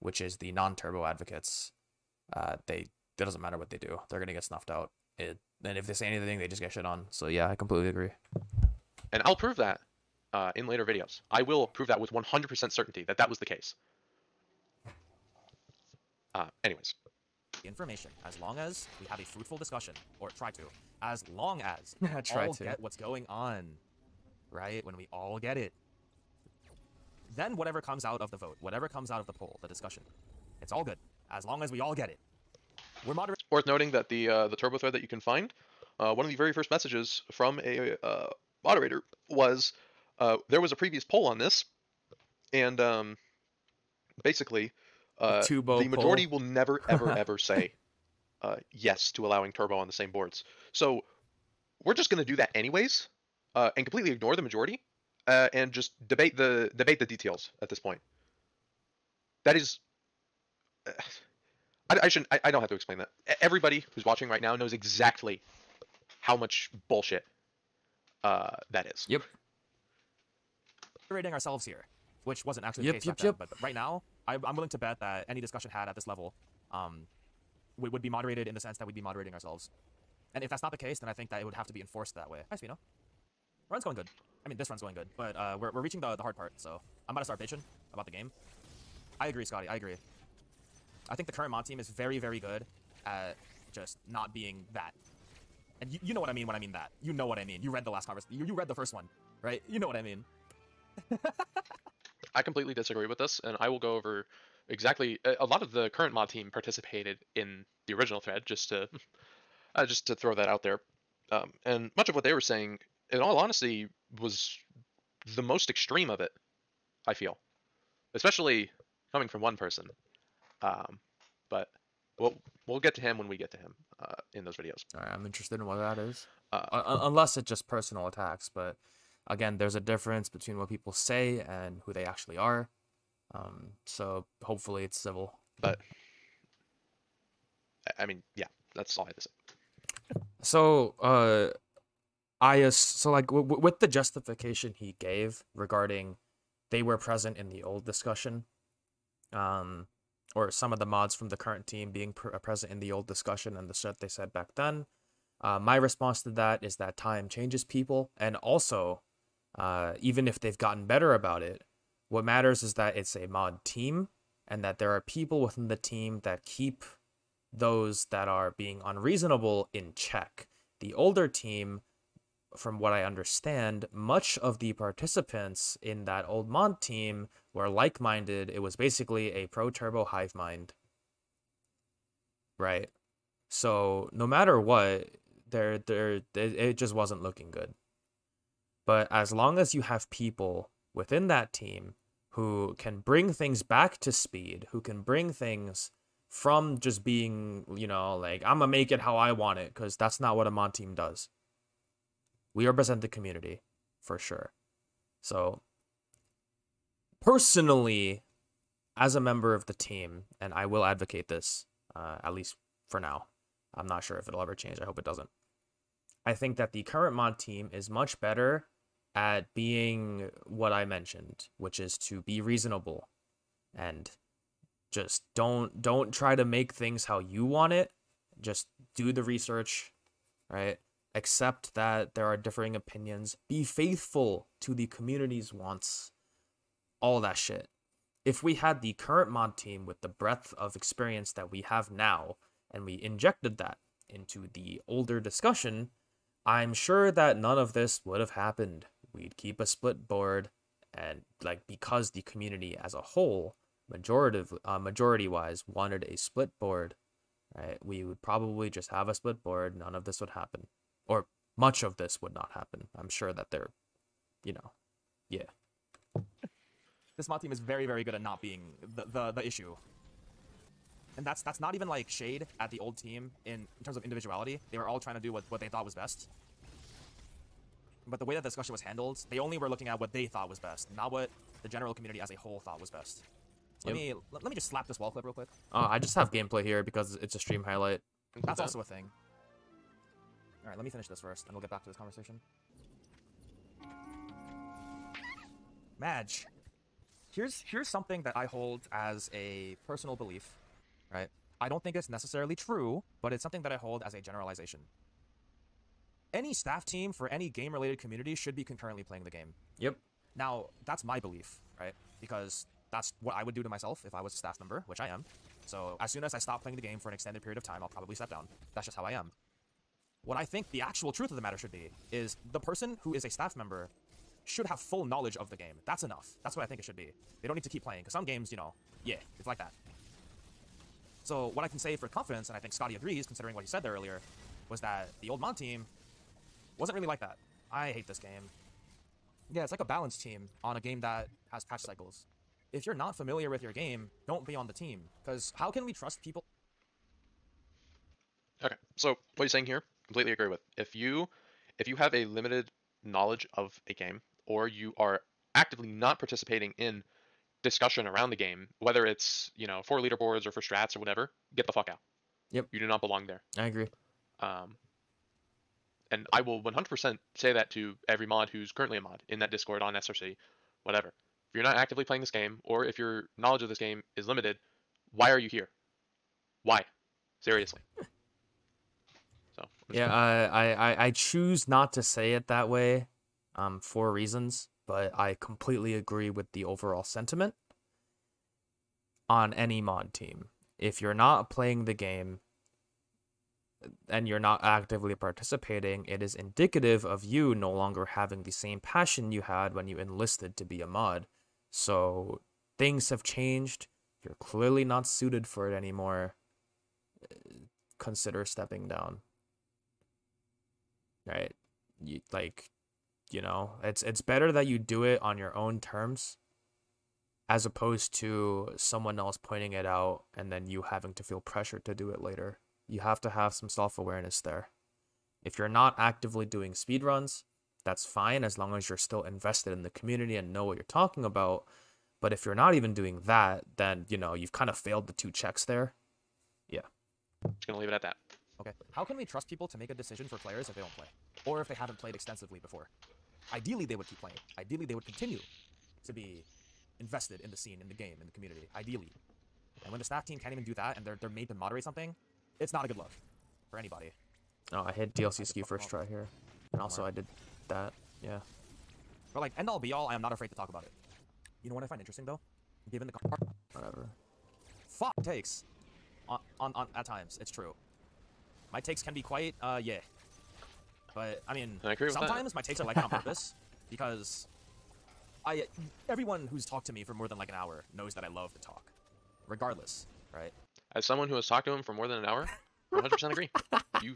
Speaker 1: which is the non turbo advocates, uh, they it doesn't matter what they do, they're gonna get snuffed out. It, and if they say anything, they just get shit on. So yeah, I completely agree.
Speaker 2: and i'll prove that uh, in later videos. I will prove that with 100% certainty that that was the case. Uh, anyways.
Speaker 3: Information. As long as we have a fruitful discussion or try to as long as
Speaker 1: we try
Speaker 3: all
Speaker 1: to.
Speaker 3: get what's going on right? When we all get it. Then whatever comes out of the vote whatever comes out of the poll the discussion it's all good. As long as we all get it. We're moderate
Speaker 2: worth noting that the uh, the turbo thread that you can find uh, one of the very first messages from a uh, moderator was uh, there was a previous poll on this and um, basically uh, the majority
Speaker 1: poll.
Speaker 2: will never ever ever say uh, yes to allowing turbo on the same boards so we're just going to do that anyways uh, and completely ignore the majority uh, and just debate the debate the details at this point that is I, I shouldn't. I, I don't have to explain that. Everybody who's watching right now knows exactly how much bullshit uh, that is.
Speaker 1: Yep.
Speaker 3: moderating ourselves here, which wasn't actually
Speaker 1: Yep,
Speaker 3: the case
Speaker 1: yep,
Speaker 3: back then.
Speaker 1: yep.
Speaker 3: But right now, I, I'm willing to bet that any discussion had at this level, um, would, would be moderated in the sense that we'd be moderating ourselves. And if that's not the case, then I think that it would have to be enforced that way. Hi, Spino. Run's going good. I mean, this run's going good, but uh, we're, we're reaching the, the hard part, so I'm about to start bitching about the game. I agree, Scotty. I agree. I think the current mod team is very, very good at just not being that. And you, you know what I mean when I mean that. You know what I mean. You read the last conversation. You, you read the first one, right? You know what I mean.
Speaker 2: I completely disagree with this, and I will go over exactly. A lot of the current mod team participated in the original thread, just to uh, just to throw that out there. Um, and much of what they were saying, in all honesty, was the most extreme of it. I feel, especially coming from one person. Um, but we'll we'll get to him when we get to him uh, in those videos.
Speaker 1: All right, I'm interested in what that is.
Speaker 2: Uh,
Speaker 1: Un- un- unless it's just personal attacks, but again, there's a difference between what people say and who they actually are. Um, so hopefully it's civil.
Speaker 2: but I- mean, yeah, that's all I have to say.
Speaker 1: So, uh, I so like w- w- with the justification he gave regarding they were present in the old discussion, um, or some of the mods from the current team being uh, present in the old discussion and the shit they said back then. Uh, my response to that is that time changes people, and also, uh, even if they've gotten better about it, what matters is that it's a mod team and that there are people within the team that keep those that are being unreasonable in check. The older team, from what I understand, much of the participants in that old mod team were like minded. It was basically a pro turbo hive mind. Right? So no matter what, there there it, just wasn't looking good. But as long as you have people within that team who can bring things back to speed, who can bring things from just being, you know, like I'm gonna make it how I want it, because that's not what a mod team does. We represent the community, for sure. So, personally, as a member of the team, and I will advocate this, uh, at least for now. I'm not sure if it'll ever change. I hope it doesn't. I think that the current mod team is much better at being what I mentioned, which is to be reasonable and just don't don't try to make things how you want it. Just do the research, right? Accept that there are differing opinions. Be faithful to the community's wants. All that shit. If we had the current mod team with the breadth of experience that we have now, and we injected that into the older discussion, I'm sure that none of this would have happened. We'd keep a split board, and like because the community as a whole, majority uh, majority wise, wanted a split board, right? We would probably just have a split board. None of this would happen, or much of this would not happen. I'm sure that they're, you know, yeah.
Speaker 3: This mod team is very, very good at not being the, the, the issue. And that's that's not even like shade at the old team in, in terms of individuality. They were all trying to do what, what they thought was best. But the way that the discussion was handled, they only were looking at what they thought was best, not what the general community as a whole thought was best. Let
Speaker 1: Yep.
Speaker 3: me let, let me just slap this wall clip real quick.
Speaker 1: Uh, I just have gameplay here because it's a stream highlight.
Speaker 3: That's also a thing. All right, let me finish this first, and we'll get back to this conversation. Madge, here's here's something that I hold as a personal belief, right? I don't think it's necessarily true, but it's something that I hold as a generalization. Any staff team for any game-related community should be concurrently playing the game.
Speaker 1: Yep.
Speaker 3: Now, that's my belief, right? Because that's what I would do to myself if I was a staff member, which I am. So as soon as I stop playing the game for an extended period of time, I'll probably step down. That's just how I am. What I think the actual truth of the matter should be is the person who is a staff member should have full knowledge of the game. That's enough. That's what I think it should be. They don't need to keep playing, because some games, you know, yeah, it's like that. So what I can say for confidence, and I think Scotty agrees, considering what he said there earlier, was that the old Mon team wasn't really like that. I hate this game. Yeah, it's like a balanced team on a game that has patch cycles. If you're not familiar with your game, don't be on the team. Because how can we trust people?
Speaker 2: Okay, so what are you're saying here, completely agree with. If you if you have a limited knowledge of a game, or you are actively not participating in discussion around the game, whether it's you know for leaderboards or for strats or whatever, get the fuck out.
Speaker 1: Yep.
Speaker 2: You do not belong there.
Speaker 1: I agree.
Speaker 2: Um, and I will 100% say that to every mod who's currently a mod in that Discord on SRC. whatever. If you're not actively playing this game, or if your knowledge of this game is limited, why are you here? Why? Seriously. So
Speaker 1: Yeah, I, I, I- I choose not to say it that way, um, for reasons, but I completely agree with the overall sentiment on any mod team. If you're not playing the game and you're not actively participating, it is indicative of you no longer having the same passion you had when you enlisted to be a mod. So things have changed. You're clearly not suited for it anymore. Consider stepping down right? You, like you know it's it's better that you do it on your own terms as opposed to someone else pointing it out and then you having to feel pressured to do it later. You have to have some self-awareness there. If you're not actively doing speed runs, that's fine as long as you're still invested in the community and know what you're talking about. But if you're not even doing that then you know you've kind of failed the two checks there. Yeah.
Speaker 2: just gonna leave it at that.
Speaker 3: Okay. How can we trust people to make a decision for players if they don't play? Or if they haven't played extensively before? Ideally, they would keep playing. Ideally, they would continue to be invested in the scene, in the game, in the community. Ideally. And when the staff team can't even do that and they're, they're made to moderate something, it's not a good look for anybody.
Speaker 1: oh i hit dlc ski first try here and also i did that yeah
Speaker 3: But like, end all be all, I am not afraid to talk about it. You know what I find interesting though? Given the car-
Speaker 1: whatever
Speaker 3: fuck takes on, on, on at times it's true my takes can be quite uh yeah but i mean
Speaker 2: I agree with that.
Speaker 3: sometimes my takes are like on purpose because i everyone who's talked to me for more than like an hour knows that i love to talk regardless right
Speaker 2: As someone who has talked to him for more than an hour, 100% agree. You.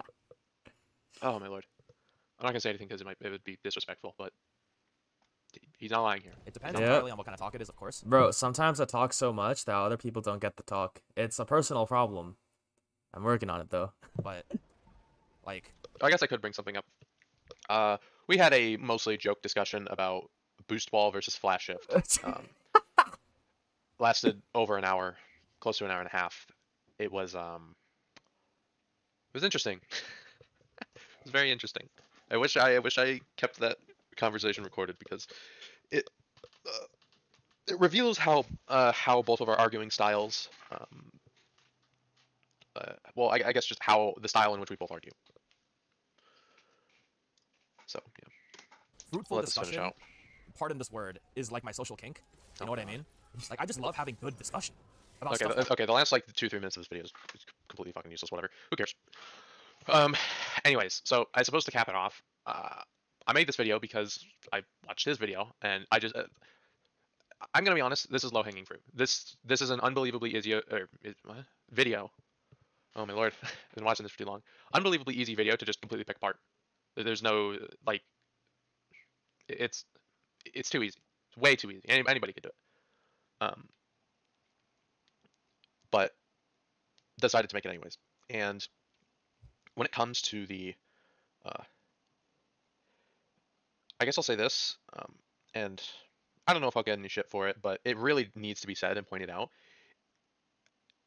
Speaker 2: Oh my lord. I'm not gonna say anything because it might it would be disrespectful, but he's not lying here.
Speaker 3: it depends
Speaker 1: Yeah.
Speaker 3: entirely on what kind of talk it is of course
Speaker 1: Bro, sometimes I talk so much that other people don't get the talk. It's a personal problem. I'm working on it though.
Speaker 3: but like
Speaker 2: I guess I could bring something up. Uh, we had a mostly joke discussion about boost ball versus flash shift. Um, lasted over an hour, close to an hour and a half. It was um, it was interesting. it was very interesting. I wish I, I wish I kept that conversation recorded because it uh, it reveals how uh, how both of our arguing styles. Um, uh, well, I, I guess just how the style in which we both argue. So yeah,
Speaker 3: fruitful
Speaker 2: let
Speaker 3: discussion
Speaker 2: out.
Speaker 3: pardon this word is like my social kink you know what i mean like i just love having good discussion about
Speaker 2: Okay,
Speaker 3: stuff
Speaker 2: the, okay. The last like two three minutes of this video is completely fucking useless. Whatever. Who cares? Um. Anyways, so I supposed to cap it off. Uh, I made this video because I watched his video, and I just. Uh, I'm gonna be honest. This is low hanging fruit. This this is an unbelievably easy uh, is- what? video. Oh my lord, I've been watching this for too long. Unbelievably easy video to just completely pick apart. There's no like. It's it's too easy. It's way too easy. Any, anybody could do it. Um, but decided to make it anyways. And when it comes to the, uh, I guess I'll say this, um, and I don't know if I'll get any shit for it, but it really needs to be said and pointed out.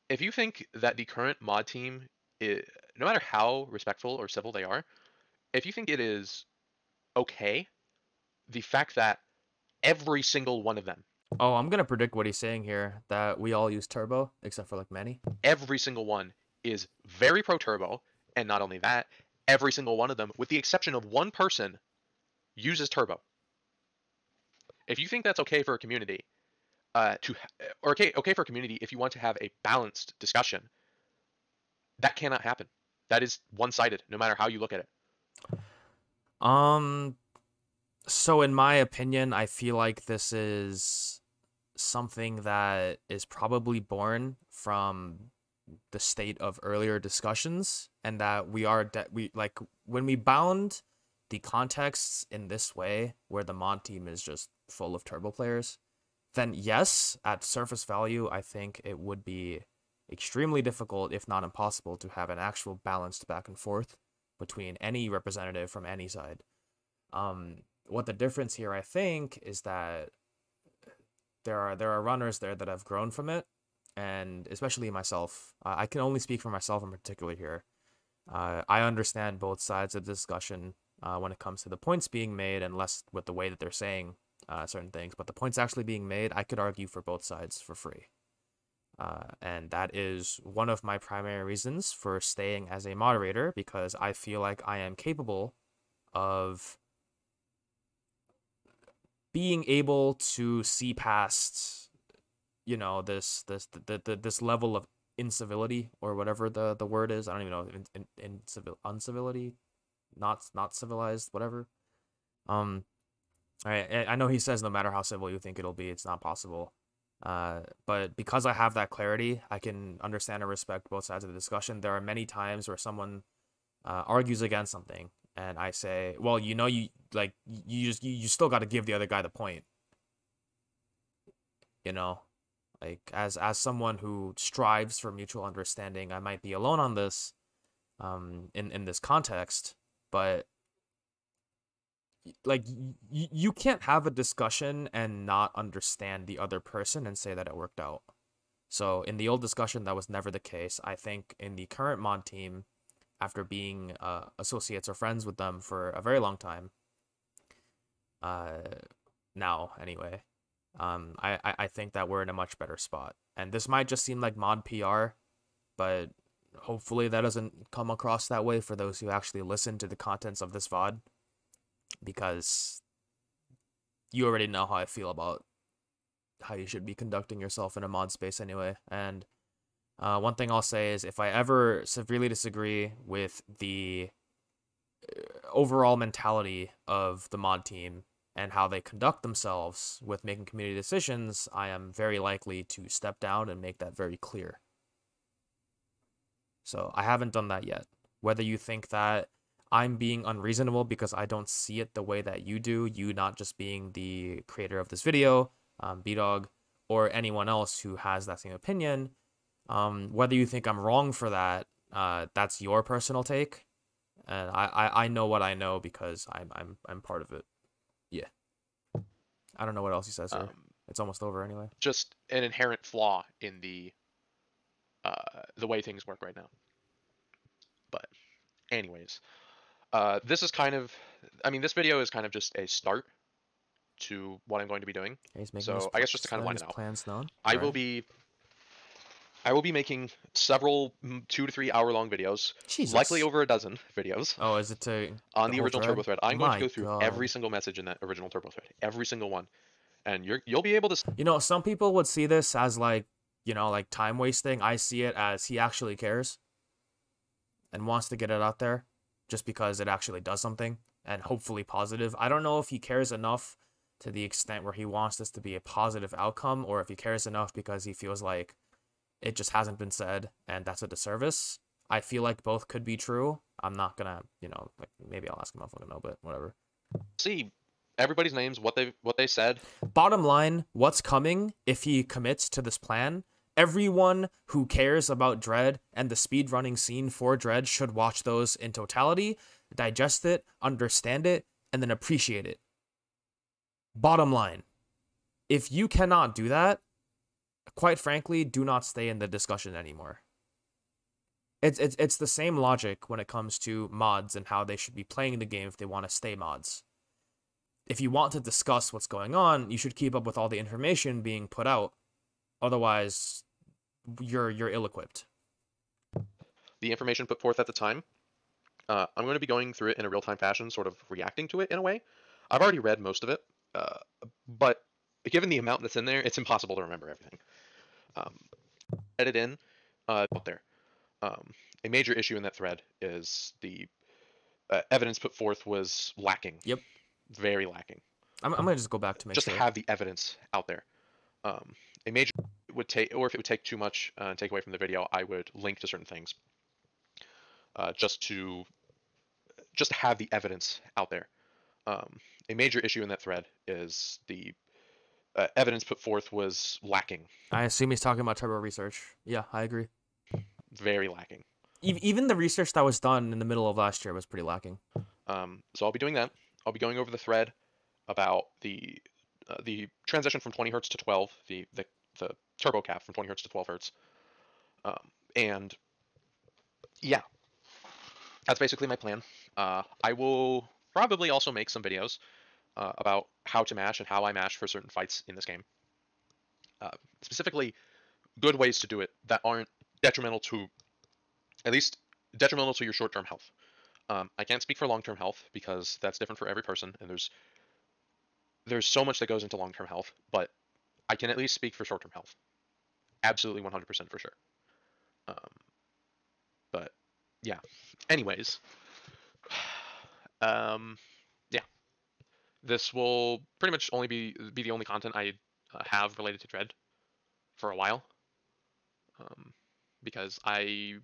Speaker 2: If you think that the current mod team, i no matter how respectful or civil they are, if you think it is okay, the fact that every single one of them
Speaker 1: Oh, I'm gonna predict what he's saying here. That we all use turbo, except for like many.
Speaker 2: every single one is very pro turbo and not only that every single one of them with the exception of one person uses turbo if you think that's okay for a community uh, to or okay okay for community if you want to have a balanced discussion that cannot happen. That is one-sided no matter how you look at it.
Speaker 1: Um, so in my opinion, I feel like this is something that is probably born from the state of earlier discussions, and that we are de- we like when we bound the contexts in this way, where the mod team is just full of turbo players, then yes, at surface value, I think it would be extremely difficult, if not impossible, to have an actual balanced back and forth between any representative from any side. Um, what the difference here, I think, is that there are there are runners there that have grown from it, and especially myself. Uh, I can only speak for myself in particular here. Uh, I understand both sides of the discussion uh, when it comes to the points being made, and less with the way that they're saying uh, certain things, but the points actually being made, I could argue for both sides for free. Uh, and that is one of my primary reasons for staying as a moderator because I feel like I am capable of being able to see past you know this this the, the, this level of incivility or whatever the the word is. I don't even know in, in, in civil uncivility not not civilized whatever. Um I, I know he says no matter how civil you think it'll be it's not possible uh, but because I have that clarity, I can understand and respect both sides of the discussion. There are many times where someone uh, argues against something, and I say, "Well, you know, you like you just you, you still got to give the other guy the point." You know, like as as someone who strives for mutual understanding, I might be alone on this, um, in in this context, but like y- you can't have a discussion and not understand the other person and say that it worked out. So in the old discussion, that was never the case. I think in the current mod team, after being uh, associates or friends with them for a very long time, uh, now anyway, um, I, I I think that we're in a much better spot. And this might just seem like mod PR, but hopefully that doesn't come across that way for those who actually listen to the contents of this VOD because you already know how I feel about how you should be conducting yourself in a mod space anyway. And uh, one thing I'll say is if I ever severely disagree with the uh, overall mentality of the mod team and how they conduct themselves with making community decisions, I am very likely to step down and make that very clear. So I haven't done that yet. Whether you think that I'm being unreasonable because I don't see it the way that you do, you not just being the creator of this video, um, B-Dog, or anyone else who has that same opinion, um, whether you think I'm wrong for that, uh, that's your personal take, and I, I, I know what I know because I'm I'm I'm part of it. Yeah. I don't know what else he says here.
Speaker 2: Um,
Speaker 1: it's almost over anyway.
Speaker 2: just an inherent flaw in the uh, the way things work right now. But, anyways, uh, this is kind of, I mean, this video is kind of just a start to what I'm going to be doing. So, I guess just to kinda
Speaker 1: letting
Speaker 2: wind it out.
Speaker 1: plans known.
Speaker 2: I will be, I will be making several mm, two to three hour long videos, likely over a dozen videos
Speaker 1: Oh, is it to
Speaker 2: on
Speaker 1: the
Speaker 2: the, original
Speaker 1: thread?
Speaker 2: Turbo thread. I'm going to go through every single message in that original Turbo thread, every single one, and you're you'll be able to.
Speaker 1: You know, some people would see this as like, you know, like time wasting. I see it as he actually cares and wants to get it out there just because it actually does something and hopefully positive. I don't know if he cares enough to the extent where he wants this to be a positive outcome or if he cares enough because he feels like it just hasn't been said and that's a disservice. I feel like both could be true. I'm not gonna, you know, like maybe I'll ask him if I know, but whatever.
Speaker 2: see everybody's names, what they what they said,
Speaker 1: Bottom line, what's coming if he commits to this plan? Everyone who cares about Dread and the speedrunning scene for Dread should watch those in totality, digest it, understand it, and then appreciate it. Bottom line, if you cannot do that, quite frankly, do not stay in the discussion anymore. It's, it's, it's the same logic when it comes to mods and how they should be playing the game if they want to stay mods if you want to discuss what's going on, you should keep up with all the information being put out. Otherwise, you're you're ill-equipped.
Speaker 2: the information put forth at the time. Uh, I'm going to be going through it in a real time fashion, sort of reacting to it in a way. I've already read most of it, uh, but given the amount that's in there, it's impossible to remember everything. Um, edit in uh, out there. Um, a major issue in that thread is the uh, evidence put forth was lacking.
Speaker 1: Yep.
Speaker 2: Very lacking.
Speaker 1: I'm, I'm gonna just go back to make
Speaker 2: just
Speaker 1: sure.
Speaker 2: to have the evidence out there. Um, a major would take, or if it would take too much uh, and take away from the video, I would link to certain things, uh, just to just to have the evidence out there. Um, a major issue in that thread is the uh, evidence put forth was lacking,
Speaker 1: I assume he's talking about turbo research. Yeah, I agree.
Speaker 2: very lacking.
Speaker 1: E- even the research that was done in the middle of last year was pretty lacking.
Speaker 2: Um, so I'll be doing that. I'll be going over the thread about the uh, the transition from 20 hertz to 12, the the, the turbo cap from 20 hertz to 12 hertz, um, and yeah, that's basically my plan. Uh, I will probably also make some videos uh, about how to mash and how I mash for certain fights in this game. Uh, specifically, good ways to do it that aren't detrimental to, at least detrimental to your short-term health. Um, I can't speak for long-term health because that's different for every person, and there's there's so much that goes into long-term health. But I can at least speak for short-term health. Absolutely, 100% for sure. Um, but yeah. Anyways, um, yeah. This will pretty much only be be the only content I uh, have related to Dread for a while. Um, because I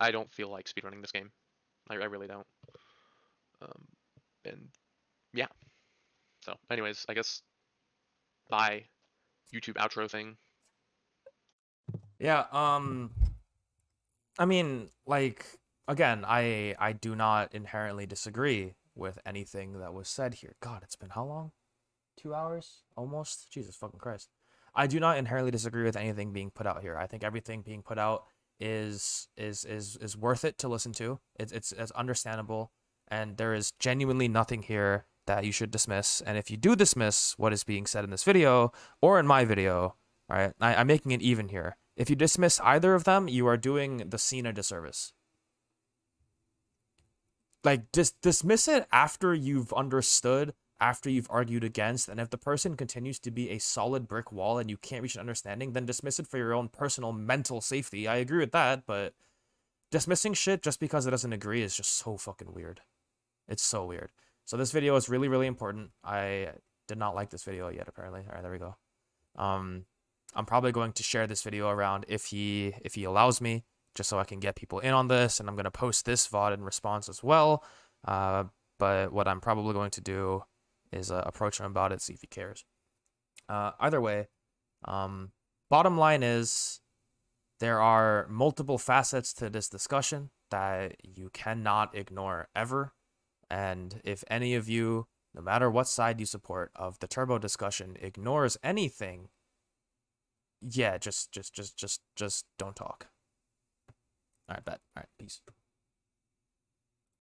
Speaker 2: I don't feel like speedrunning this game. I, I really don't. Um, and yeah. So, anyways, I guess bye. YouTube outro thing.
Speaker 1: Yeah, um I mean, like again, I I do not inherently disagree with anything that was said here. God, it's been how long? 2 hours almost. Jesus fucking Christ. I do not inherently disagree with anything being put out here. I think everything being put out is is is is worth it to listen to. It's it's it's understandable and there is genuinely nothing here that you should dismiss. And if you do dismiss what is being said in this video or in my video, all right, I, I'm making it even here. If you dismiss either of them, you are doing the scene a disservice. Like, dis- dismiss it after you've understood, after you've argued against, and if the person continues to be a solid brick wall and you can't reach an understanding, then dismiss it for your own personal mental safety. I agree with that, but dismissing shit just because it doesn't agree is just so fucking weird. It's so weird. So this video is really, really important. I did not like this video yet, apparently. All right, there we go. Um, I'm probably going to share this video around if he if he allows me, just so I can get people in on this. And I'm going to post this VOD in response as well. Uh, but what I'm probably going to do is uh, approach him about it, see if he cares. Uh, either way, um, bottom line is there are multiple facets to this discussion that you cannot ignore ever. And if any of you, no matter what side you support of the turbo discussion, ignores anything, yeah, just just just just just don't talk. All right, bet. All right, peace.